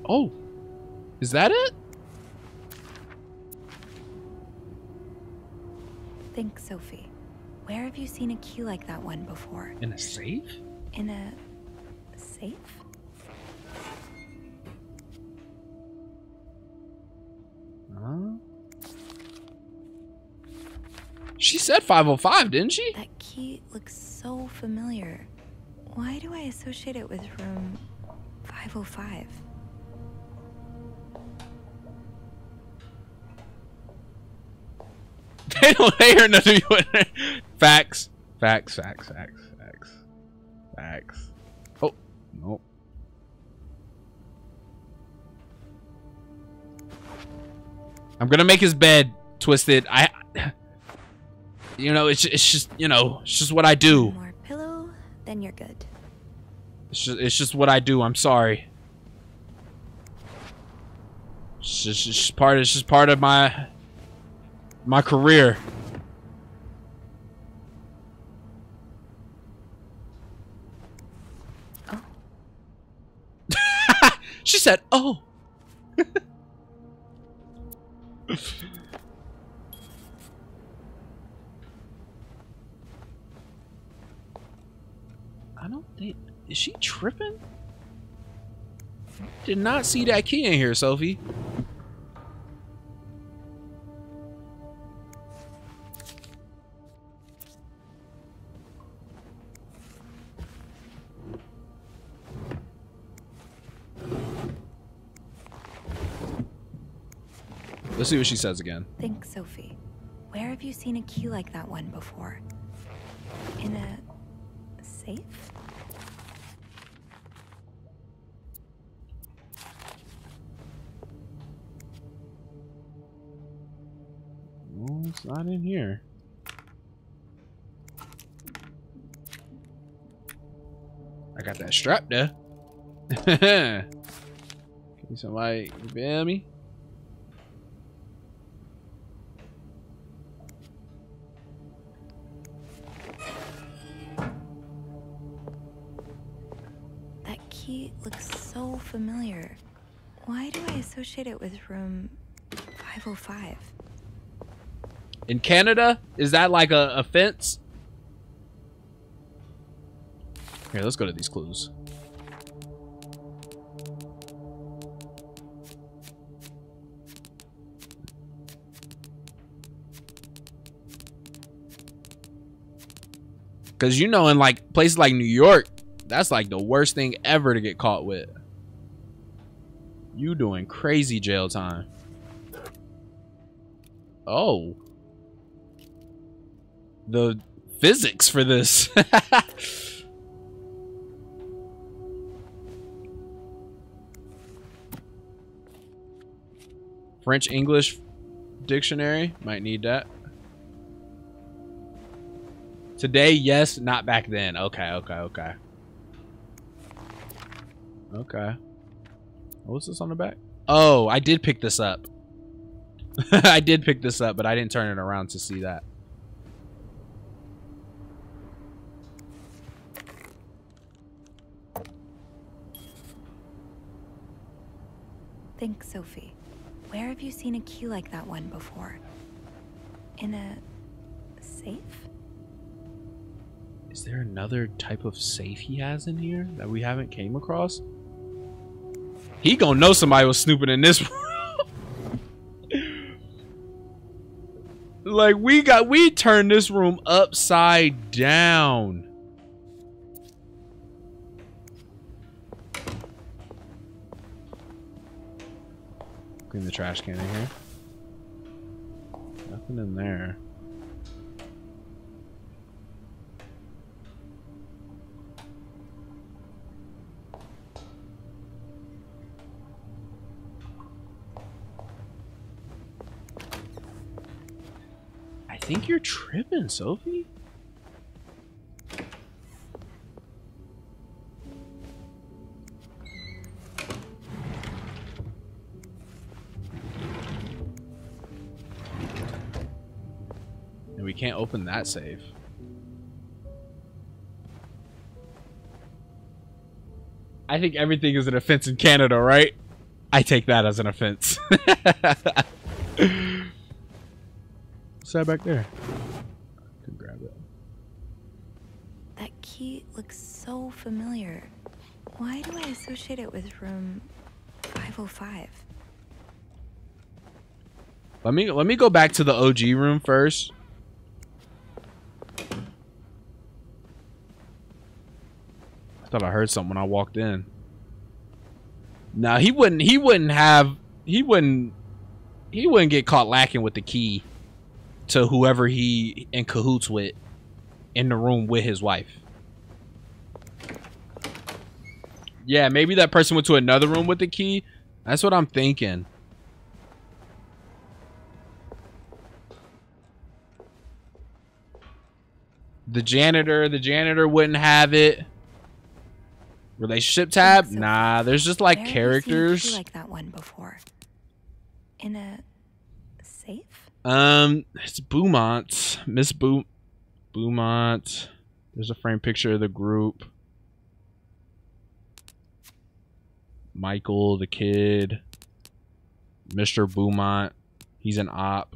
Oh is that it? Think, Sophie. Where have you seen a key like that one before? In a safe? In a safe? Huh? She said 505, didn't she? That key looks so familiar. Why do I associate it with room 505? They don't hear nothing. Facts. Facts. Facts. Facts. Facts. Facts. Oh, nope. I'm gonna make his bed twisted. I, you know, it's it's just you know, it's just what I do. More pillow, then you're good. It's just it's just what I do. I'm sorry. It's just, it's just part. It's just part of my my career. she said, "Oh." I don't think is she tripping? Did not see that key in here, Sophie. Let's see what she says again. Think, Sophie. Where have you seen a key like that one before? In a safe? No, it's not in here. I got that strap there. Can somebody feel me? Key looks so familiar. Why do I associate it with room 505? In Canada, is that like a, fence? Here, let's go to these clues. Cause you know, in like places like New York, that's like the worst thing ever to get caught with. You doing crazy jail time. Oh. The physics for this. French English dictionary. Might need that. Today, yes, not back then. Okay, okay, okay. Okay. Oh, What's this on the back? Oh, I did pick this up. I did pick this up, but I didn't turn it around to see that. Think, Sophie. Where have you seen a key like that one before? In a safe? Is there another type of safe he has in here that we haven't came across? He gonna know somebody was snooping in this room. like we got we turned this room upside down. Clean the trash can in here. Nothing in there. Think you're tripping, Sophie. And we can't open that safe. I think everything is an offense in Canada, right? I take that as an offense. What's that back there? I can grab it. That key looks so familiar. Why do I associate it with room 505? Let me let me go back to the OG room first. I thought I heard something when I walked in. Now he wouldn't he wouldn't have he wouldn't he wouldn't get caught lacking with the key to whoever he in cahoots with in the room with his wife. Yeah, maybe that person went to another room with the key. That's what I'm thinking. The janitor, the janitor wouldn't have it. Relationship tab? Nah, there's just like Where have I seen a key characters. like that one before. In a? Um, it's Beaumont. Miss Boom Beaumont. There's a frame picture of the group. Michael, the kid. Mr. Beaumont. He's an op.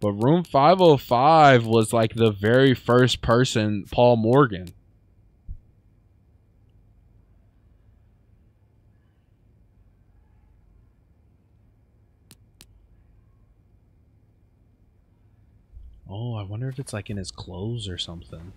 But room 505 was like the very first person, Paul Morgan. Oh, I wonder if it's like in his clothes or something.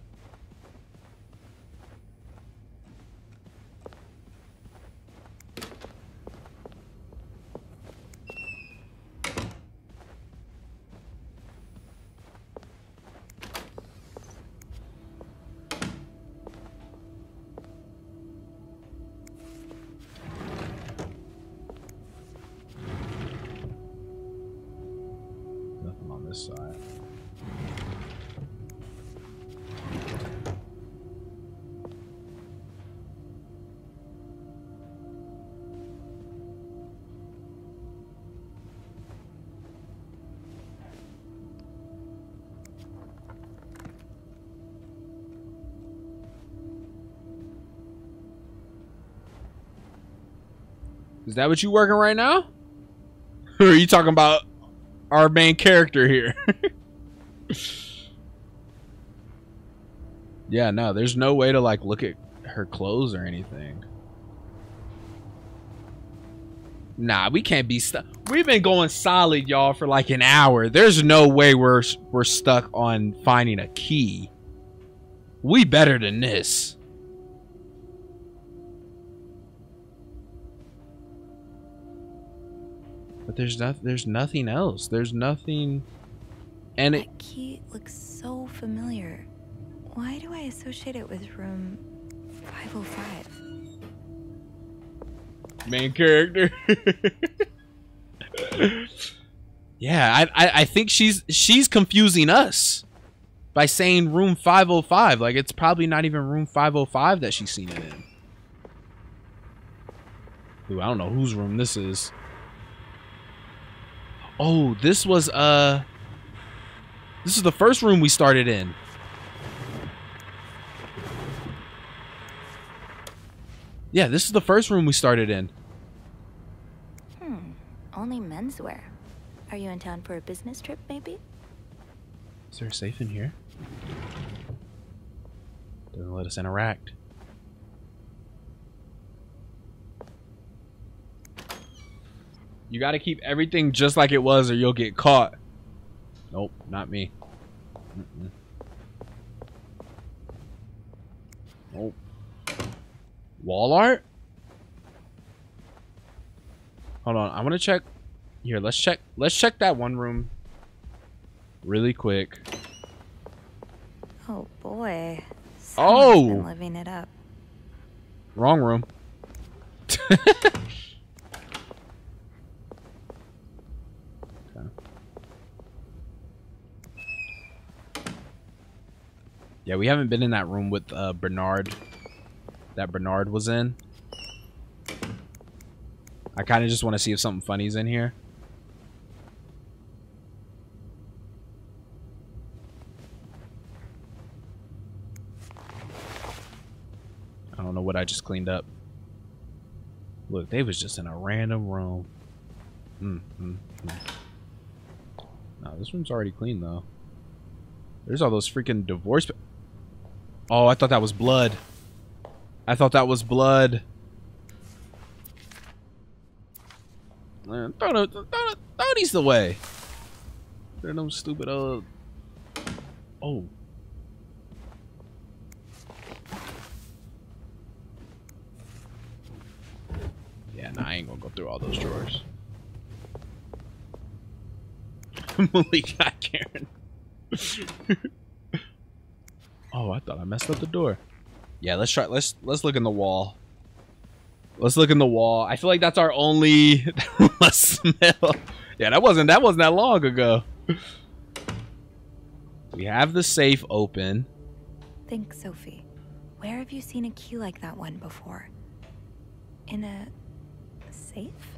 Is that what you working right now? or are you talking about our main character here? yeah, no, there's no way to like look at her clothes or anything. Nah, we can't be stuck. We've been going solid, y'all, for like an hour. There's no way we're we're stuck on finding a key. We better than this. But there's not there's nothing else. There's nothing and it That key looks so familiar. Why do I associate it with room 505? main character. yeah, I, I I think she's she's confusing us by saying room 505. Like it's probably not even room 505 that she's seen it in. Ooh, I don't know whose room this is. Oh, this was uh This is the first room we started in. Yeah, this is the first room we started in. Hmm, only menswear. Are you in town for a business trip, maybe? Is there a safe in here? Doesn't let us interact. You gotta keep everything just like it was or you'll get caught. Nope, not me. Mm-mm. Nope. Wall art? Hold on, I want to check. Here, let's check. Let's check that one room really quick. Oh boy. Oh! Someone's been living it up. Wrong room. Yeah, we haven't been in that room with uh, Bernard. That Bernard was in. I kind of just want to see if something funny's in here. I don't know what I just cleaned up. Look, they was just in a random room. Mm, mm, mm. This room's already clean though. There's all those freaking divorce. Oh, I thought that was blood. I thought that was blood. Man, throw, the, throw, the, throw these away. They're no stupid uh. Oh. Yeah, nah, I ain't gonna go through all those drawers. Malik got Karen. oh, I thought I messed up the door. Yeah, let's try. Let's let's look in the wall. Let's look in the wall. I feel like that's our only smell. Yeah, that wasn't that wasn't that long ago. We have the safe open. Think, Sophie. Where have you seen a key like that one before? In a safe?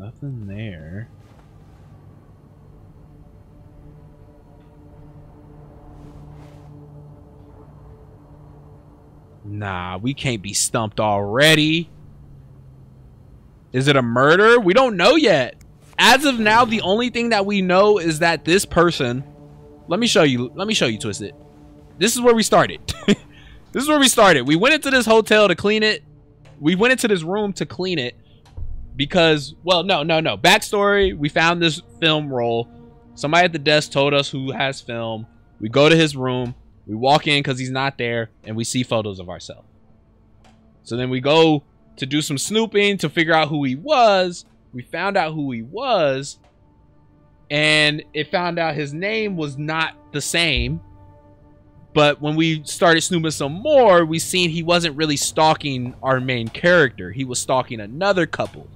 Nothing there. Nah, we can't be stumped already. Is it a murder? We don't know yet. As of now, the only thing that we know is that this person... Let me show you. Let me show you, Twisted. This is where we started. this is where we started. We went into this hotel to clean it. We went into this room to clean it. Because, well, no, no, no. Backstory, we found this film roll. Somebody at the desk told us who has film. We go to his room. We walk in because he's not there. And we see photos of ourselves. So then we go to do some snooping to figure out who he was. We found out who he was. And it found out his name was not the same. But when we started snooping some more, we seen he wasn't really stalking our main character. He was stalking another couple.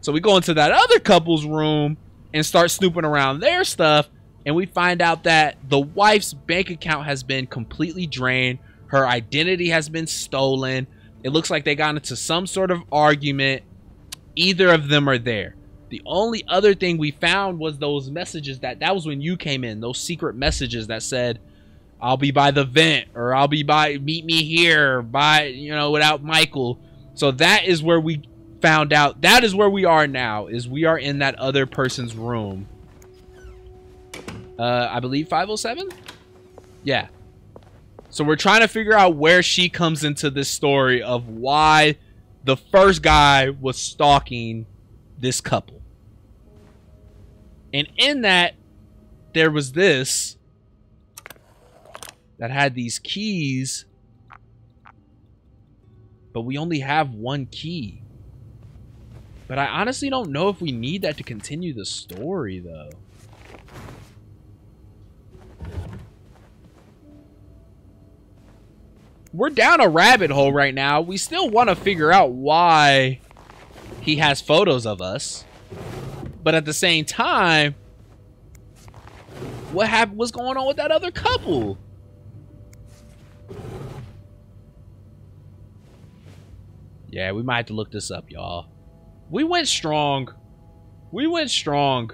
So we go into that other couple's room and start snooping around their stuff. And we find out that the wife's bank account has been completely drained. Her identity has been stolen. It looks like they got into some sort of argument. Either of them are there. The only other thing we found was those messages that that was when you came in. Those secret messages that said, "I'll be by the vent" or "I'll be by meet me here by you know without Michael." So that is where we found out. That is where we are now. Is we are in that other person's room. Uh, I believe 507. Yeah. So we're trying to figure out where she comes into this story of why the first guy was stalking this couple. And in that, there was this that had these keys, but we only have one key. But I honestly don't know if we need that to continue the story, though. we're down a rabbit hole right now. We still want to figure out why he has photos of us. But at the same time, what happened? What's going on with that other couple? Yeah, we might have to look this up, y'all. We went strong. We went strong.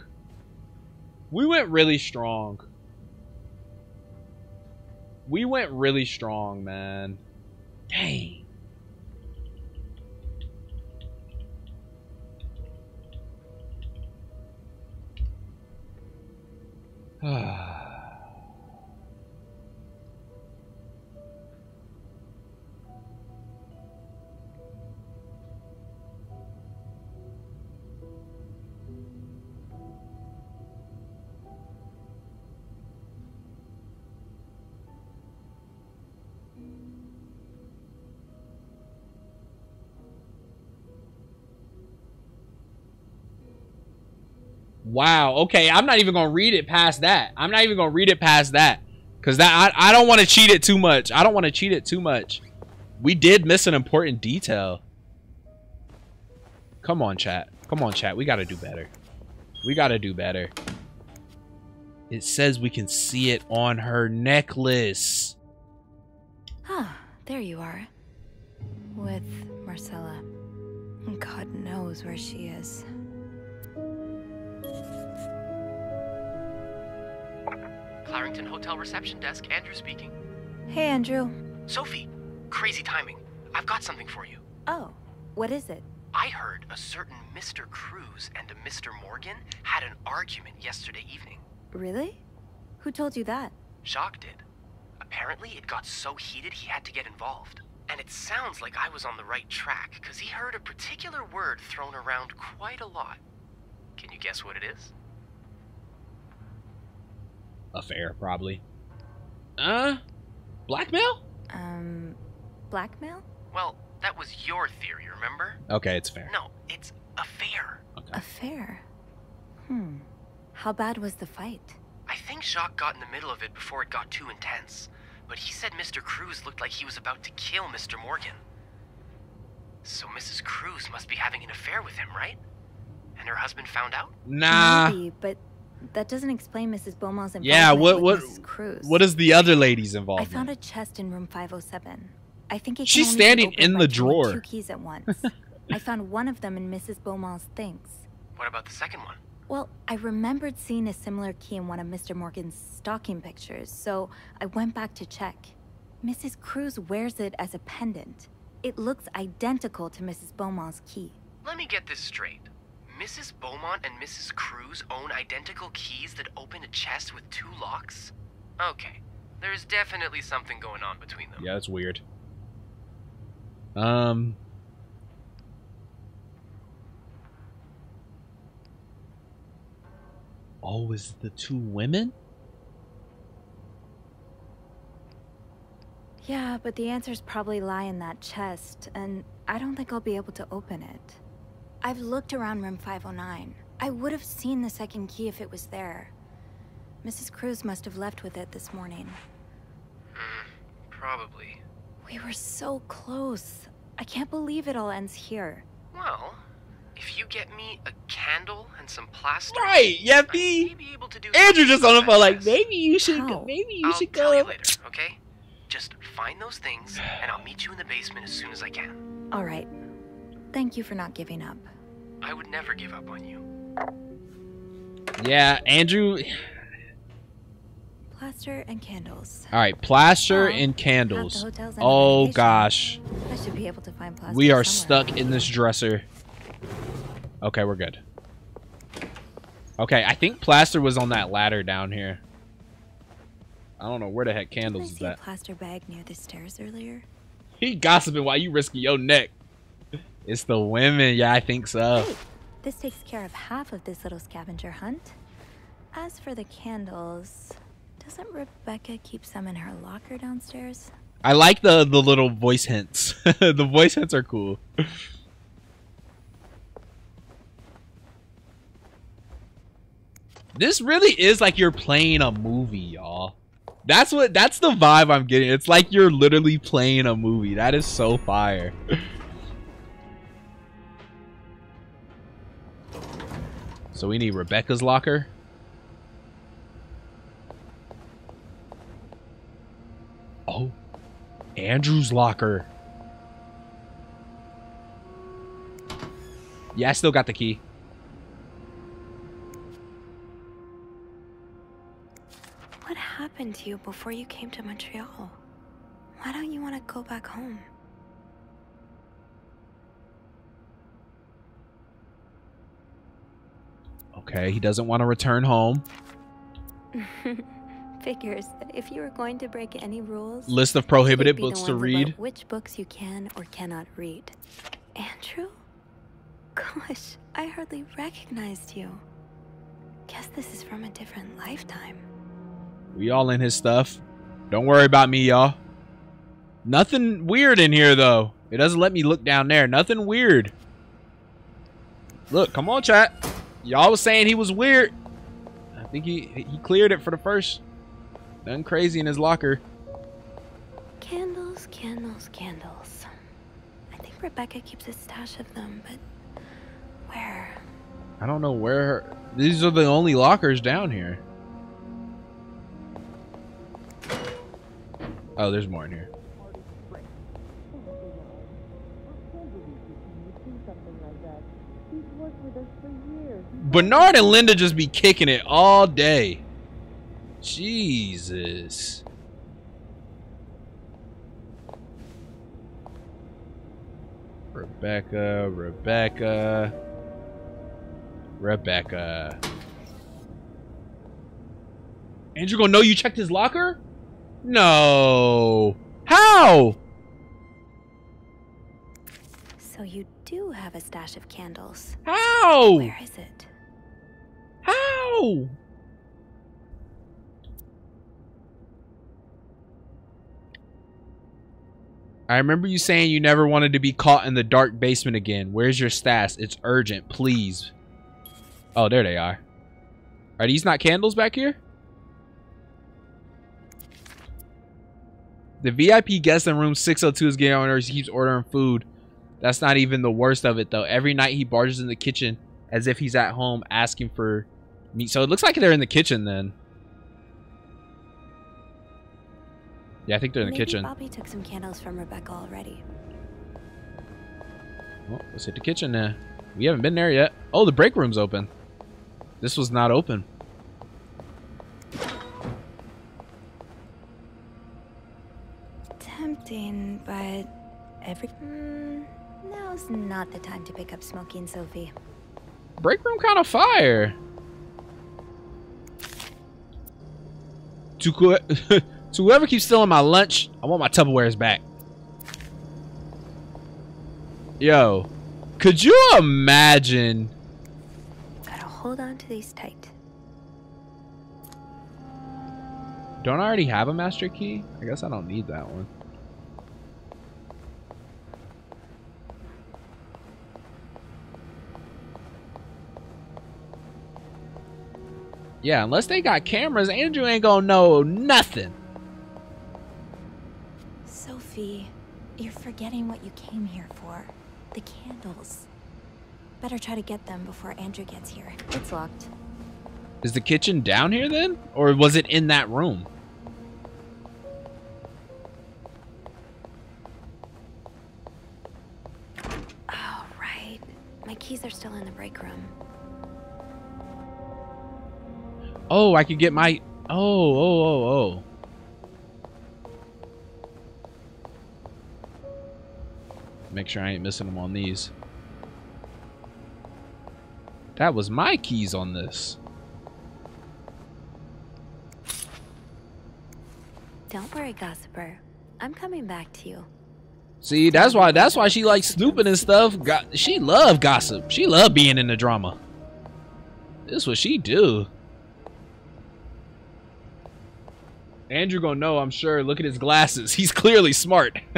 We went really strong. We went really strong, man. Dang. Ah. Wow. Okay, I'm not even gonna read it past that. I'm not even gonna read it past that. Cause that I, I don't want to cheat it too much. I don't want to cheat it too much. We did miss an important detail. Come on, chat. Come on, chat. We gotta do better. We gotta do better. It says we can see it on her necklace. Ah, there you are. With Marcella. God knows where she is. Clarendon Hotel reception desk. Andrew speaking. Hey, Andrew. Sophie, crazy timing. I've got something for you. Oh, what is it? I heard a certain Mr. Cruz and a Mr. Morgan had an argument yesterday evening. Really? Who told you that? Jacques did. Apparently, it got so heated he had to get involved. And it sounds like I was on the right track, because he heard a particular word thrown around quite a lot. Can you guess what it is? Affair, probably. Uh, blackmail? Um, blackmail? Well, that was your theory, remember? Okay, it's fair. No, it's affair. Affair? Hmm. How bad was the fight? I think Jacques got in the middle of it before it got too intense. But he said Mr. Cruz looked like he was about to kill Mr. Morgan. So Mrs. Cruz must be having an affair with him, right? And her husband found out? Nah. Maybe, but that doesn't explain Mrs. Beaumont's involvement Yeah, what with what Mrs. Cruz. what is the other lady's involved? I found a chest in room 507. I think it can She's only be standing in the drawer. Two keys at once. I found one of them in Mrs. Beaumont's things. What about the second one? Well, I remembered seeing a similar key in one of Mr. Morgan's stocking pictures, so I went back to check. Mrs. Cruz wears it as a pendant. It looks identical to Mrs. Beaumont's key. Let me get this straight. Mrs. Beaumont and Mrs. Cruz own identical keys that open a chest with two locks? Okay. There's definitely something going on between them. Yeah, that's weird. Um. Oh, is the two women? Yeah, but the answers probably lie in that chest, and I don't think I'll be able to open it. I've looked around room 509. I would have seen the second key if it was there. Mrs. Cruz must have left with it this morning. Hmm, probably. We were so close. I can't believe it all ends here. Well, if you get me a candle and some plaster. Right, Yeppy. Andrew just on the phone like maybe you should go. Maybe you I'll should tell go. you later, okay? Just find those things, and I'll meet you in the basement as soon as I can. All right. Thank you for not giving up. I would never give up on you. Yeah, Andrew. Plaster and candles. All right, plaster Well, and candles. Oh gosh, I should be able to find plaster we are somewhere. stuck in this dresser. Okay, we're good. Okay, I think plaster was on that ladder down here. I don't know where the heck candles is see at. plaster bag near the stairs earlier? He gossiping while you risking your neck. It's the women, yeah, I think so. This takes care of half of this little scavenger hunt. As for the candles, doesn't Rebecca keep some in her locker downstairs? I like the the little voice hints. the voice hints are cool. This really is like you're playing a movie, y'all. That's what that's the vibe I'm getting. It's like you're literally playing a movie. That is so fire. so we need Rebecca's locker. Oh. Andrew's locker. Yeah, I still got the key. What happened to you before you came to Montreal? Why don't you want to go back home? Okay, he doesn't want to return home. Figures that if you were going to break any rules, List of prohibited they'd be the books to read. Which books you can or cannot read. Andrew? Gosh, I hardly recognized you. Guess this is from a different lifetime. We all in his stuff. Don't worry about me, y'all. Nothing weird in here, though. It doesn't let me look down there. Nothing weird. Look, come on, chat. Y'all was saying he was weird. I think he he cleared it for the first. Nothing crazy in his locker. Candles, candles, candles. I think Rebecca keeps a stash of them, but where? I don't know where. These are the only lockers down here. Oh, there's more in here. Bernard and Linda just be kicking it all day. Jesus. Rebecca, Rebecca, Rebecca. Andrew gonna know you checked his locker? No. How? So you do have a stash of candles. How? Where is it? How? I remember you saying you never wanted to be caught in the dark basement again. Where's your stash? It's urgent, please. Oh, there they are. Are these not candles back here? The VIP guest in room 602 is getting on nerves. He keeps ordering food. That's not even the worst of it, though. Every night he barges in the kitchen as if he's at home asking for. So it looks like they're in the kitchen then. Yeah, I think they're in the Maybe kitchen. Bobby took some candles from Rebecca already. Well, let's hit the kitchen now. We haven't been there yet. Oh, the break room's open. This was not open. Tempting, but every. Mm, now's not the time to pick up smoking, Sophie. Break room kind of fire. To, to whoever keeps stealing my lunch, I want my Tupperwares back. Yo, could you imagine? Gotta hold on to these tight. Don't I already have a master key? I guess I don't need that one. Yeah, unless they got cameras, Andrew ain't gonna know nothing. Sophie, you're forgetting what you came here for. The candles. Better try to get them before Andrew gets here. It's locked. Is the kitchen down here then? Or was it in that room? Oh, right. My keys are still in the break room. Oh, I could get my... Oh, oh, oh, oh. Make sure I ain't missing them on these. That was my keys on this. Don't worry, Gossiper. I'm coming back to you. See, that's why that's why she likes snooping and stuff. Got she love gossip. She love being in the drama. This is what she do. Andrew gonna know, I'm sure. Look at his glasses. He's clearly smart.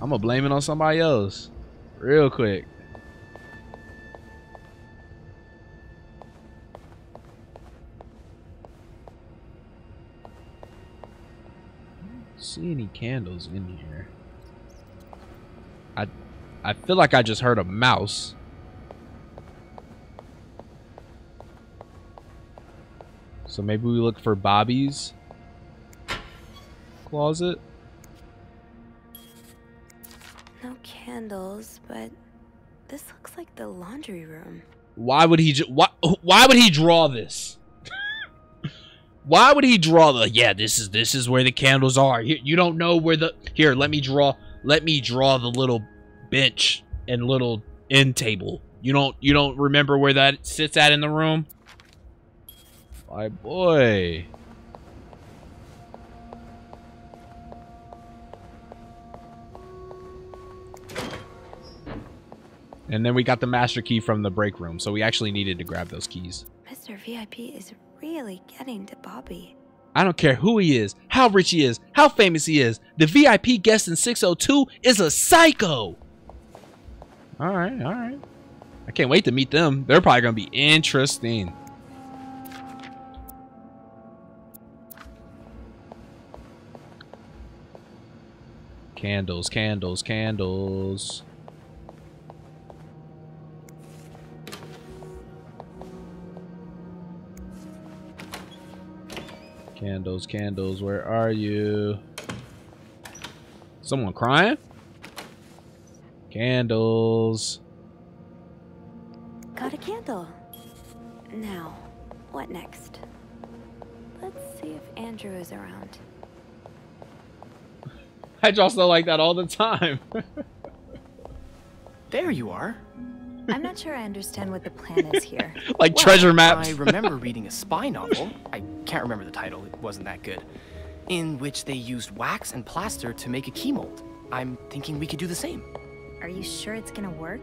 I'm gonna blame it on somebody else. Real quick. See any candles in here? I I feel like I just heard a mouse. So maybe we look for Bobby's closet. No candles, but this looks like the laundry room. Why would he? Why? Why would he draw this? why would he draw the? Yeah, this is this is where the candles are. You, you don't know where the. Here, let me draw. Let me draw the little bench and little end table. You don't. You don't remember where that sits at in the room? My boy. And then we got the master key from the break room, so we actually needed to grab those keys. Mr. VIP is really getting to Bobby. I don't care who he is, how rich he is, how famous he is. The VIP guest in 602 is a psycho. All right, all right. I can't wait to meet them. They're probably going to be interesting. Candles, candles, candles. Candles, candles, where are you? Someone crying? Candles. Got a candle. Now, What next? Let's see if Andrew is around. I draw stuff like that all the time. There you are. I'm not sure I understand what the plan is here. like Well, treasure maps. I remember reading a spy novel. I can't remember the title, it wasn't that good. In which they used wax and plaster to make a key mold. I'm thinking we could do the same. Are you sure it's gonna work?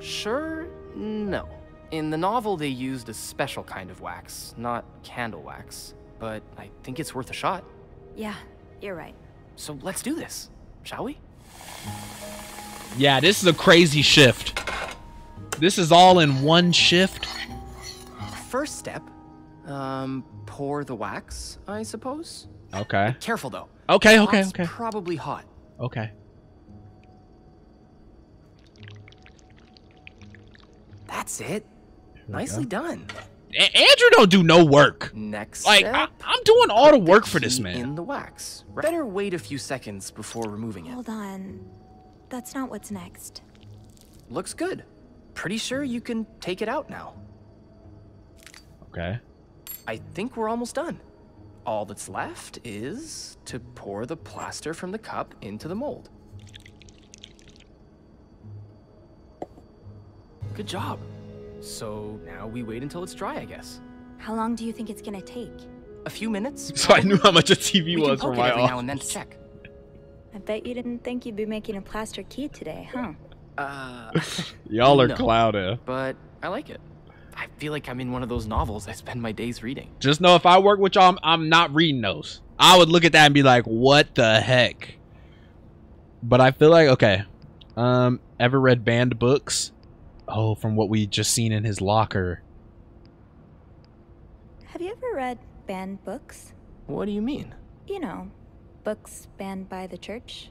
Sure? No. In the novel, they used a special kind of wax, not candle wax. But I think it's worth a shot. Yeah, you're right. So let's do this, shall we? Yeah, this is a crazy shift. This is all in one shift. First step, um, pour the wax, I suppose. Okay. Careful though. Okay, okay, okay. Probably hot. Okay. That's it. Nicely go. done. A- Andrew don't do no work. Next Like step, I, I'm doing all the work for this man. In the wax. Better wait a few seconds before removing it. Hold on. That's not what's next. Looks good. Pretty sure you can take it out now. Okay. I think we're almost done. All that's left is to pour the plaster from the cup into the mold. Good job. So now we wait until it's dry, I guess. How long do you think it's gonna take? A few minutes. So I knew how much a TV we was can for poke my it every office. now and then to check. I bet you didn't think you'd be making a plaster key today, huh? Uh, Y'all are no, clouded. But I like it. I feel like I'm in one of those novels I spend my days reading. Just know if I work with y'all, I'm, I'm not reading those. I would look at that and be like, "What the heck?" But I feel like okay. Um, ever read banned books? Oh, from what we just seen in his locker. Have you ever read banned books? What do you mean? You know, books banned by the church.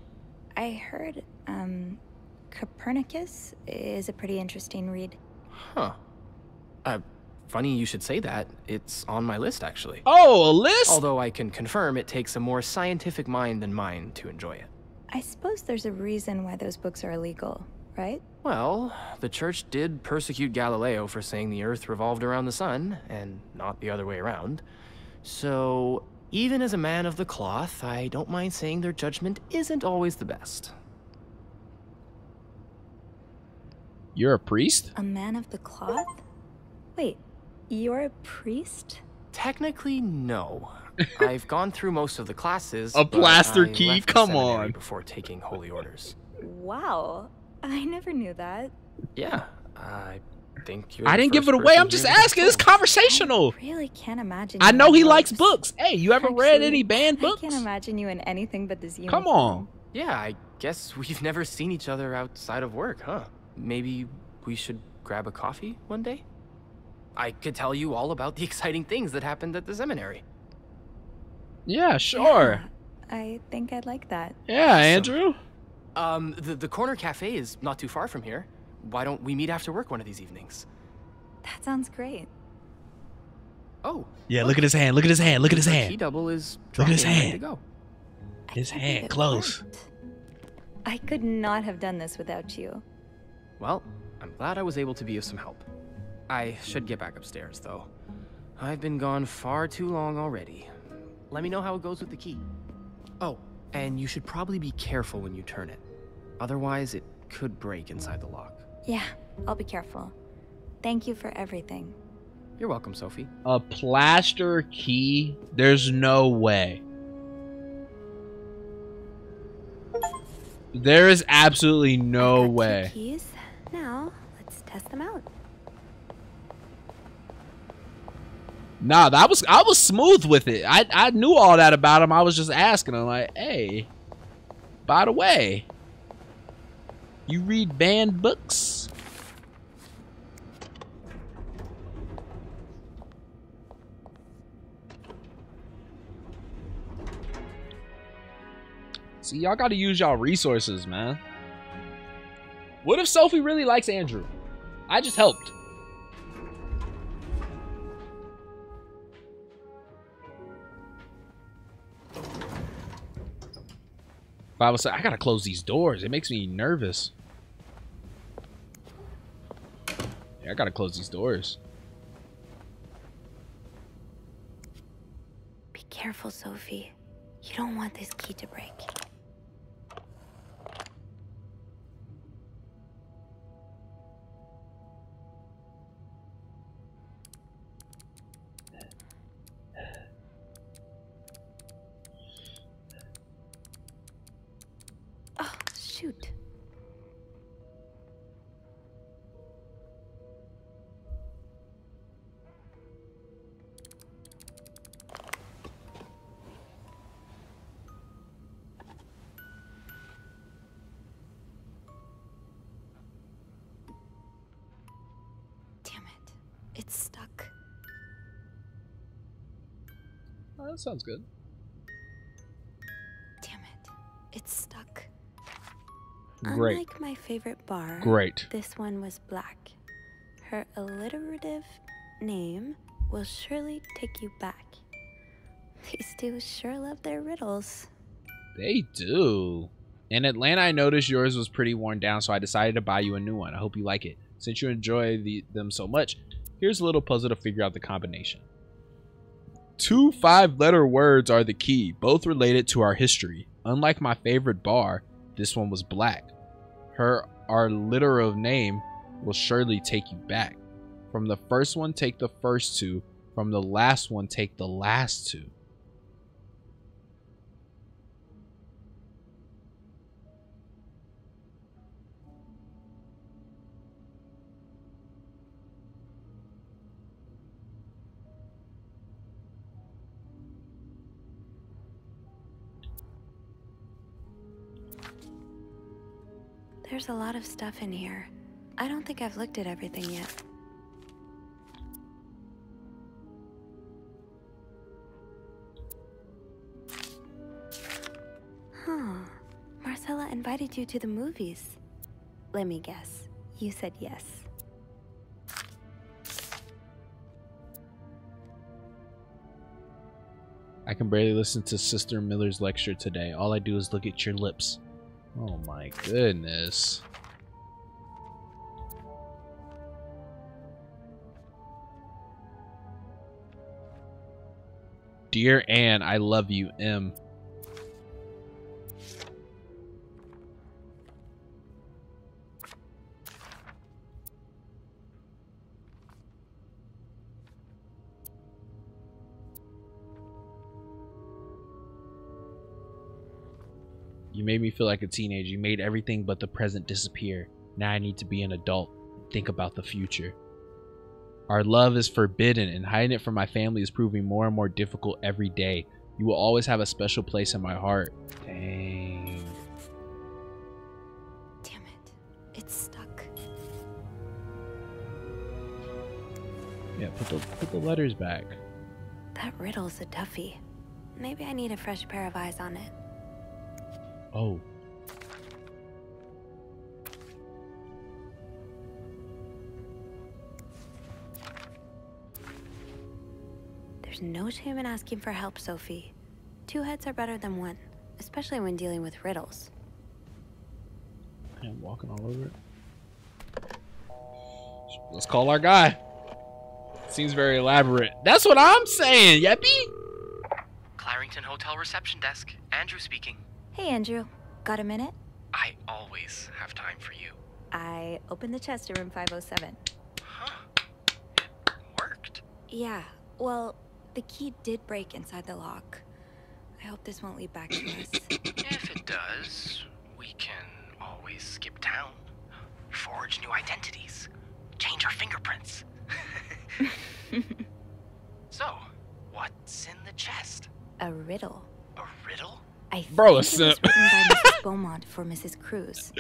I heard, um, Copernicus is a pretty interesting read. Huh. Uh, funny you should say that. It's on my list, actually. Oh, a list? Although I can confirm it takes a more scientific mind than mine to enjoy it. I suppose there's a reason why those books are illegal, right? Well, the church did persecute Galileo for saying the Earth revolved around the sun, and not the other way around. So, even as a man of the cloth, I don't mind saying their judgment isn't always the best. You're a priest? A man of the cloth? Wait, you're a priest? Technically, no. I've gone through most of the classes. A plaster I key? Come on. Before taking holy orders. Wow, I never knew that. Yeah, I think you're. I didn't give it away. I'm just asking. It's story. conversational. Really can't imagine. I know in he likes books. books. Hey, you ever read any banned books? I can't imagine you in anything but this uniform. Come on. Yeah, I guess we've never seen each other outside of work, huh? Maybe we should grab a coffee one day? I could tell you all about the exciting things that happened at the seminary. Yeah, sure. I think I'd like that. Yeah, Andrew. Um, the, the corner cafe is not too far from here. Why don't we meet after work one of these evenings? That sounds great. Oh, Yeah, look at his hand. Look at his hand. Look at his the key hand. double is Look at his hand. to go. His hand close. worked. I could not have done this without you. Well, I'm glad I was able to be of some help. I should get back upstairs, though. I've been gone far too long already. Let me know how it goes with the key. Oh, and you should probably be careful when you turn it. Otherwise, it could break inside the lock. Yeah, I'll be careful. Thank you for everything. You're welcome, Sophie. A plaster key? There's no way. There is absolutely no way. keys. Now, let's test them out. Nah, that was I was smooth with it. I I knew all that about him. I was just asking him like, "Hey, by the way, you read banned books?" See, y'all got to use y'all resources, man. What if Sophie really likes Andrew? I just helped. I was I gotta close these doors. It makes me nervous. Yeah, I gotta close these doors. Be careful, Sophie. You don't want this key to break. That sounds good. Damn it. It's stuck. Great. Unlike my favorite bar, Great. this one was black. Her alliterative name will surely take you back. These two sure love their riddles. They do. In Atlanta, I noticed yours was pretty worn down, so I decided to buy you a new one. I hope you like it. Since you enjoy the, them so much, here's a little puzzle to figure out the combination. Two five letter words are the key, both related to our history. Unlike my favorite bar, this one was black. Her our alliterative name will surely take you back. From the first one, take the first two. From the last one, take the last two. There's a lot of stuff in here. I don't think I've looked at everything yet. Huh. Marcella invited you to the movies. Let me guess. You said yes. I can barely listen to Sister Miller's lecture today. All I do is look at your lips. Oh my goodness. Dear Anne, I love you, M. made me feel like a teenager. You made everything but the present disappear. Now I need to be an adult. And think about the future. Our love is forbidden, and hiding it from my family is proving more and more difficult every day. You will always have a special place in my heart. Dang. Damn it. It's stuck. Yeah, put the put the letters back. That riddle's a toughie. Maybe I need a fresh pair of eyes on it. Oh. There's no shame in asking for help, Sophie. Two heads are better than one, especially when dealing with riddles. I'm walking all over it. Let's call our guy. Seems very elaborate. That's what I'm saying, Yeppy. Clarendon Hotel reception desk. Andrew speaking. Hey, Andrew. Got a minute? I always have time for you. I opened the chest in room 507. Huh? Worked? Yeah, well, the key did break inside the lock. I hope this won't lead back to us. If it does, we can always skip town, forge new identities, change our fingerprints. so, what's in the chest? A riddle. A riddle? I Bro, think it was written by Mrs. Beaumont for Mrs. Cruz.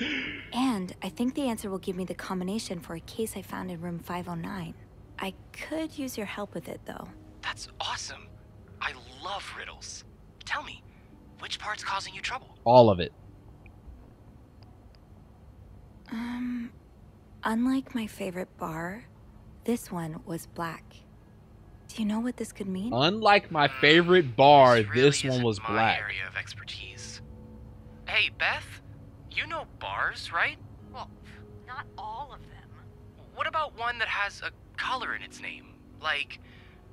And I think the answer will give me the combination for a case I found in room 509. I could use your help with it, though. That's awesome. I love riddles. Tell me, which part's causing you trouble? All of it. Um, unlike my favorite bar, this one was black. Do you know what this could mean? Unlike my favorite bar, this one was My black. area of expertise. Hey, Beth, you know bars, right? Well, not all of them. What about one that has a color in its name? Like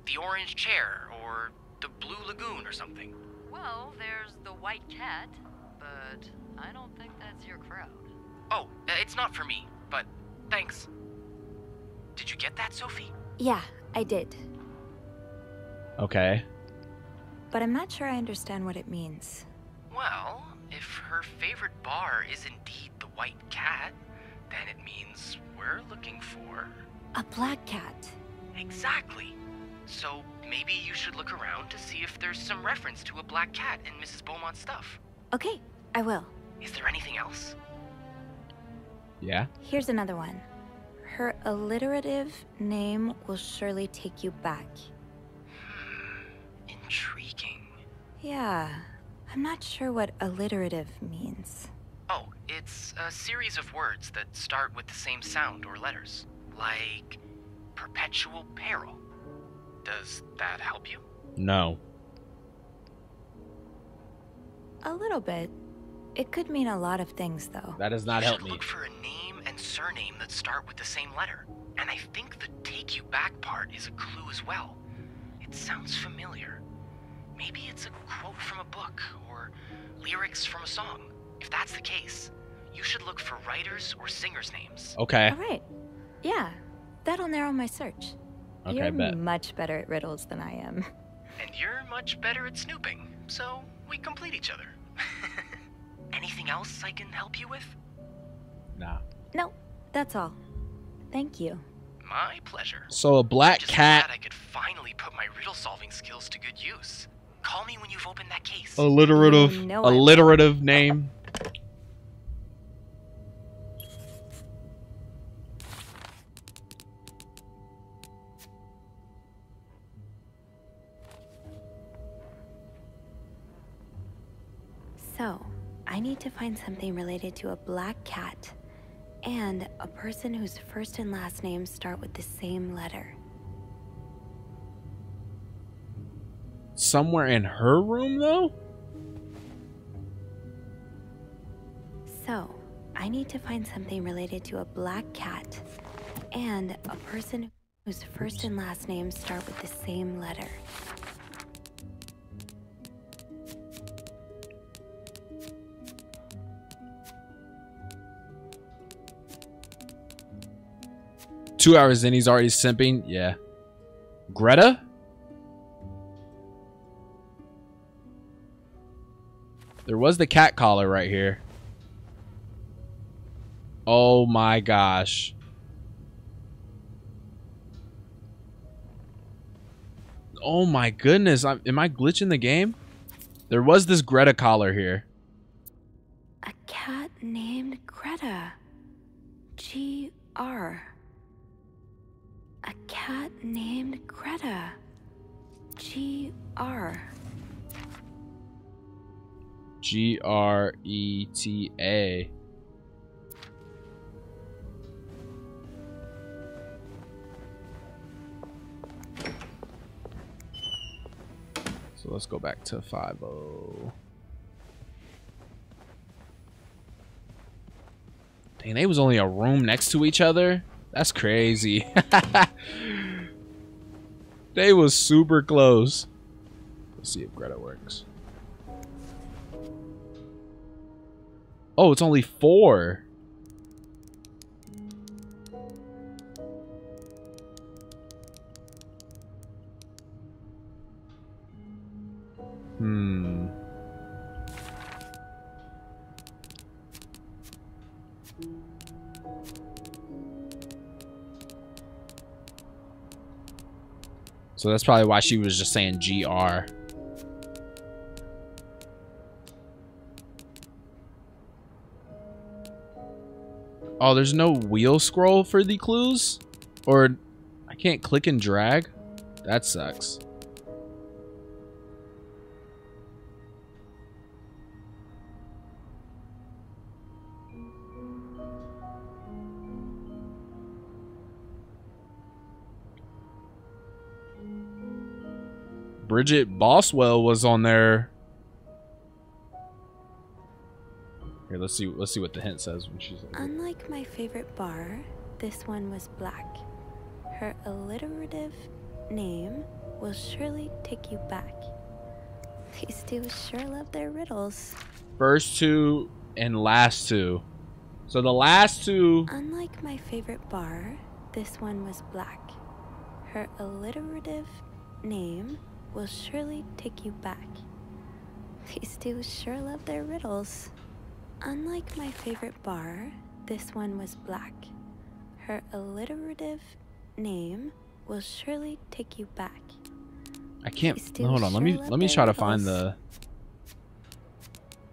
the orange chair or the Blue Lagoon or something. Well, there's the White Cat, but I don't think that's your crowd. Oh, uh, it's not for me, but thanks. Did you get that, Sophie? Yeah, I did. Okay. But I'm not sure I understand what it means. Well, if her favorite bar is indeed the White Cat, then it means we're looking for. A black cat. Exactly. So maybe you should look around to see if there's some reference to a black cat in Mrs. Beaumont's stuff. Okay, I will. Is there anything else? Yeah. Here's another one. Her alliterative name will surely take you back. Intriguing. Yeah, I'm not sure what alliterative means. Oh, it's a series of words that start with the same sound or letters. Like perpetual peril. Does that help you? No. A little bit. It could mean a lot of things, though. That does not you help should me. look for a name and surname that start with the same letter. And I think the take you back part is a clue as well. It sounds familiar. Maybe it's a quote from a book or lyrics from a song. If that's the case, you should look for writers or singers' names. Okay. All right. Yeah, that'll narrow my search. Okay, You're bet. much better at riddles than I am. And you're much better at snooping, so we complete each other. Anything else I can help you with? Nah. No, that's all. Thank you. My pleasure. So a black Just cat, glad I could finally put my riddle solving skills to good use. Call me when you've opened that case. alliterative, You know I will. alliterative name. So, I need to find something related to a black cat and a person whose first and last names start with the same letter. Somewhere in her room, though. So, I need to find something related to a black cat and a person whose first and last names start with the same letter. Two hours in, he's already simping. Yeah. Greta? There was the cat collar right here. Oh my gosh. Oh my goodness. I'm, am I glitching the game? There was this Greta collar here. A cat named Greta. G R. A cat named Greta. G R. G R E T A. So let's go back to 50. Dang, they was only a room next to each other? That's crazy. they was super close. Let's see if Greta works. Oh, it's only four. Hmm. So that's probably why she was just saying GR. Oh, there's no wheel scroll for the clues? Or I can't click and drag? That sucks. Bridget Boswell was on there. Here, let's see. Let's see what the hint says when she's. Like, Unlike my favorite bar, this one was black. Her alliterative name will surely take you back. These two sure love their riddles. First two and last two. So the last two. Unlike my favorite bar, this one was black. Her alliterative name will surely take you back. These two sure love their riddles. Unlike my favorite bar, this one was black. Her alliterative name will surely take you back. I can't. Hold on. Let me let me try to find the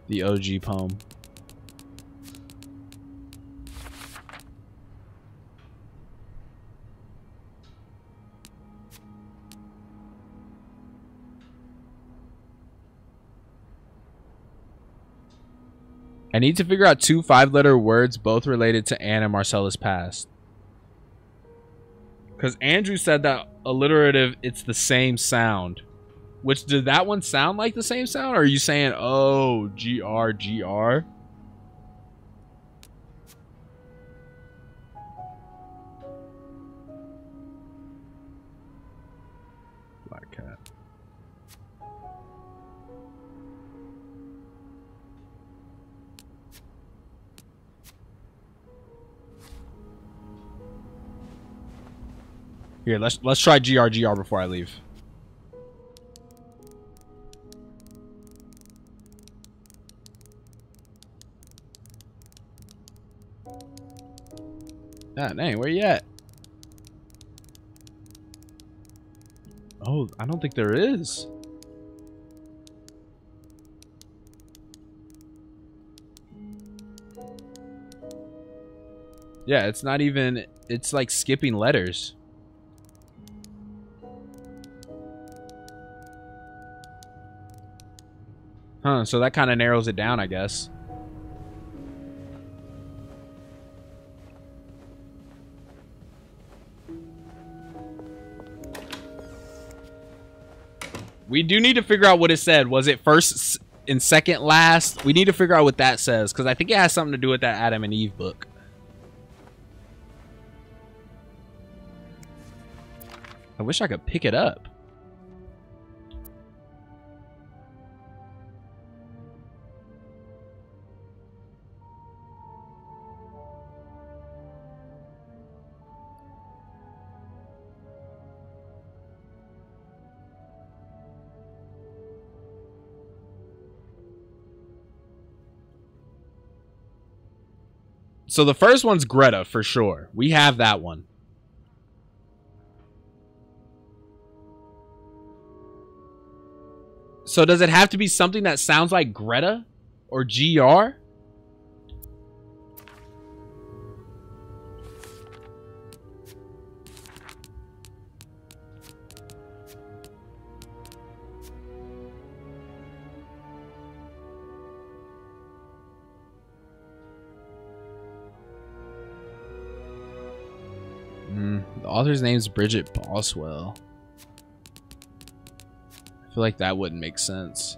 the OG poem. I need to figure out two five-letter words, both related to Anne and Marcella's past. Because Andrew said that alliterative, it's the same sound. Which, did that one sound like the same sound? Or are you saying, oh, G-R, G-R? Black Here, let's let's try GRGR before I leave. Ah, dang, where you at? Oh, I don't think there is. Yeah, it's not even, it's like skipping letters. Huh, so that kind of narrows it down, I guess. We do need to figure out what it said. Was it first and second last? We need to figure out what that says, because I think it has something to do with that Adam and Eve book. I wish I could pick it up. So the first one's Greta for sure. We have that one. So does it have to be something that sounds like Greta or GR? Author's name's Bridget Boswell. I feel like that wouldn't make sense.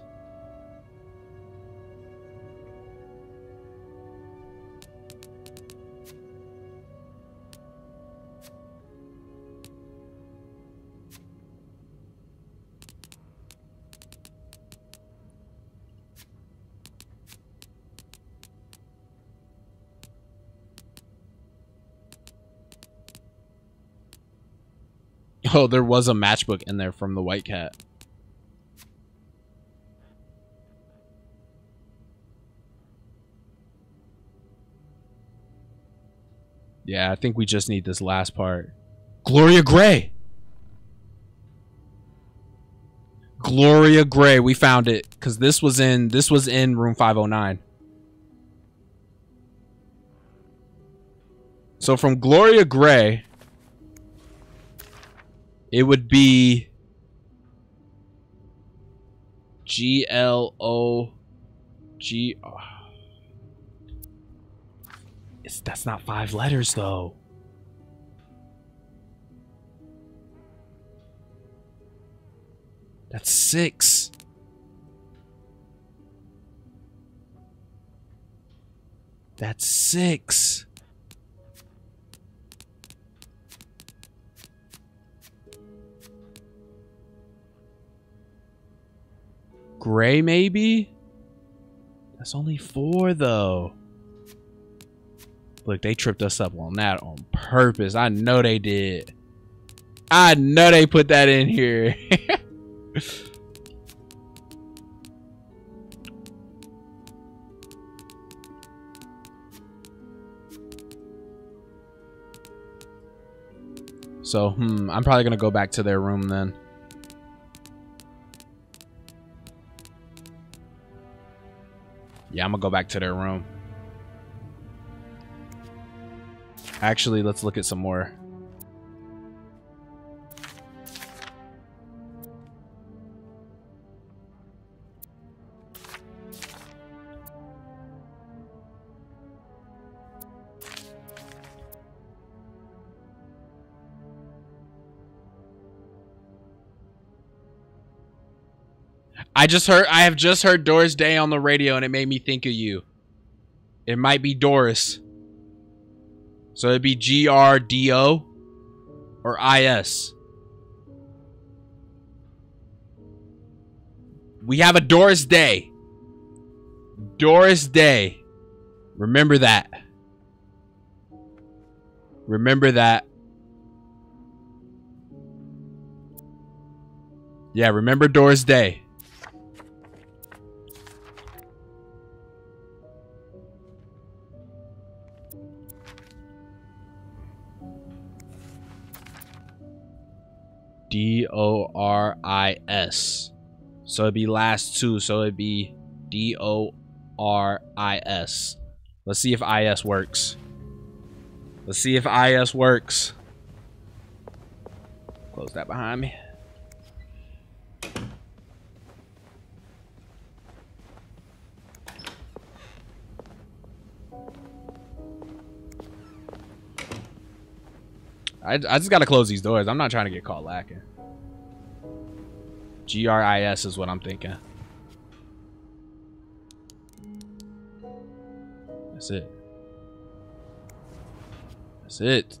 Oh, there was a matchbook in there from the White Cat. Yeah, I think we just need this last part. Gloria Gray. Gloria Gray, we found it cuz this was in this was in room 509. So from Gloria Gray, it would be G L O G. It's that's not five letters though. That's six. That's six. Gray, maybe? That's only four, though. Look, they tripped us up on that on purpose. I know they did. I know they put that in here. so, hmm, I'm probably going to go back to their room then. Yeah, I'm to go back to their room. Actually, let's look at some more. I just heard I have just heard Doris Day on the radio and it made me think of you. It might be Doris. So it'd be G R D O or I S. We have a Doris Day. Doris Day. Remember that. Remember that. Yeah, remember Doris Day. D O R I S. So it'd be last two. So it'd be D O R I S. Let's see if IS works. Let's see if IS works. Close that behind me. I, I just gotta close these doors. I'm not trying to get caught lacking. G-R-I-S is what I'm thinking. That's it. That's it.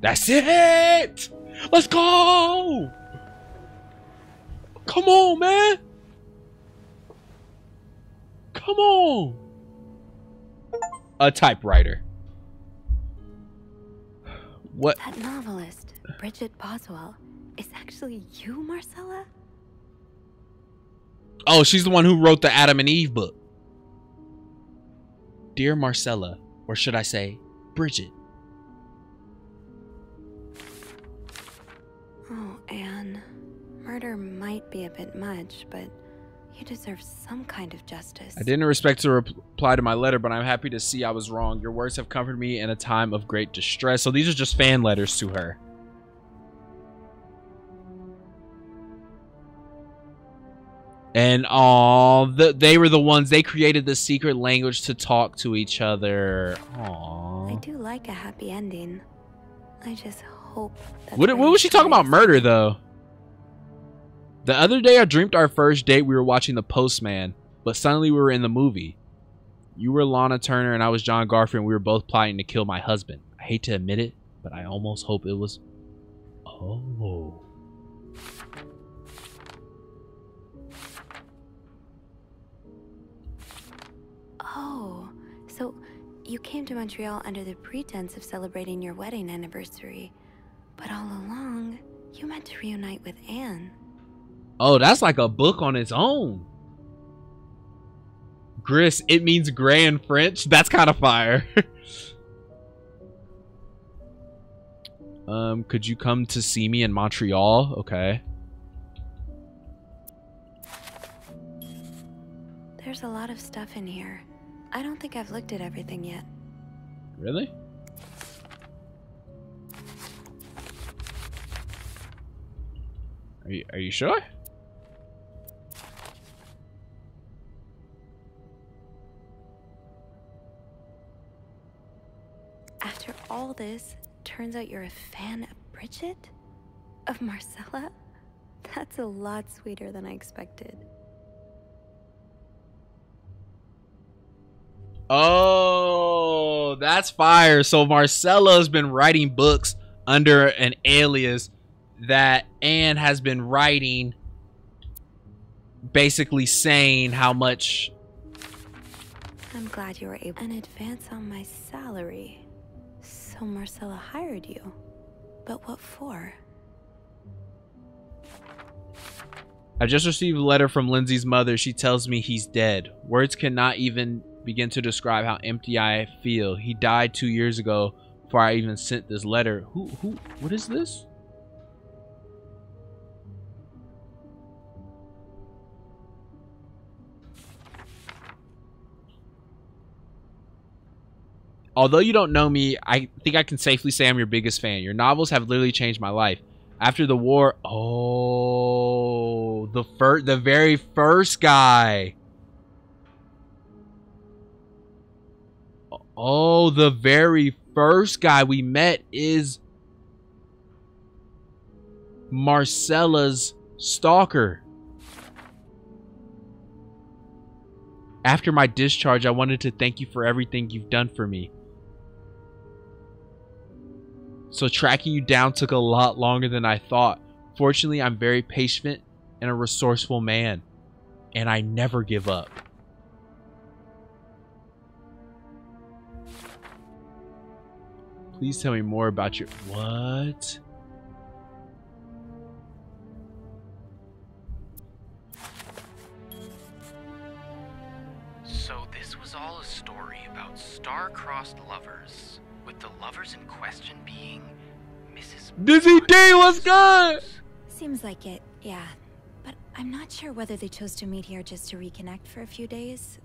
That's it! Let's go! Come on, man! Come on! A typewriter. What? That novelist, Bridget Boswell, is actually you, Marcella? Oh, she's the one who wrote the Adam and Eve book. Dear Marcella, or should I say, Bridget. Oh, Anne. Murder might be a bit much, but you deserve some kind of justice. I didn't expect to reply to my letter, but I'm happy to see I was wrong. Your words have comforted me in a time of great distress. So these are just fan letters to her. And all the they were the ones they created the secret language to talk to each other. Aww. I do like a happy ending. I just hope. What, what was she talking about murder though? The other day I dreamed our first date we were watching The Postman, but suddenly we were in the movie. You were Lana Turner and I was John Garfield and we were both plotting to kill my husband. I hate to admit it, but I almost hope it was... Oh... Oh, so you came to Montreal under the pretense of celebrating your wedding anniversary. But all along, you meant to reunite with Anne. Oh, that's like a book on its own. Gris, it means gray in French. That's kind of fire. um, could you come to see me in Montreal? Okay. There's a lot of stuff in here. I don't think I've looked at everything yet. Really? Are you, are you sure? All this, turns out you're a fan of Bridget? Of Marcella? That's a lot sweeter than I expected. Oh, that's fire. So Marcella's been writing books under an alias that Anne has been writing basically saying how much I'm glad you were able an advance on my salary. So Marcella hired you. But what for? I just received a letter from Lindsay's mother. She tells me he's dead. Words cannot even begin to describe how empty I feel. He died two years ago before I even sent this letter. Who, who, what is this? Although you don't know me, I think I can safely say I'm your biggest fan. Your novels have literally changed my life. After the war, oh, the first, the very first guy. Oh, the very first guy we met is Marcella's stalker. After my discharge, I wanted to thank you for everything you've done for me. So tracking you down took a lot longer than I thought. Fortunately, I'm very patient and a resourceful man. And I never give up. Please tell me more about your... What? So this was all a story about star-crossed lovers, with the lovers in question being Mrs. Dizzy D, what's good? Seems like it, yeah. But I'm not sure whether they chose to meet here just to reconnect for a few days,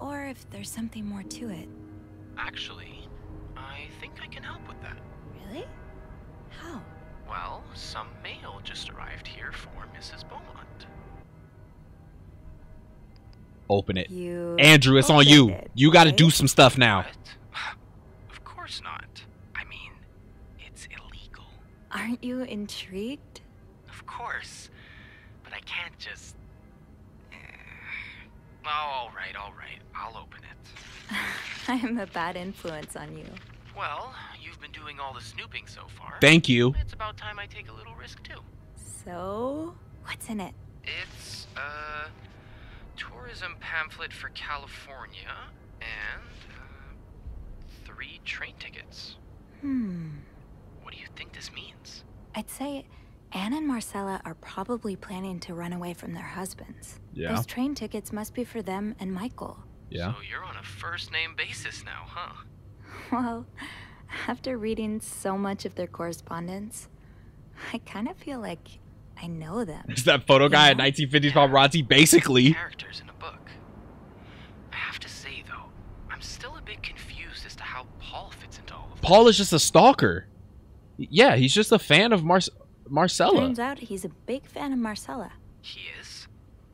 or if there's something more to it. Actually, I think I can help with that. Really? How? Well, some mail just arrived here for Mrs. Beaumont. Open it. You Andrew, it's on you. it, You got to right? do some stuff now. Of course not. I mean, it's illegal. Aren't you intrigued? Of course. But I can't just... Eh. Oh, all right, all right. I'll open it. I'm a bad influence on you. Well, you've been doing all the snooping so far. Thank you. It's about time I take a little risk, too. So, what's in it? It's a tourism pamphlet for California and three train tickets. Hmm. What do you think this means? I'd say Anne and Marcella are probably planning to run away from their husbands. Yeah. Those train tickets must be for them and Michael. Yeah. So you're on a first name basis now, huh? Well, after reading so much of their correspondence, I kind of feel like I know them. It's that photo guy at 1950s paparazzi, basically. Characters in a book. I have to say, though, I'm still a bit confused Paul is just a stalker. Yeah, he's just a fan of Mar- Marcella. Turns out he's a big fan of Marcella. He is?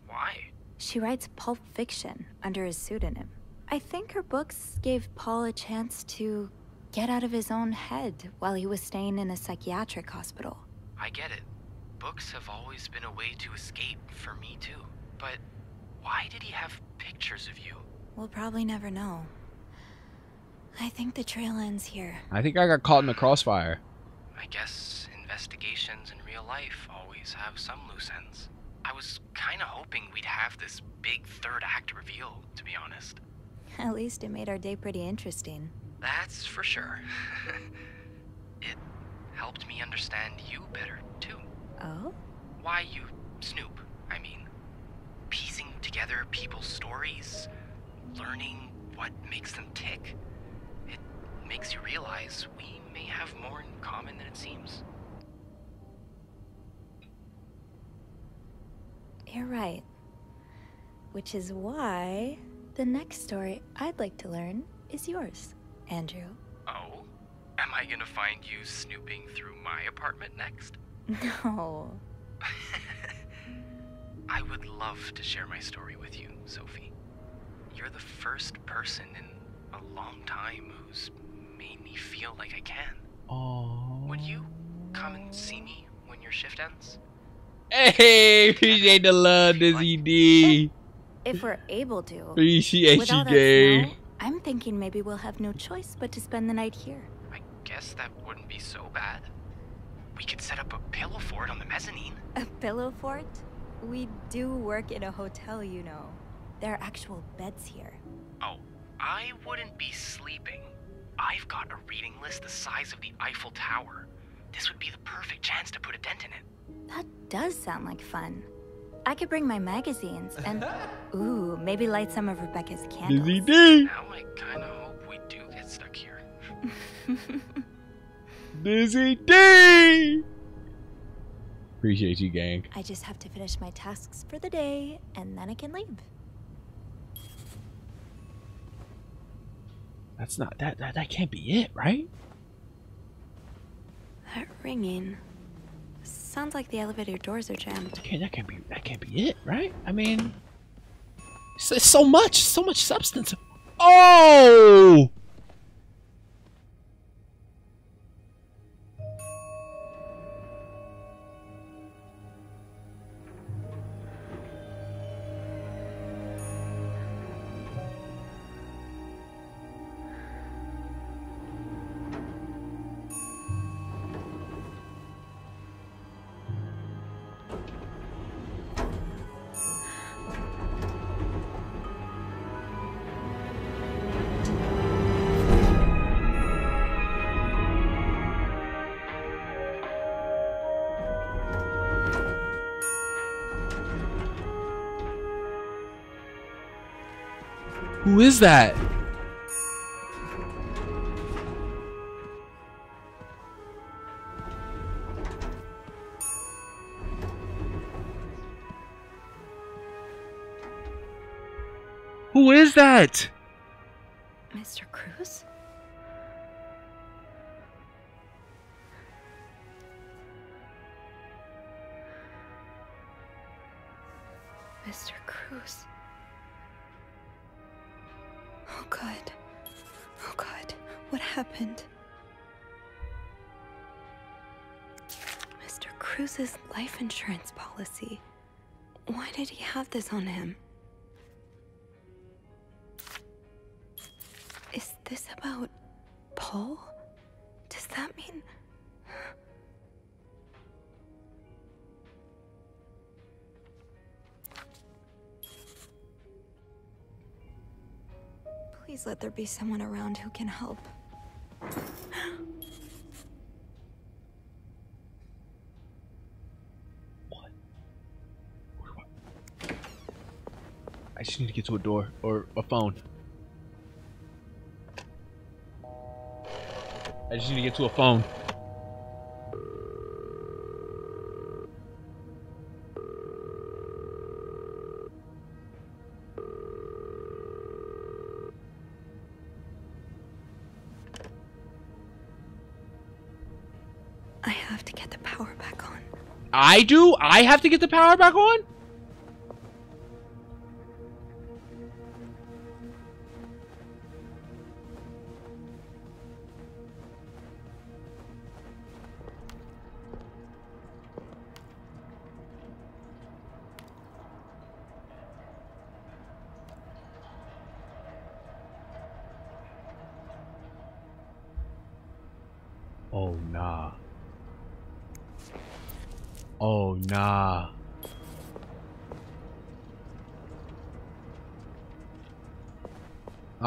Why? She writes pulp fiction under his pseudonym. I think her books gave Paul a chance to get out of his own head while he was staying in a psychiatric hospital. I get it. Books have always been a way to escape for me, too. But why did he have pictures of you? We'll probably never know. I think the trail ends here. I think I got caught in the crossfire. I guess investigations in real life always have some loose ends. I was kinda hoping we'd have this big third act reveal, to be honest. At least it made our day pretty interesting. That's for sure. it helped me understand you better, too. Oh? Why you snoop, I mean. Piecing together people's stories, learning what makes them tick. Makes you realize we may have more in common than it seems. You're right. Which is why the next story I'd like to learn is yours, Andrew. Oh? Am I gonna find you snooping through my apartment next? No. I would love to share my story with you, Sophie. You're the first person in a long time who's made me feel like I can. Oh. Would you come and see me when your shift ends? Hey, appreciate the love, Dizzy D. If we're able to. Appreciate with you, all that gang. I'm thinking maybe we'll have no choice but to spend the night here. I guess that wouldn't be so bad. We could set up a pillow fort on the mezzanine. A pillow fort? We do work in a hotel, you know. There are actual beds here. Oh, I wouldn't be sleeping. I've got a reading list the size of the Eiffel Tower. This would be the perfect chance to put a dent in it. That does sound like fun. I could bring my magazines and, ooh, maybe light some of Rebecca's candles. Dizzy D! Now I kinda hope we do get stuck here. Dizzy D! Appreciate you, gang. I just have to finish my tasks for the day, and then I can leave. That's not that that, that can't be it, right? That ringing. Sounds like the elevator doors are jammed. Okay, that can't be that can't be it, right? I mean, it's, it's so much, so much substance. Oh! Who is that? Who is that? This on him? Is this about Paul? Does that mean. Please let there be someone around who can help. Just need to get to a door or a phone. I just need to get to a phone. I have to get the power back on. I do? I have to get the power back on?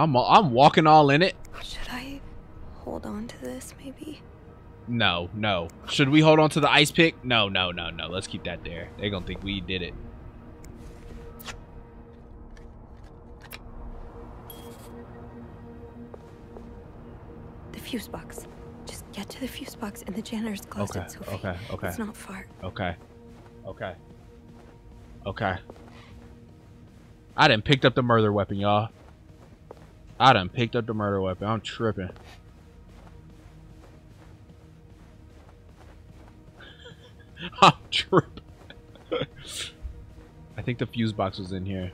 I'm I'm walking all in it. Should I hold on to this, maybe? No, no. Should we hold on to the ice pick? No, no, no, no. Let's keep that there. They're gonna think we did it. The fuse box. Just get to the fuse box in the janitor's closet, Okay, Sophie. okay, okay. It's not far. Okay. Okay. Okay. I didn't picked up the murder weapon, y'all. I done picked up the murder weapon. I'm tripping. I'm tripping. I think the fuse box was in here.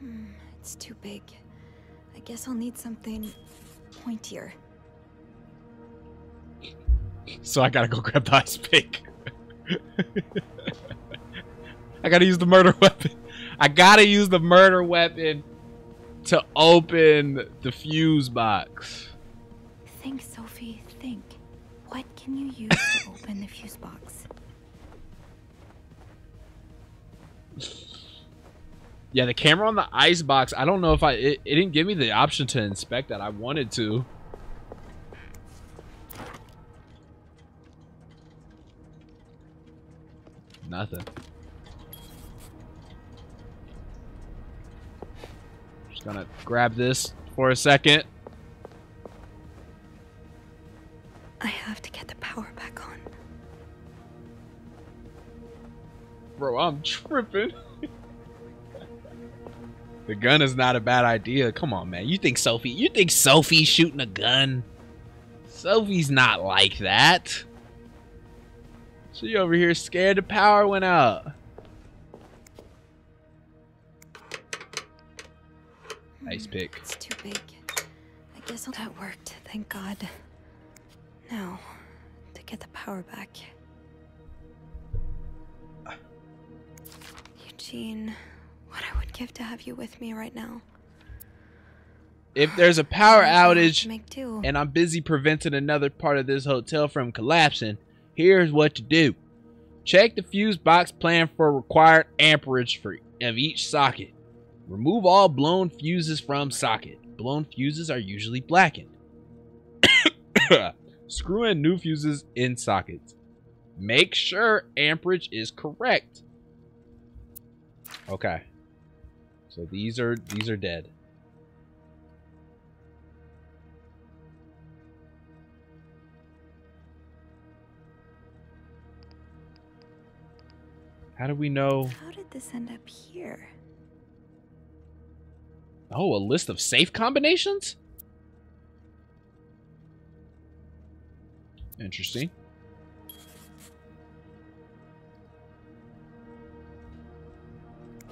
Hmm, it's too big. I guess I'll need something pointier. So I gotta go grab the ice pick. I gotta use the murder weapon. I gotta use the murder weapon to open the fuse box. Think, Sophie, think. What can you use to open the fuse box? Yeah, the camera on the ice box. I don't know if I. It, it didn't give me the option to inspect that. I wanted to. Nothing. Just gonna grab this for a second. I have to get the power back on. Bro, I'm tripping. the gun is not a bad idea. Come on, man. You think Sophie? You think Sophie's shooting a gun? Sophie's not like that. She over here scared the power went out. Nice pick. Mm, it's too big. I guess that worked, thank God. Now, to get the power back. Eugene, what I would give to have you with me right now. If there's a power outage and I'm busy preventing another part of this hotel from collapsing, here's what to do. Check the fuse box plan for required amperage for of each socket. Remove all blown fuses from socket. Blown fuses are usually blackened. Screw in new fuses in sockets. Make sure amperage is correct. Okay. So these are these are dead. How do we know? How did this end up here? Oh, a list of safe combinations? Interesting.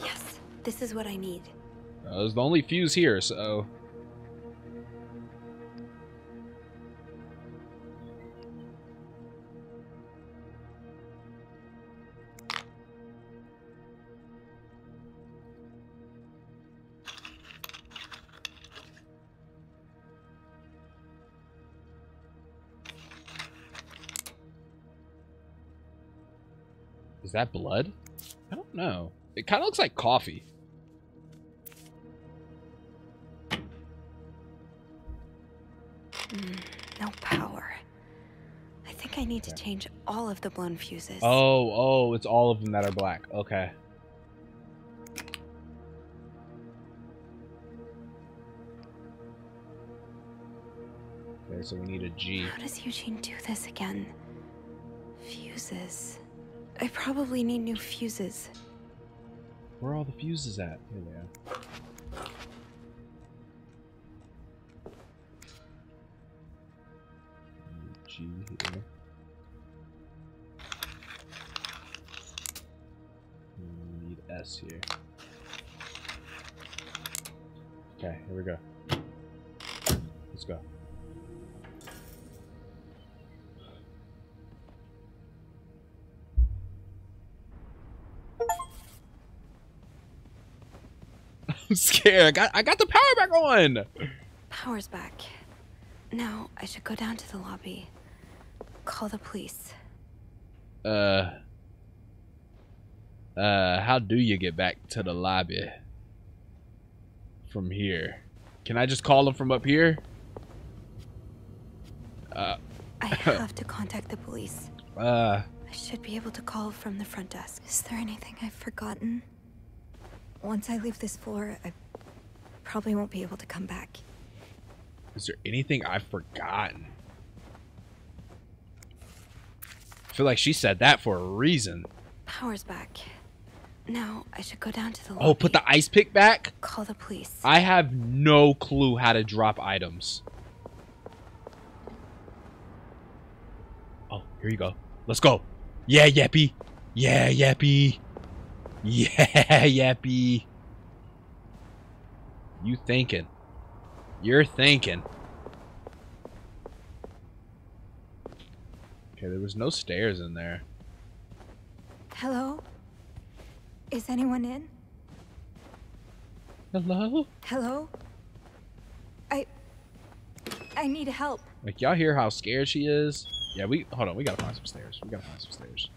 Yes, this is what I need. Uh, was the only fuse here, so... that blood? I don't know. It kind of looks like coffee. Mm, no power. I think I need to change all of the blown fuses. Oh, oh, it's all of them that are black. Okay. Okay, so we need a G. How does Eugene do this again? Fuses. I probably need new fuses. Where are all the fuses at? Here they are. G here. We need S here. Okay, here we go. Let's go. I'm scared. I got I got the power back on. Power's back. Now I should go down to the lobby. Call the police. Uh uh how do you get back to the lobby from here? Can I just call them from up here? Uh I have to contact the police. uh I should be able to call from the front desk. Is there anything I've forgotten? Once I leave this floor, I probably won't be able to come back. is there anything I've forgotten? I feel like she said that for a reason. Power's back. Now I should go down to the lobby. Oh, put the ice pick back? Call the police. I have no clue how to drop items. Oh, here you go. Let's go. Yeah, Yappy. Yeah, Yappy. Yeah, Yappy. You thinking. You're thinking. Okay, there was no stairs in there. Hello? Is anyone in? Hello? Hello? I. I need help. Like y'all hear how scared she is? Yeah, we hold on. We gotta find some stairs. We gotta find some stairs.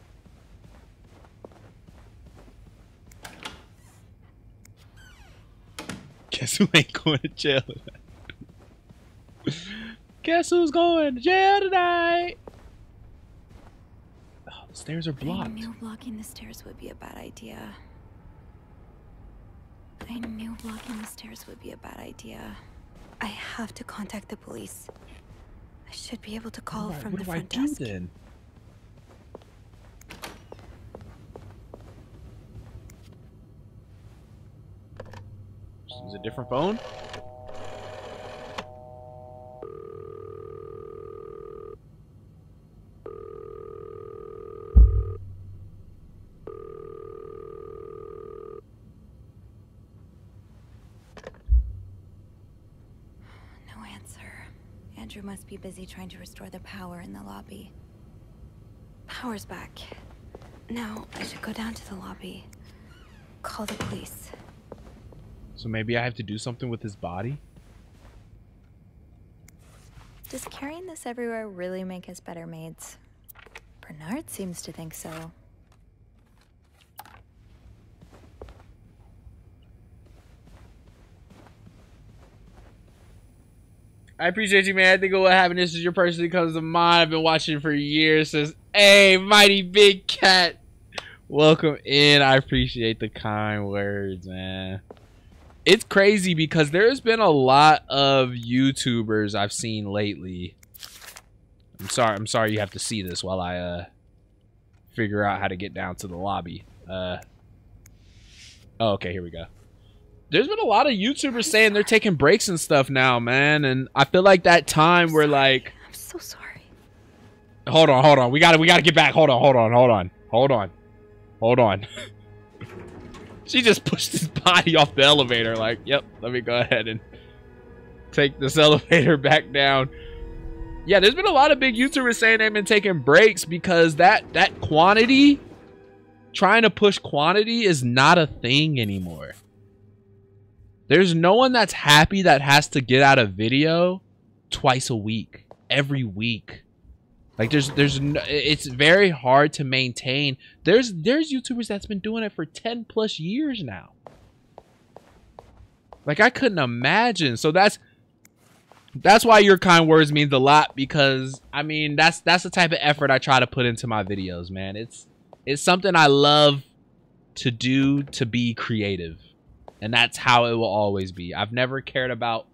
Guess who ain't going to jail tonight? Guess who's going to jail tonight? Oh, the stairs are blocked. I knew blocking the stairs would be a bad idea. I knew blocking the stairs would be a bad idea. I have to contact the police. I should be able to call Alright, from the I front do desk. then? Is a different phone? No answer. Andrew must be busy trying to restore the power in the lobby. Power's back. Now I should go down to the lobby. Call the police. So maybe I have to do something with his body? Does carrying this everywhere really make us better maids? Bernard seems to think so. I appreciate you, man. I think what happened. This is your person who comes to mind. I've been watching for years. Says, "Hey, mighty big cat, welcome in." I appreciate the kind words, man. It's crazy because there's been a lot of YouTubers I've seen lately. I'm sorry. I'm sorry you have to see this while I uh figure out how to get down to the lobby. Uh. Oh, okay. Here we go there's been a lot of YouTubers saying they're taking breaks and stuff now, man. And I feel like that time where like I'm so sorry. Hold on, hold on. We gotta we gotta get back. Hold on, hold on, hold on. Hold on. Hold on. she just pushed his body off the elevator, like, yep, let me go ahead and take this elevator back down. Yeah, there's been a lot of big YouTubers saying they've been taking breaks because that that quantity trying to push quantity is not a thing anymore. There's no one that's happy that has to get out a video twice a week, every week. Like there's there's no, it's very hard to maintain. There's there's YouTubers that's been doing it for 10 plus years now. Like I couldn't imagine. So that's that's why your kind words means a lot because I mean that's that's the type of effort I try to put into my videos, man. It's it's something I love to do to be creative. And that's how it will always be. I've never cared about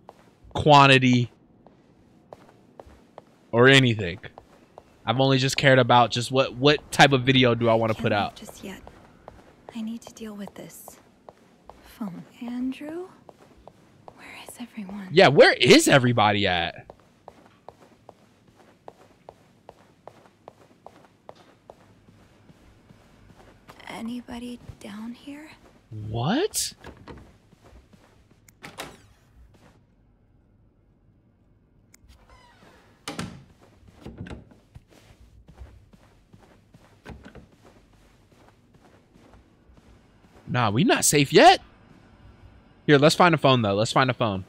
quantity or anything. I've only just cared about just what what type of video do I want to put out. Just yet. I need to deal with this. Phone. Andrew? Where is everyone? Yeah, where is everybody at? Anybody down here? What? Nah, we not safe yet. Here, let's find a phone though. Let's find a phone.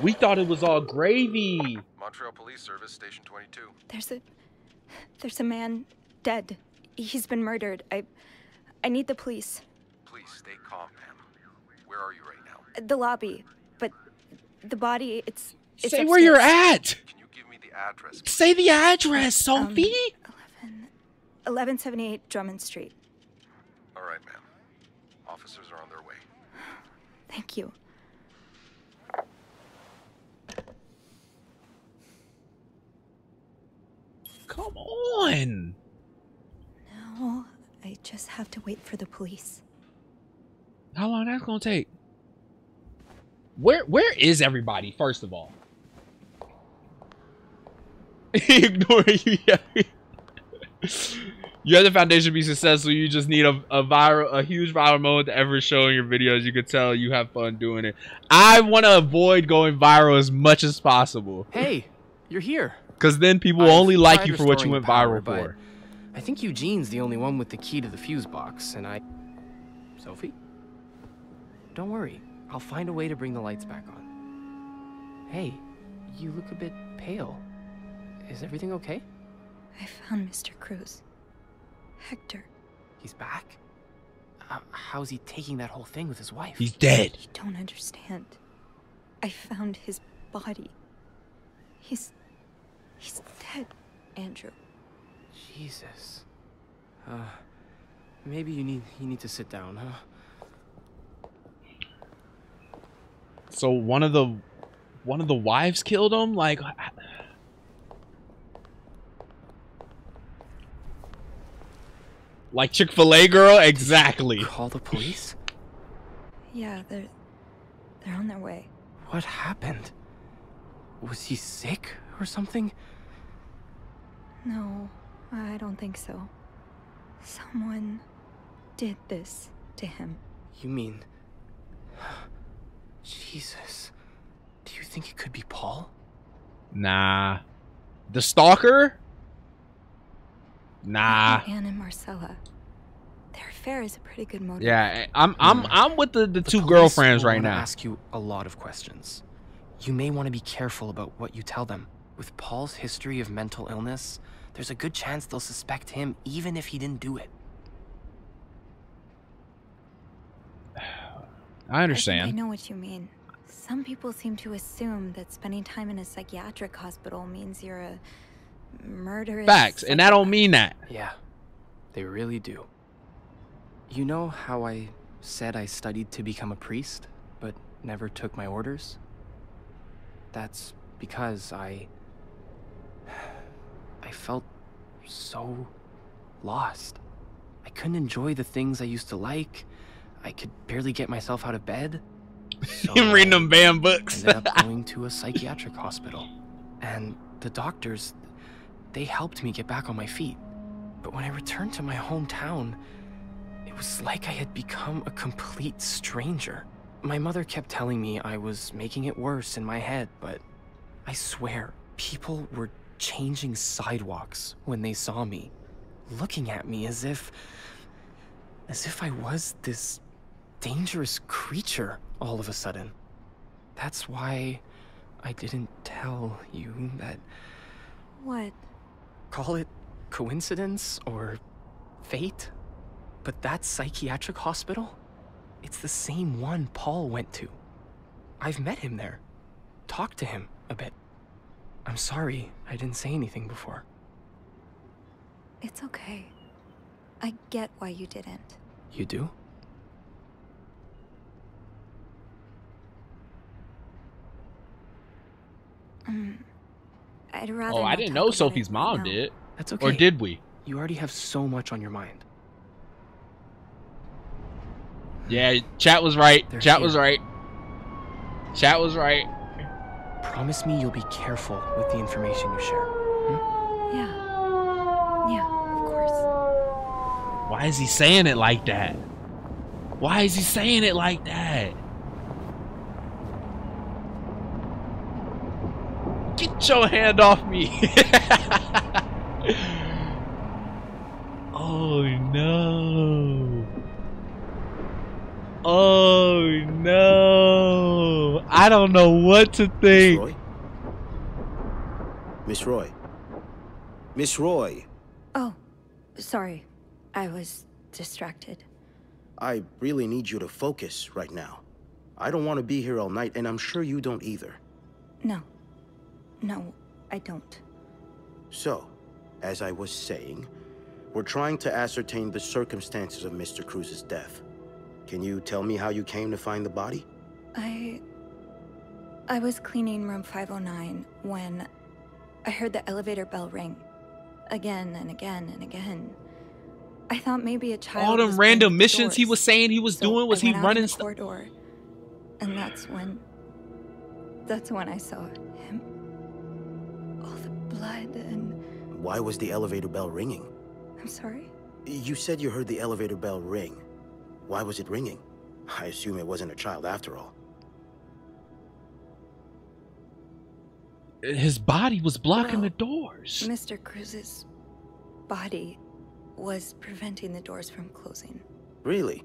We thought it was all gravy. Montreal Police Service, Station 22. There's a there's a man dead. He's been murdered. I I need the police. Please stay calm, ma'am. Where are you right now? The lobby. But the body it's, it's Say where you're at. Can you give me the address? Say the address, Sophie. Um, 1178 Drummond Street. All right, ma'am. Officers are on their way. Thank you. Come on. Now I just have to wait for the police. How long that's gonna take? Where where is everybody? First of all, ignore you. Yeah. You have the foundation to be successful. You just need a, a viral, a huge viral moment to ever show in your videos. You could tell you have fun doing it. I want to avoid going viral as much as possible. Hey, you're here. Because then people I've only like you for what you went power, viral for. I think Eugene's the only one with the key to the fuse box, and I. Sophie? Don't worry. I'll find a way to bring the lights back on. Hey, you look a bit pale. Is everything okay? I found Mr. Cruz. Hector. He's back? Uh, how's he taking that whole thing with his wife? He's dead. You don't understand. I found his body. He's. He's dead, Andrew. Jesus. Uh, maybe you need you need to sit down, huh? So one of the one of the wives killed him. Like, like Chick Fil A girl. Exactly. Call the police. Yeah, they're. They're on their way. What happened? Was he sick or something? No, I don't think so. Someone did this to him. You mean. Jesus. Do you think it could be Paul? Nah. The stalker? Nah. Anne and Marcella. Their affair is a pretty good motive. Yeah, I'm I'm I'm with the, the two police girlfriends will right wanna now. ask you a lot of questions. You may want to be careful about what you tell them. With Paul's history of mental illness, there's a good chance they'll suspect him even if he didn't do it. I I understand. I know what you mean. Some people seem to assume that spending time in a psychiatric hospital means you're a murderous. Facts, and I don't mean that. Yeah, they really do. You know how I said I studied to become a priest, but never took my orders? That's because I. I felt so lost. I couldn't enjoy the things I used to like. I could barely get myself out of bed. So Him reading them bam books. ended up going to a psychiatric hospital. And the doctors, they helped me get back on my feet. But when I returned to my hometown, it was like I had become a complete stranger. My mother kept telling me I was making it worse in my head, but I swear, people were changing sidewalks when they saw me, looking at me as if. as if I was this dangerous creature all of a sudden. That's why I didn't tell you that. What? Call it coincidence or fate, but that psychiatric hospital, it's the same one Paul went to. I've met him there, talked to him a bit. I'm sorry I didn't say anything before. It's okay. I get why you didn't. You do? Mm. I'd oh, rather. Oh, I didn't know Sophie's mom now. did. That's okay. Or did we? You already have so much on your mind. Yeah, chat was right. They're chat was right. Chat was right. Promise me you'll be careful with the information you share. Hmm? Yeah. Yeah, of course. Why is he saying it like that? Why is he saying it like that? Get your hand off me. oh no. Oh no. I don't know what to think. Miss Roy? Miss Roy. Miss Roy, Oh, sorry. I was distracted. I really need you to focus right now. I don't want to be here all night, and I'm sure you don't either. No. No, I don't. So, as I was saying, we're trying to ascertain the circumstances of Mr. Cruz's death. Can you tell me how you came to find the body? I. I was cleaning room 509 when I heard the elevator bell ring. Again and again and again. I thought maybe a child. All them playing random with the missions he was saying he was So doing was I he went out running the stuff? corridor, and that's when. That's when I saw him. All the blood and. Why was the elevator bell ringing? I'm sorry. You said you heard the elevator bell ring. Why was it ringing? I assume it wasn't a child after all. his body was blocking the doors. Mr. Cruz's body was preventing the doors from closing. Really?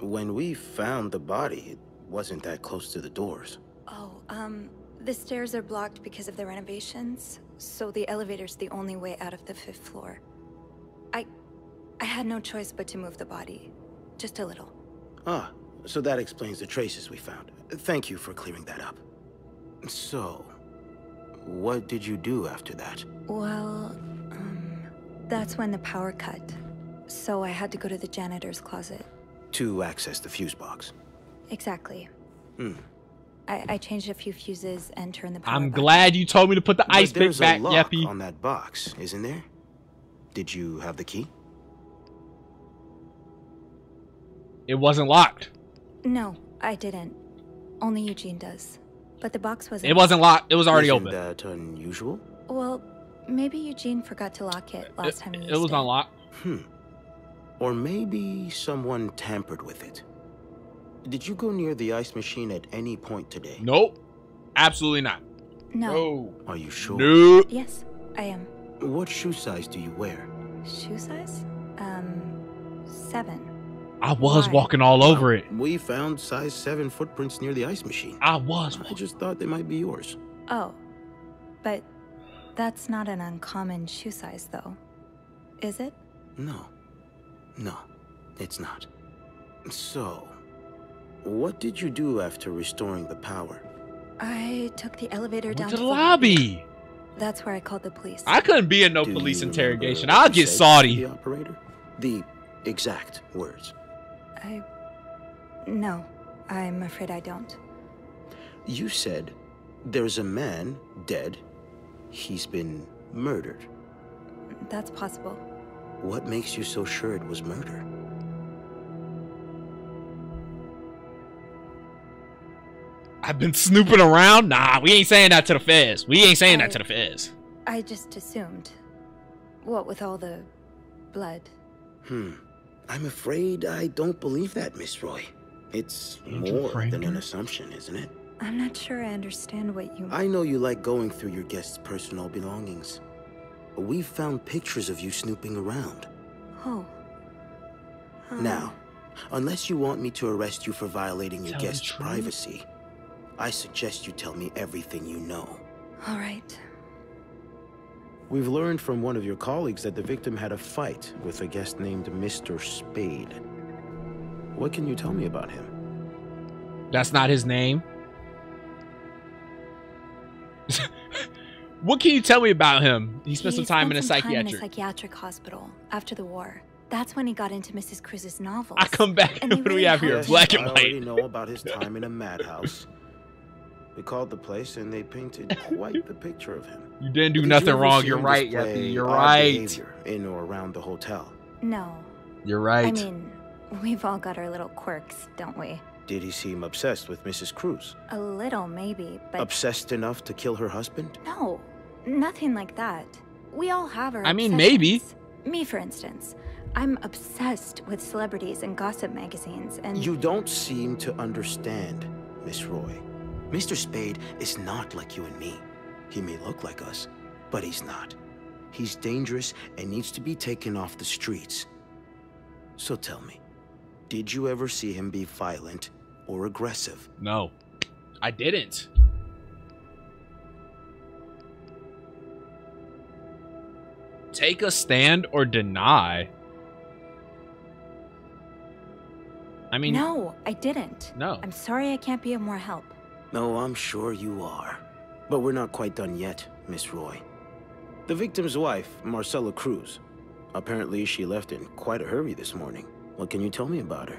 When we found the body, it wasn't that close to the doors. Oh, um, the stairs are blocked because of the renovations, so the elevator's the only way out of the fifth floor. I... I had no choice but to move the body. Just a little. Ah, so that explains the traces we found. Thank you for clearing that up. So, what did you do after that? Well, um, that's when the power cut. So I had to go to the janitor's closet. To access the fuse box. Exactly. Hmm. I, I changed a few fuses and turned the power I'm back glad you told me to put the But ice pick back, a lock Yeppy. on that box, isn't there? Did you have the key? It wasn't locked. No, I didn't. Only Eugene does. But the box wasn't. It wasn't locked. It was already Isn't open. that unusual? Well, maybe Eugene forgot to lock it last time he used It was unlocked. Hmm. Or maybe someone tampered with it. Did you go near the ice machine at any point today? Nope. Absolutely not. No. Are you sure? No. Yes, I am. What shoe size do you wear? Shoe size? Um, seven. I was Why? walking all over it. We found size 7 footprints near the ice machine. I was. I just thought they might be yours. Oh, but that's not an uncommon shoe size, though. Is it? No. No, it's not. So, what did you do after restoring the power? I took the elevator down to to the lobby. That's where I called the police. I couldn't be in no Do police interrogation. I'll get said Saudi. The operator? The exact words. I. No, I'm afraid I don't. You said there's a man dead. He's been murdered. That's possible. What makes you so sure it was murder? I've been snooping around. Nah, we ain't saying that to the feds. We ain't saying that to the feds. I just assumed. What with all the blood? Hmm. I'm afraid I don't believe that, Miss Roy. It's Andrew more than an assumption, isn't it? I'm not sure I understand what you. I know you like going through your guests' personal belongings. But We found pictures of you snooping around. Oh. Um, Now, unless you want me to arrest you for violating your Tell the guests' truth? privacy, I suggest you tell me everything you know. All right. We've learned from one of your colleagues that the victim had a fight with a guest named Mr. Spade. What can you tell me about him? That's not his name. what can you tell me about him? He spent some time in a spent some time in a psychiatric. psychiatric hospital after the war. That's when he got into Mrs. Cruz's novels. I come back. And What do we have here? Black him. and I already white. know about his time in a madhouse. We called the place and they painted quite the picture of him. You didn't do Did you nothing ever wrong. You're him right, display Yeppy. You're odd right. behavior In or around the hotel. No. You're right. I mean, we've all got our little quirks, don't we? Did he seem obsessed with Mrs. Cruz? A little, maybe, but Obsessed enough to kill her husband? no, nothing like that. We all have our. I mean, maybe. Me, for instance. I'm obsessed with celebrities and gossip magazines, and You don't seem to understand, Miss Roy. Mr. Spade is not like you and me. He may look like us, but he's not. He's dangerous and needs to be taken off the streets. So tell me, did you ever see him be violent or aggressive? No, I didn't. Take a stand or deny. I mean, no, I didn't. No. I'm sorry I can't be of more help. No, I'm sure you are. But we're not quite done yet, Miss Roy. The victim's wife, Marcella Cruz. Apparently, she left in quite a hurry this morning. What can you tell me about her?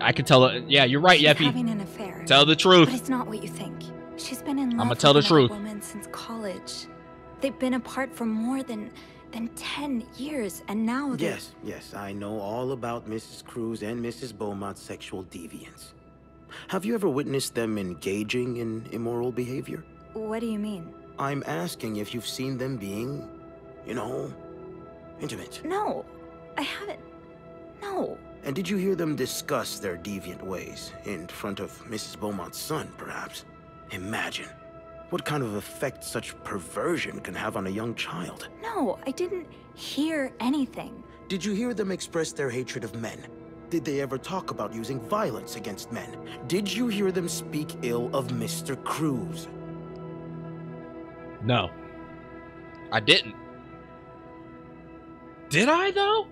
I could tell. Her, yeah, you're right, She's Yeppy. having an affair. Tell the truth. But it's not what you think. She's been in love I'ma with tell the another truth. woman since college. They've been apart for more than than 10 years, and now they're... Yes, yes, I know all about Mrs. Cruz and Mrs. Beaumont's sexual deviance. Have you ever witnessed them engaging in immoral behavior? What do you mean? I'm asking if you've seen them being, you know, intimate. No, I haven't. No. And did you hear them discuss their deviant ways in front of Mrs. Beaumont's son, perhaps? Imagine what kind of effect such perversion can have on a young child. No, I didn't hear anything. Did you hear them express their hatred of men? Did they ever talk about using violence against men? Did you hear them speak ill of Mr. Cruz? No. I didn't. Did I though?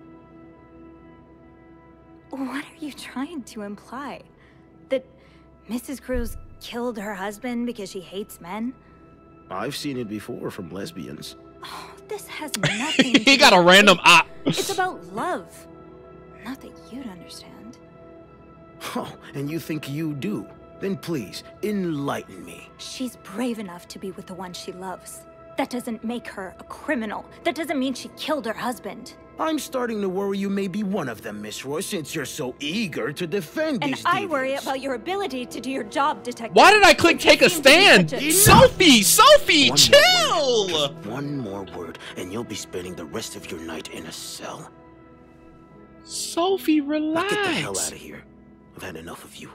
What are you trying to imply? That Mrs. Cruz killed her husband because she hates men? I've seen it before from lesbians. Oh, This has nothing to he got a random me. op. It's about love. Not that you'd understand. Oh, and you think you do? Then please, enlighten me. She's brave enough to be with the one she loves. That doesn't make her a criminal. That doesn't mean she killed her husband. I'm starting to worry you may be one of them, Miss Roy, since you're so eager to defend And these I worry about your ability to do your job, detective. Why did I click take a stand? Sophie, Sophie, One chill. More word, one more word, and you'll be spending the rest of your night in a cell. Sophie, Now relax. get the hell out of here. I've had enough of you.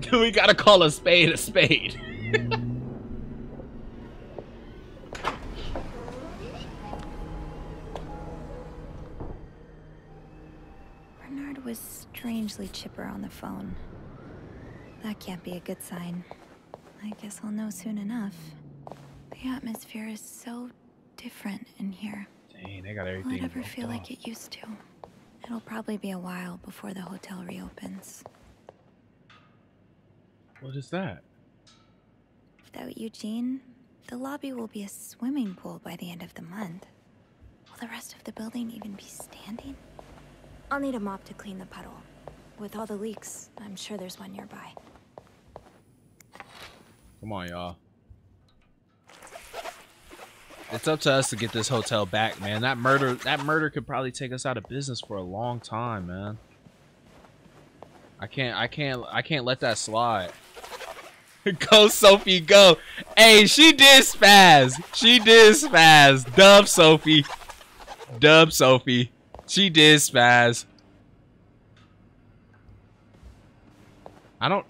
we gotta call a spade a spade. was strangely chipper on the phone. That can't be a good sign. I guess I'll know soon enough. The atmosphere is so different in here. Dang, they got everything. it ever roped feel off. like it used to? It'll probably be a while before the hotel reopens. What is that? Without Eugene, the lobby will be a swimming pool by the end of the month. Will the rest of the building even be standing? I'll need a mop to clean the puddle. With all the leaks, I'm sure there's one nearby. Come on, y'all. It's up to us to get this hotel back, man. That murder that murder could probably take us out of business for a long time, man. I can't I can't I can't let that slide. go Sophie, go. Hey, she did spaz. She did spaz. Dub Sophie. Dub Sophie. She did spaz. I don't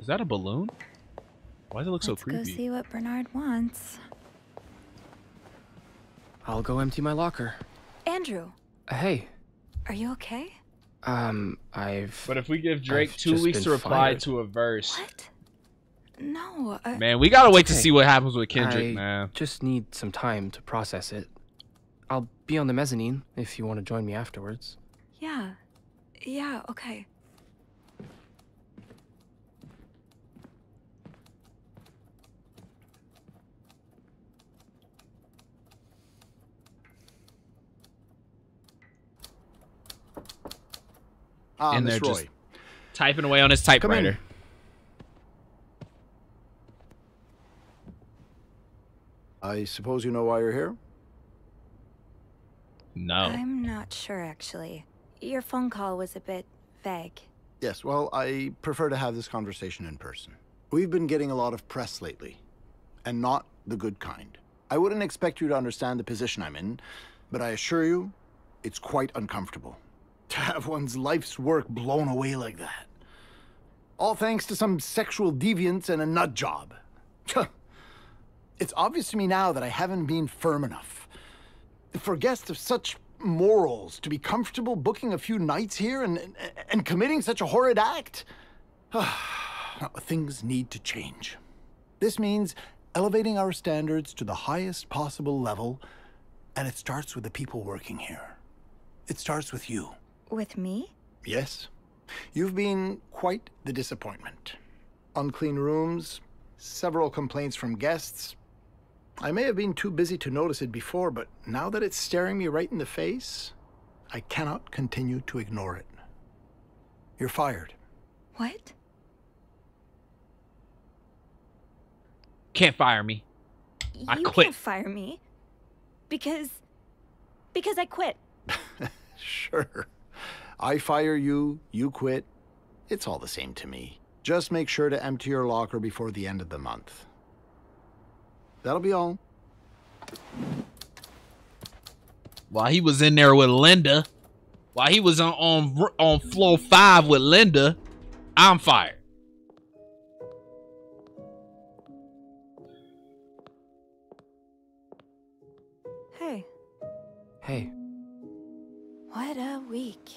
Is that a balloon? Why does it look so creepy? Let's go see what Bernard wants. I'll go empty my locker. Andrew, Hey, are you okay? um, I've. But if we give Drake I've two weeks to reply fired. to a verse, What? No. I... man, we gotta wait to see what happens with Kendrick, I man. just need some time to process it. I'll be on the mezzanine if you want to join me afterwards. Yeah. Yeah, okay. Ah, in Miss there Roy. just typing away on his Come in. typewriter. I suppose you know why you're here? No. I'm not sure, actually. Your phone call was a bit vague. Yes, well, I prefer to have this conversation in person. We've been getting a lot of press lately, and not the good kind. I wouldn't expect you to understand the position I'm in, but I assure you, it's quite uncomfortable. To have one's life's work blown away like that. All thanks to some sexual deviance and a nut job. it's obvious to me now that I haven't been firm enough. For guests of such morals to be comfortable booking a few nights here and, and, and committing such a horrid act. Things need to change. This means elevating our standards to the highest possible level, and it starts with the people working here. It starts with you. With me? Yes. You've been quite the disappointment. Unclean rooms, several complaints from guests. I may have been too busy to notice it before, but now that it's staring me right in the face, I cannot continue to ignore it. You're fired. What? Can't fire me. I you quit. can't fire me. Because. Because I quit. Sure. I fire you, you quit. It's all the same to me. Just make sure to empty your locker before the end of the month. That'll be all. While he was in there with Linda, while he was on on, on floor five with Linda, I'm fired. Hey, Hey, what a week.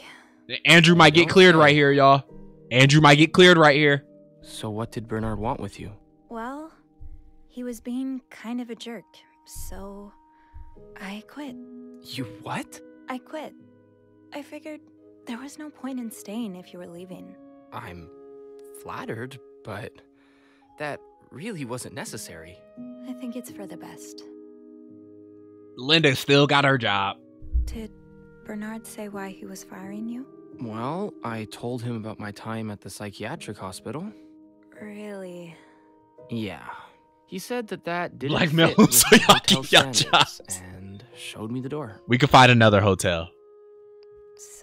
Andrew might get cleared right here, y'all. Andrew might get cleared right here. so what did Bernard want with you? Well, he was being kind of a jerk, so I quit. You what? I quit. I figured there was no point in staying if you were leaving. I'm flattered, but that really wasn't necessary. I think it's for the best. Linda still got her job. Did Bernard say why he was firing you? Well, I told him about my time at the psychiatric hospital. Really? Yeah. He said that that didn't Blackmail fit with so the y'all hotel keep y'all standards, and showed me the door. We could find another hotel.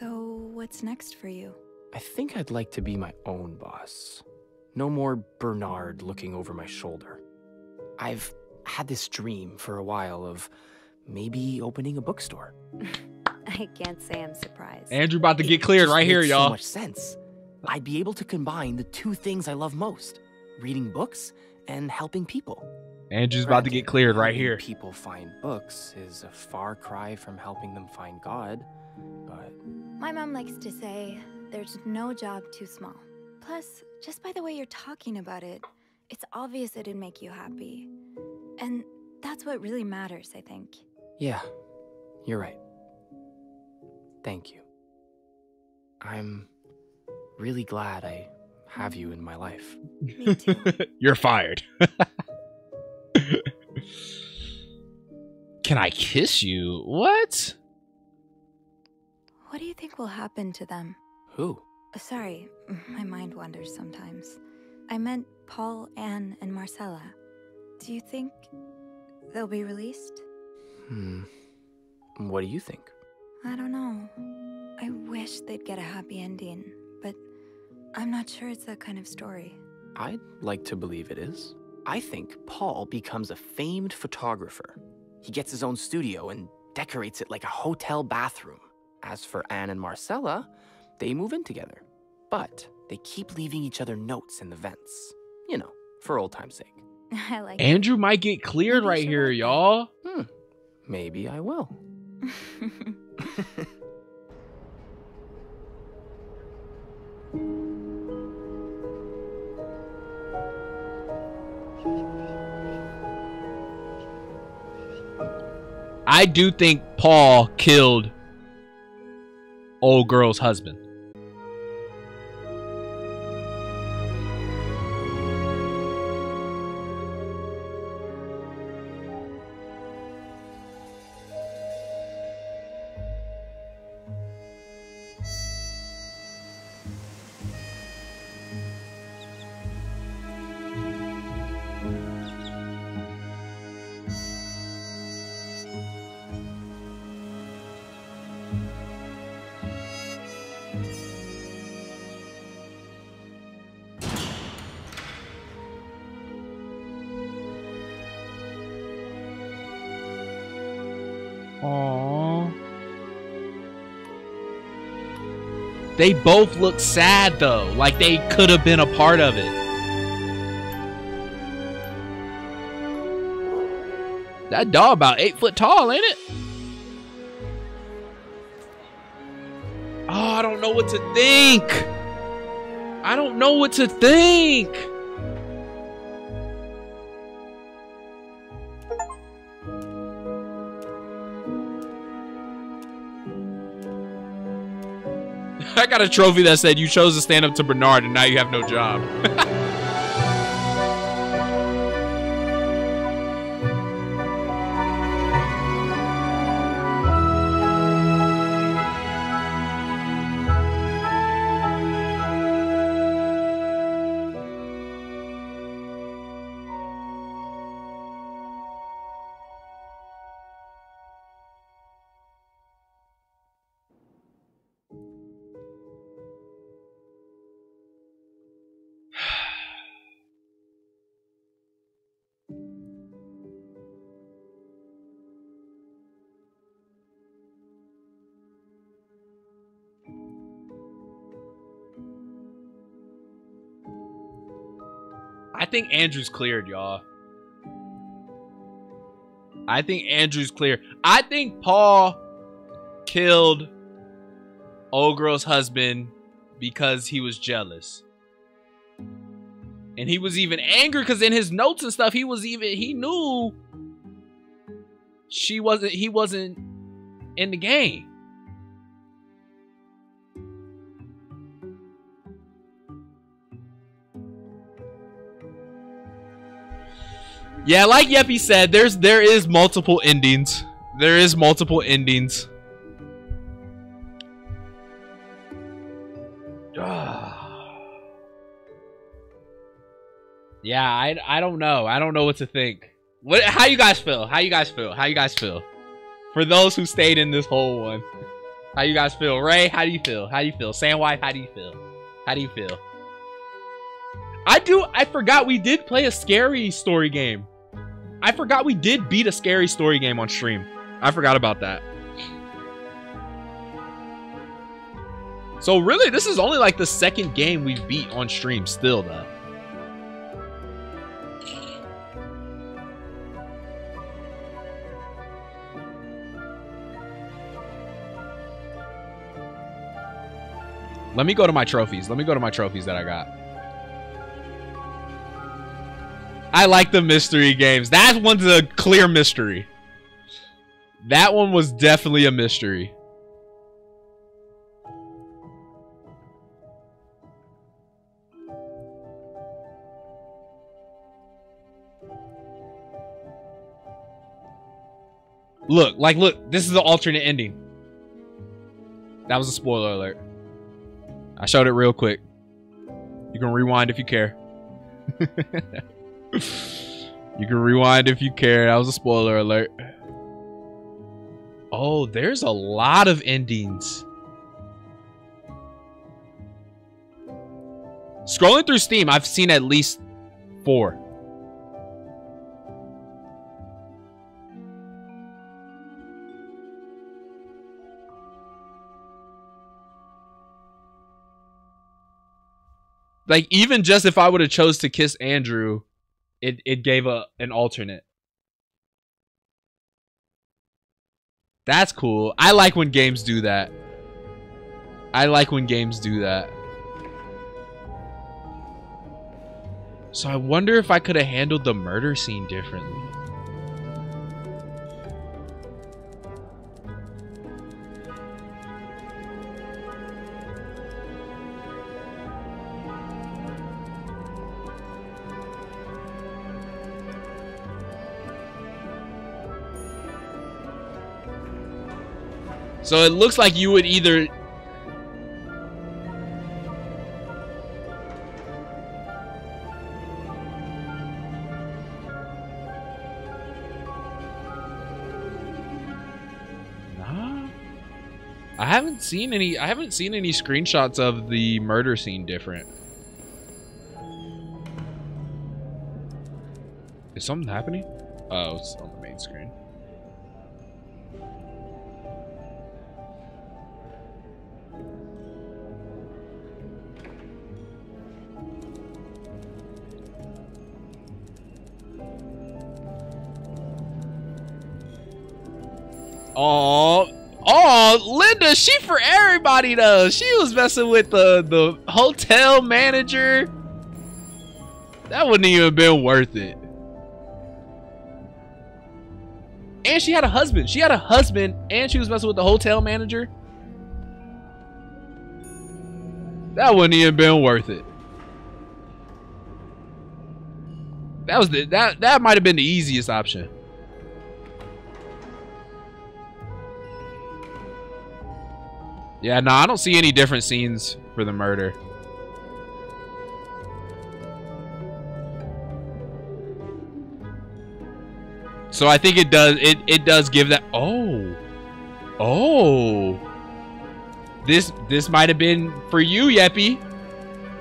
So, what's next for you? I think I'd like to be my own boss. No more Bernard looking over my shoulder. I've had this dream for a while of maybe opening a bookstore. I can't say I'm surprised. Andrew about to get cleared right here, y'all. So much sense. I'd be able to combine the two things I love most: reading books and helping people. Andrew's about to get cleared right here. People find books is a far cry from helping them find God, but My mom likes to say there's no job too small. Plus, just by the way you're talking about it, it's obvious it'd make you happy. And that's what really matters, I think. yeah, you're right. Thank you. I'm really glad I have you in my life. Me too. You're fired. Can I kiss you? What? What do you think will happen to them? Who? Uh, Sorry, my mind wanders sometimes. I meant Paul, Anne, and Marcella. Do you think they'll be released? Hmm. What do you think? I don't know. I wish they'd get a happy ending, but I'm not sure it's that kind of story. I'd like to believe it is. I think Paul becomes a famed photographer. He gets his own studio and decorates it like a hotel bathroom. As for Anne and Marcella, they move in together. But they keep leaving each other notes in the vents. You know, for old time's sake. I like Andrew might get cleared right here, y'all. Hmm. Maybe I will. I do think Paul killed old girl's husband. They both look sad though, like they could have been a part of it. That dog about eight foot tall, ain't it? Oh, I don't know what to think. I don't know what to think. Got a trophy that said you chose to stand up to Bernard and now you have no job. think Andrew's cleared, y'all. I think Andrew's clear. I think Paul killed old girl's husband because he was jealous. And he was even angry because in his notes and stuff, he was even he knew she wasn't he wasn't in the game. Yeah, like Yeppy said, there's there is multiple endings. There is multiple endings. yeah, I I don't know. I don't know what to think. What how you guys feel? How you guys feel? How you guys feel? For those who stayed in this whole one. How you guys feel? Ray, how do you feel? How do you feel? Sandwife, how do you feel? How do you feel? I do I forgot we did play a scary story game. I forgot we did beat a scary story game on stream. I forgot about that. So really, this is only like the second game we beat on stream still though. Let me go to my trophies. Let me go to my trophies that I got. I like the mystery games. That one's a clear mystery. That one was definitely a mystery. Look, like, look, this is the alternate ending. That was a spoiler alert. I showed it real quick. You can rewind if you care. you can rewind if you care. That was a spoiler alert. Oh, there's a lot of endings. Scrolling through Steam, I've seen at least four. Like even just if I would have chose to kiss Andrew, it it gave a an alternate. That's cool. I like when games do that. I like when games do that. So I wonder if I could have handled the murder scene differently. So it looks like you would either Nah. I haven't seen any I haven't seen any screenshots of the murder scene different. Is something happening? Oh, it's on the main screen. Oh, oh, Linda, she for everybody though. She was messing with the the hotel manager. That wouldn't even been worth it. And she had a husband. She had a husband, and she was messing with the hotel manager. That wouldn't even been worth it. That was the that that might have been the easiest option. Yeah, no, I don't see any different scenes for the murder. So I think it does it it does give that oh. Oh. This this might have been for you, Yeppy.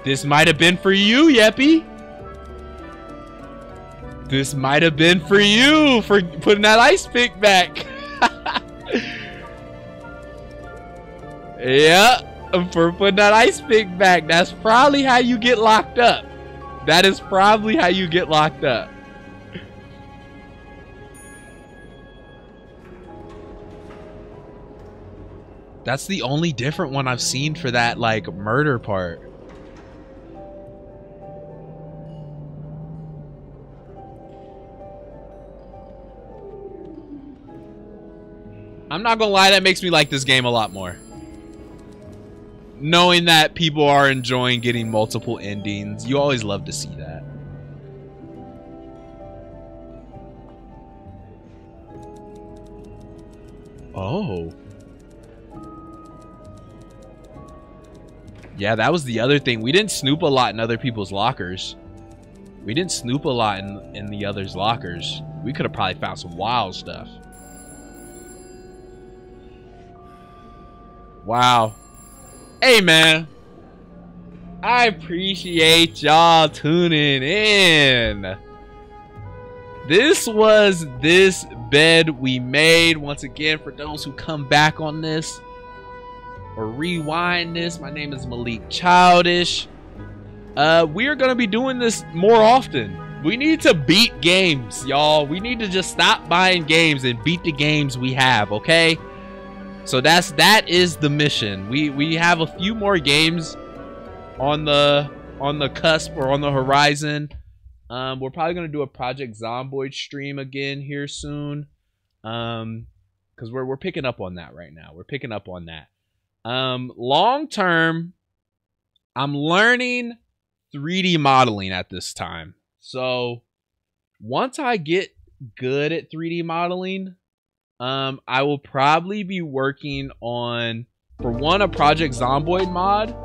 This might have been for you, Yeppy. This might have been for you for putting that ice pick back. yeah, for putting that ice pick back. That's probably how you get locked up. That is probably how you get locked up. That's the only different one I've seen for that, like, murder part. I'm not gonna lie, that makes me like this game a lot more. Knowing that people are enjoying getting multiple endings, you always love to see that. Oh. Yeah, that was the other thing. We didn't snoop a lot in other people's lockers. We didn't snoop a lot in, in the others' lockers. We could have probably found some wild stuff. Wow. Hey, man. I appreciate y'all tuning in. This was this bed we made. Once again, for those who come back on this or rewind this, my name is Malik Childish. Uh, we are going to be doing this more often. We need to beat games, y'all. We need to just stop buying games and beat the games we have, okay? So that's that is the mission. We we have a few more games on the on the cusp or on the horizon. Um, we're probably gonna do a Project Zomboid stream again here soon. Um, because we're we're picking up on that right now. We're picking up on that. Um, long term, I'm learning 3D modeling at this time. So once I get good at 3D modeling, um, I will probably be working on, for one, a Project Zomboid mod.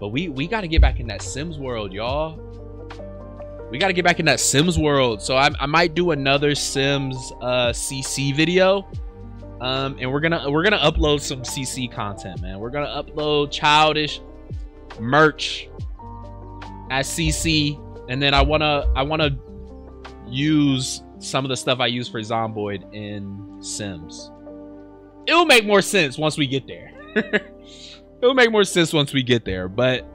But we we got to get back in that Sims world, y'all. We got to get back in that Sims world. So I, I might do another Sims uh, CC video. Um, and we're gonna we're gonna upload some CC content, man. We're gonna upload childish merch at CC, and then I wanna I wanna use some of the stuff I use for Zomboid in Sims. It'll make more sense once we get there. It'll make more sense once we get there, but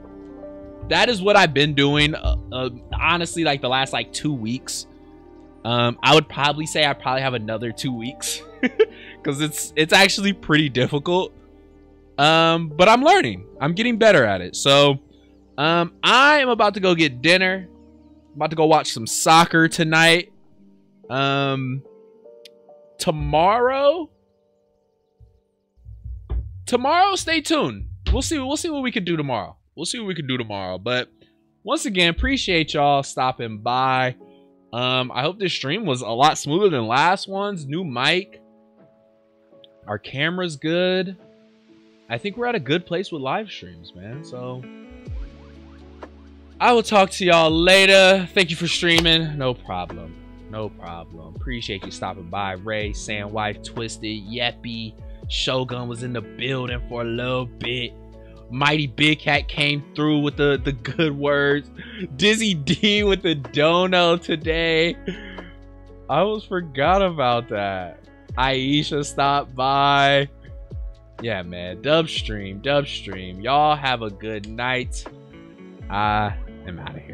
that is what I've been doing. Uh, uh, honestly, like the last like two weeks. Um, I would probably say I probably have another two weeks because it's it's actually pretty difficult. Um, but I'm learning. I'm getting better at it. So, um, I am about to go get dinner. I'm about to go watch some soccer tonight. Um, tomorrow, tomorrow, stay tuned. We'll see. We'll see what we can do tomorrow. We'll see what we can do tomorrow. But once again, appreciate y'all stopping by. Um, I hope this stream was a lot smoother than last one's. New mic. Our camera's good. I think we're at a good place with live streams, man. So I will talk to y'all later. Thank you for streaming. No problem. No problem. Appreciate you stopping by. Ray, Sandwife, Twisted, Yeppy, Shogun was in the building for a little bit. Mighty Big Cat came through with the, the good words. Dizzy D with the dono today. I almost forgot about that. Aisha stopped by. Yeah, man. Dub stream, dub stream. Y'all have a good night. I am out of here.